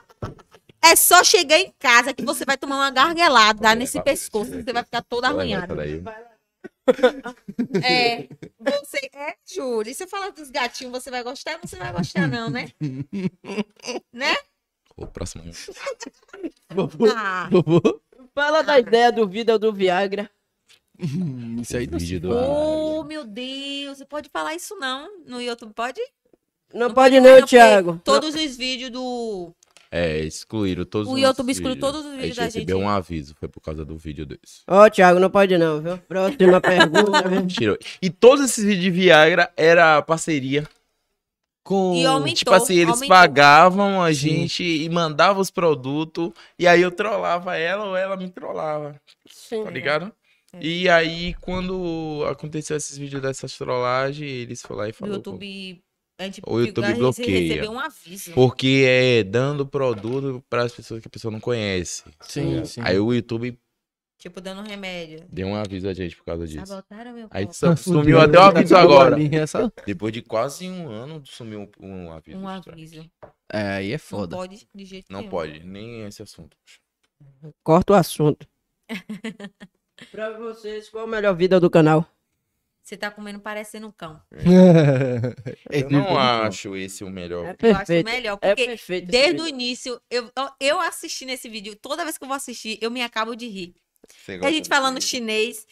É só chegar em casa que você vai tomar uma gargalada nesse pescoço. Você vai ficar toda arranhada. É. Você é, Júlia. E se eu falar dos gatinhos, você vai gostar? Você vai gostar, não, né? né? O próximo. Vovô, Ah, vovô. Fala da ideia do vida do Viagra. Hum, Isso aí não vídeo se do oh, meu Deus, você pode falar isso não no YouTube, pode? Não, pode não, não, Thiago. Todos os vídeos do... É, excluíram todos O os YouTube excluiu vídeos. todos os A vídeos gente da gente. um aviso, foi por causa do vídeo desse. Ó, Thiago, não pode não, viu? Próxima pergunta. Tirou. E todos esses vídeos de Viagra era parceria. Com... E aumentou. Tipo assim, eles aumentou. pagavam a Sim. gente e mandavam os produtos. E aí eu trollava ela ou ela me trollava. Sim. Tá ligado? É. E aí, quando aconteceu esses vídeos dessas trollagens, eles foram lá e O falaram. YouTube... A gente, O YouTube bloqueia. um aviso. Porque é dando produto para as pessoas que a pessoa não conhece. Sim, sim. Aí o YouTube Tipo, dando remédio. deu um aviso a gente por causa disso. Sabotaram meu Aí sumiu até o tá aviso agora. Depois de quase um ano, sumiu um, um aviso. Um aviso. É, aí é Não foda. pode de jeito Não nenhum. pode, nem esse assunto. Corta o assunto. pra vocês, qual a melhor vida do canal? Você tá comendo parecendo um cão. É Eu não tipo- acho esse o melhor. É Eu acho perfeito. melhor, É porque perfeito. esse desde o início, eu, eu assisti nesse vídeo, toda vez que eu vou assistir, eu me acabo de rir. A gente falando chinês,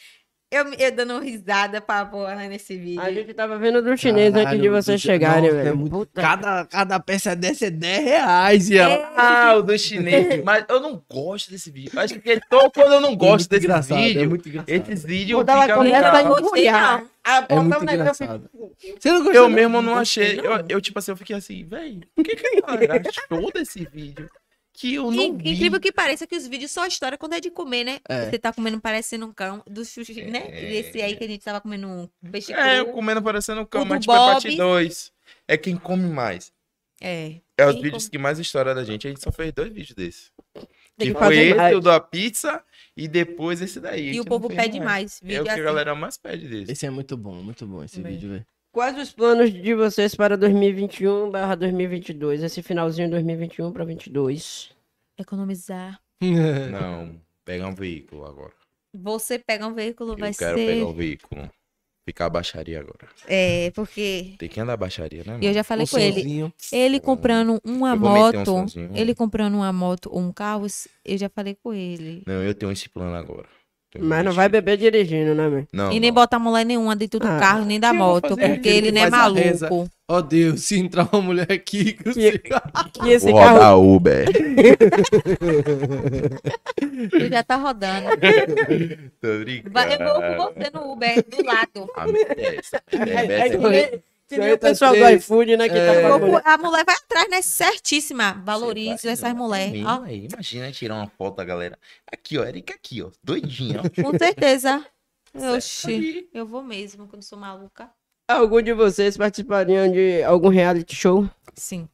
eu, eu dando risada pra porra nesse vídeo. A gente tava vendo do chinês antes de Caralho, vocês chegarem, Nossa, é velho. muito- Puta Cada, cada peça dessa é 10 reais. E ela... É, Ah, o do chinês. Mas eu não gosto desse vídeo. Acho que é só quando eu não gosto é desse engraçado, vídeo. É muito engraçado. Esses vídeos Quando ela ficam começa a legal. gostei, engulhar. não. a botar É muito engraçado. eu Você não gostou, Eu mesmo não achei. Eu, eu, tipo assim, eu fiquei assim, velho, por que, que a galera achou desse vídeo? Que eu não vi. Incrível que pareça que os vídeos só história quando é de comer, né? É. Você tá comendo parecendo um cão do sushi, né? É. Esse aí que a gente tava comendo um peixe É, eu comendo parecendo um cão, O mas tipo, é parte Bob. 2. É quem come mais. É. É os vídeos come- que mais história da gente. A gente só fez dois vídeos desses. Tem Que que foi fazer esse, mais. o da pizza, e depois esse daí. E o povo pede mais. É Vídeo o que a assim. galera mais pede desse. Esse é muito bom, muito bom esse vídeo, velho. Quais os planos de vocês para 2021 barra 2022? Esse finalzinho de 2021 para 22. Economizar. Não, pegar um veículo agora. Você pega um veículo, Eu vai quero ser. pegar um veículo. Ficar a baixaria agora. É, porque. Tem que andar a baixaria, né, E eu já falei com ele. sonzinho. Ele comprando uma Eu um moto. sonzinho. ele comprando uma moto ou um carro, eu já falei com ele. Não, eu tenho esse plano agora. Tenho Mas não vai beber dirigindo, né, meu? Não, e nem não. botar mulher nenhuma dentro do Ah, carro, nem da moto, porque ele não é maluco. Ó Deus, se entrar uma mulher aqui... que Que, esse Vou carro. Uber. Ele já tá rodando. Tô brincando. Vai, eu vou com você no Uber, do lado. A meta é essa. É, É, meta é é nem o pessoal do iFood, né? Que É. tá com a mulher. vai atrás, né? Certíssima. Valorize essas mulheres. Ó, Aí, Imagina tirar uma foto da galera. Aqui, ó. Erika aqui, ó. Doidinha, ó. com certeza. Oxi, eu vou mesmo, quando sou maluca. Algum de vocês participariam de algum reality show? Sim.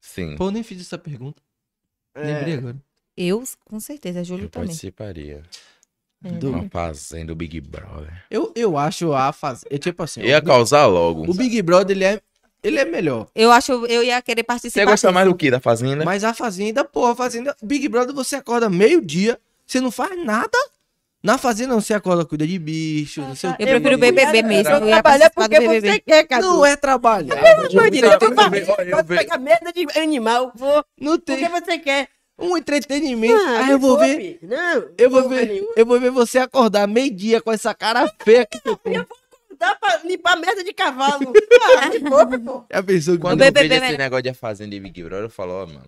Sim. Pô, eu nem fiz essa pergunta. É. Lembrei agora. Eu, com certeza. Júlio Eu também. participaria. É, Do- Uma fazenda, o Big Brother. Eu, eu acho a fase... É tipo assim... Ia o, causar logo. o Big Brother, ele é, ele é melhor. Eu acho, eu ia querer participar. Você gosta desse. mais do que? Da fazenda? Mas a Fazenda, pô, a Fazenda... Big Brother, você acorda meio-dia, você não faz nada. Na Fazenda, não, você acorda, cuida de bicho, não sei o Eu quê. prefiro BBB mesmo. Eu ia Trabalhar porque BBB. você quer, cara. Não é trabalhar. Não, direito, eu eu merda de animal, vou. Não Porque tem você quer. Um entretenimento. Ah, Aí eu vou ver... Não, Eu vou ver, nenhuma. eu vou ver você acordar meio-dia com essa cara feia que você tem. Dá pra limpar merda de cavalo. Ah, que fome, pô. Já pensou que Quando eu vejo esse negócio de fazenda e Big Brother, eu falo, ó, mano,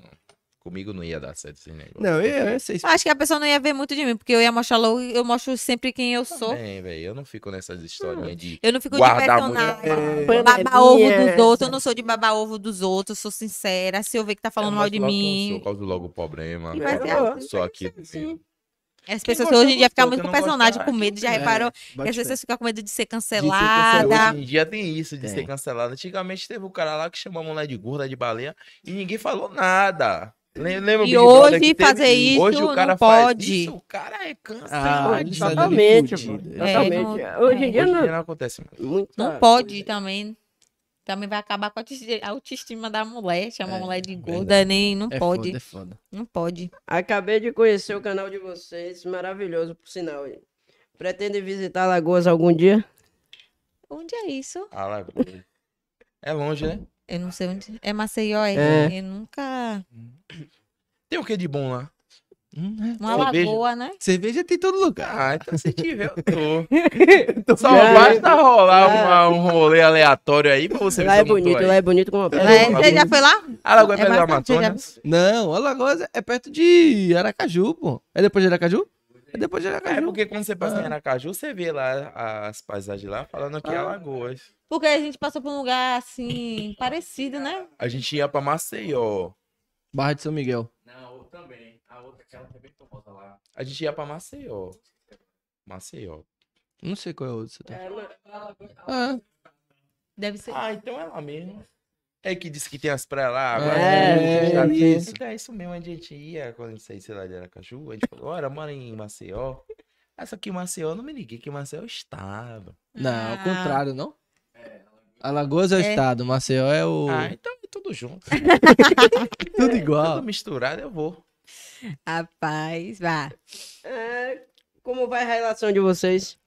comigo não ia dar certo esse negócio. Não, eu, eu sei. Eu Acho que a pessoa não ia ver muito de mim, porque eu ia mostrar logo, eu mostro sempre quem eu sou. Bem, velho, eu não fico nessas historinhas de Eu não fico de guardar personagem. É. Baba ovo Panelinha. dos outros. Eu não sou de baba ovo dos outros, sou sincera. Se eu ver que tá falando Eu mal de eu mim. Sou, causo logo o problema. E vai ser Eu assim, sou aqui assim. As pessoas hoje em dia ficam muito com personagem, com medo. Já é, reparou? Que as pessoas ficam com medo de ser cancelada. cancelada. Hoje em dia tem isso de ser Tem. cancelado. Antigamente teve o cara lá que chamou a mulher de gorda, de baleia, e ninguém falou nada. Lem- Lembra E hoje fazer isso Hoje o cara não faz pode. Isso, o cara é Ah, dali Totalmente, pô. fudido. É, Hoje em dia não. não acontece. Muita Não pode também. Também vai acabar com a autoesti- a autoestima da mulher. Chama a É, mulher de verdade. gorda, nem. Não É pode. foda, é foda. Não pode. Acabei de conhecer o canal de vocês. Maravilhoso, por sinal. Pretende visitar Alagoas algum dia? Onde é isso? Alagoas. É longe, né? Eu não sei onde. É Maceió, é. É. Eu nunca. Tem o que de bom lá? Hum, é. Uma Cerveja. lagoa, né? Cerveja tem em todo lugar. Ah, então se tiver, eu tô. Só basta rolar uma- um rolê aleatório aí pra você ver Lá se é tô bonito, lá é bonito como uma Lá é- Lagoa. Você já foi lá? A Lagoa é É perto do bastante, já- Amazonas? Não, Alagoas é perto de Aracaju, pô. É depois de Aracaju? É depois de É Aracaju. porque quando você passa Ah. em Aracaju, você vê lá as paisagens lá falando que é Alagoas. Porque a gente passou por um lugar assim, parecido, né? A gente ia pra Maceió. Barra de São Miguel. Não, eu também. A outra, aquela que é bem famosa lá. A gente ia pra Maceió. Maceió. Não sei qual é o outro. Você tá... É, mas- Ah, Deve ser. Ah, então é lá mesmo. É que disse que tem as praias lá. Agora É, já vi. isso. Então é isso mesmo, a gente ia quando a gente saísse lá de Aracaju. A gente falou, ora, mora em Maceió. Ah, só que Maceió, não me liguei que Maceió é o estado. não, ao Ah. contrário, não? Alagoas é o É. estado, Maceió é o. Ah, então é tudo junto. Tudo igual. Tudo misturado, eu vou. Rapaz, vá. É, como vai a relação de vocês?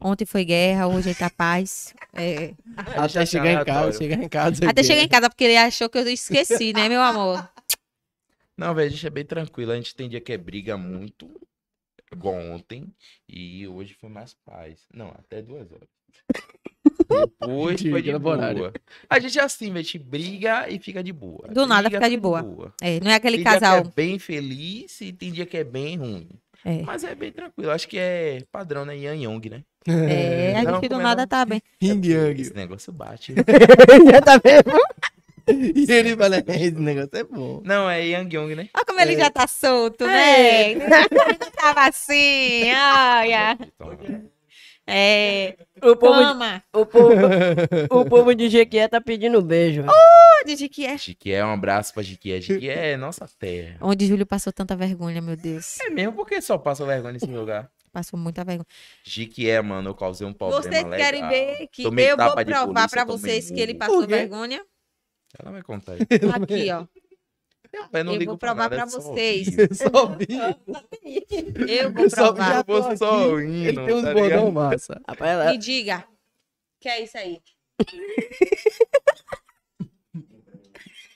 Ontem foi guerra, hoje tá paz. É. Até chegar em casa, chegar em casa. Até é chegar em casa, porque ele achou que eu esqueci, né, meu amor? Não, velho, a gente é bem tranquilo. A gente tem dia que é briga muito, igual ontem. E hoje foi mais paz. Não, até duas horas. Depois foi de boa. horário. A gente é assim, velho, a gente briga e fica de boa. Do nada Briga, fica de boa. É, não é aquele tem casal. dia que é bem feliz e tem dia que é bem ruim. É. Mas é bem tranquilo. Acho que é padrão, né? Yan Yong, né? É, a Não, gente do é nada tá bem. Yin Yang. Esse negócio bate. Já tá vendo? E ele fala, esse negócio é bom. Não, é Yang Yong, né? Olha como ele já tá solto, né? Ele não tava assim, olha. É. O povo, de, toma. o povo, o povo de Jequié tá pedindo beijo. Onde de que é? Jiquié, um abraço pra Jiquié. Jiquié é nossa terra. Onde Júlio passou tanta vergonha, meu Deus. É mesmo porque só passa vergonha nesse lugar. Passou muita vergonha. Jiquié, mano, eu causei um problema Vocês legal. querem ver que Tomei eu vou provar polícia, pra vocês que ele passou vergonha? Ela vai contar aí. Aqui, ó. Eu, não Eu ligo vou provar só vocês. Eu vou provar. Eu vou só indo, Ele tem uns tá bordão massa. Rapaz, Me diga. Que é isso aí?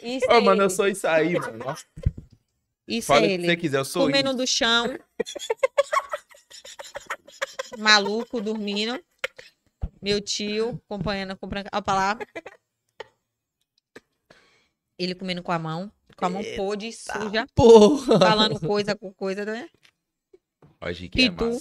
Isso Ô, é mano, eu ele. sou isso aí, mano. Nossa, Isso Fala é o que você ele. quiser, eu sou Comendo isso. do chão. Maluco, dormindo. Meu tio, acompanhando, comprando. Olha pra lá. Ele comendo com a mão. Com a mão podre, suja. Porra. Falando coisa com coisa, né? Ó, Jiquié, Pitu.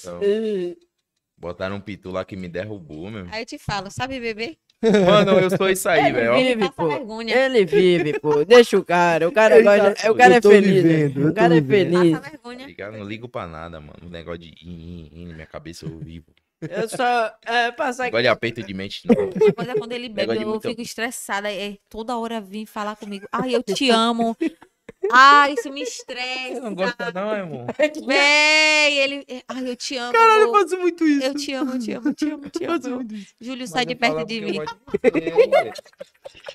Botaram um pitu lá que me derrubou, meu. Aí eu te falo, sabe beber? Mano, eu sou isso aí, velho. Ele vive, pô. vergonha. Ele vive, pô. Deixa o cara. O cara, Ele gosta, tá- o cara eu é tô feliz. vivendo, né? eu O tô cara é vivendo. feliz. Passa vergonha. Ligar, não ligo pra nada, mano. O negócio de in, in, in, minha cabeça eu vivo. Eu só. É, passar aqui. Negócio de mente, não. Uma coisa é quando ele bebe, eu muito- fico estressada. É toda hora vir falar comigo. Ai, eu te amo. Ai, isso me estressa. Você não gosta, não, irmão? Véi, ele. Ai, eu te amo. Caralho, eu faço muito isso. Eu te amo, eu te amo, te amo, te Eu faço amo. muito isso. Júlio, sai de perto de mim.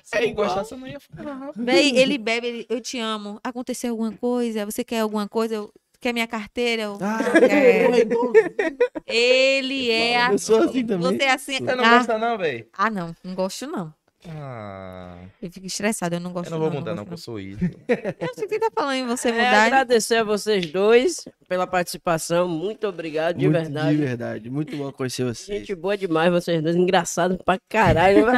Se ele gostasse, eu não ia falar. Véi, ele bebe, ele, eu te amo. Aconteceu alguma coisa? Você quer alguma coisa? Eu, quer minha carteira? Eu, Ah, É. Ele é Eu sou assim também. Você é assim. Você não ah, gosta, não, velho? ah, não, não gosto não. Ah, Eu fico estressada, eu não gosto eu não vou mudar, não, gosto que eu sou isso. Eu sei que tá falando em você É, mudar. né? agradecer a vocês dois pela participação. Muito obrigado, de Muito verdade. De verdade. Muito bom conhecer vocês. Gente boa demais, vocês dois. Engraçado pra caralho.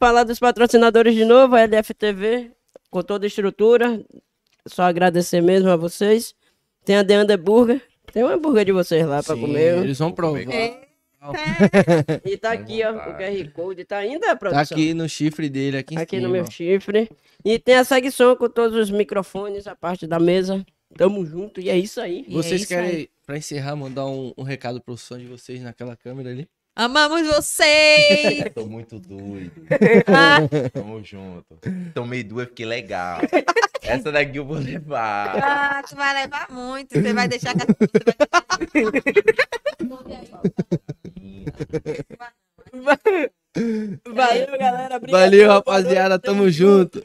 Falar dos patrocinadores de novo, a LFTV, com toda a estrutura. Só agradecer mesmo a vocês. Tem a The Under Burger. Tem um hambúrguer de vocês lá pra Sim, comer. Eles vão provar. É. E tá aqui, ó, o QR Code. Tá ainda, Tá produção? aqui no chifre dele, aqui em Aqui cima. no meu chifre. E tem a Sagson com todos os microfones, a parte da mesa. Tamo junto e é isso aí. E é Vocês isso querem, aí. pra encerrar, mandar um, um recado pro fã de vocês naquela câmera ali? Amamos vocês! Tô muito doido. Tamo junto. Tomei duas, fiquei legal. Essa daqui eu vou levar. ah, tu vai levar muito. Você vai deixar que você vai Valeu, galera. Obrigado. Valeu, rapaziada. Tamo junto.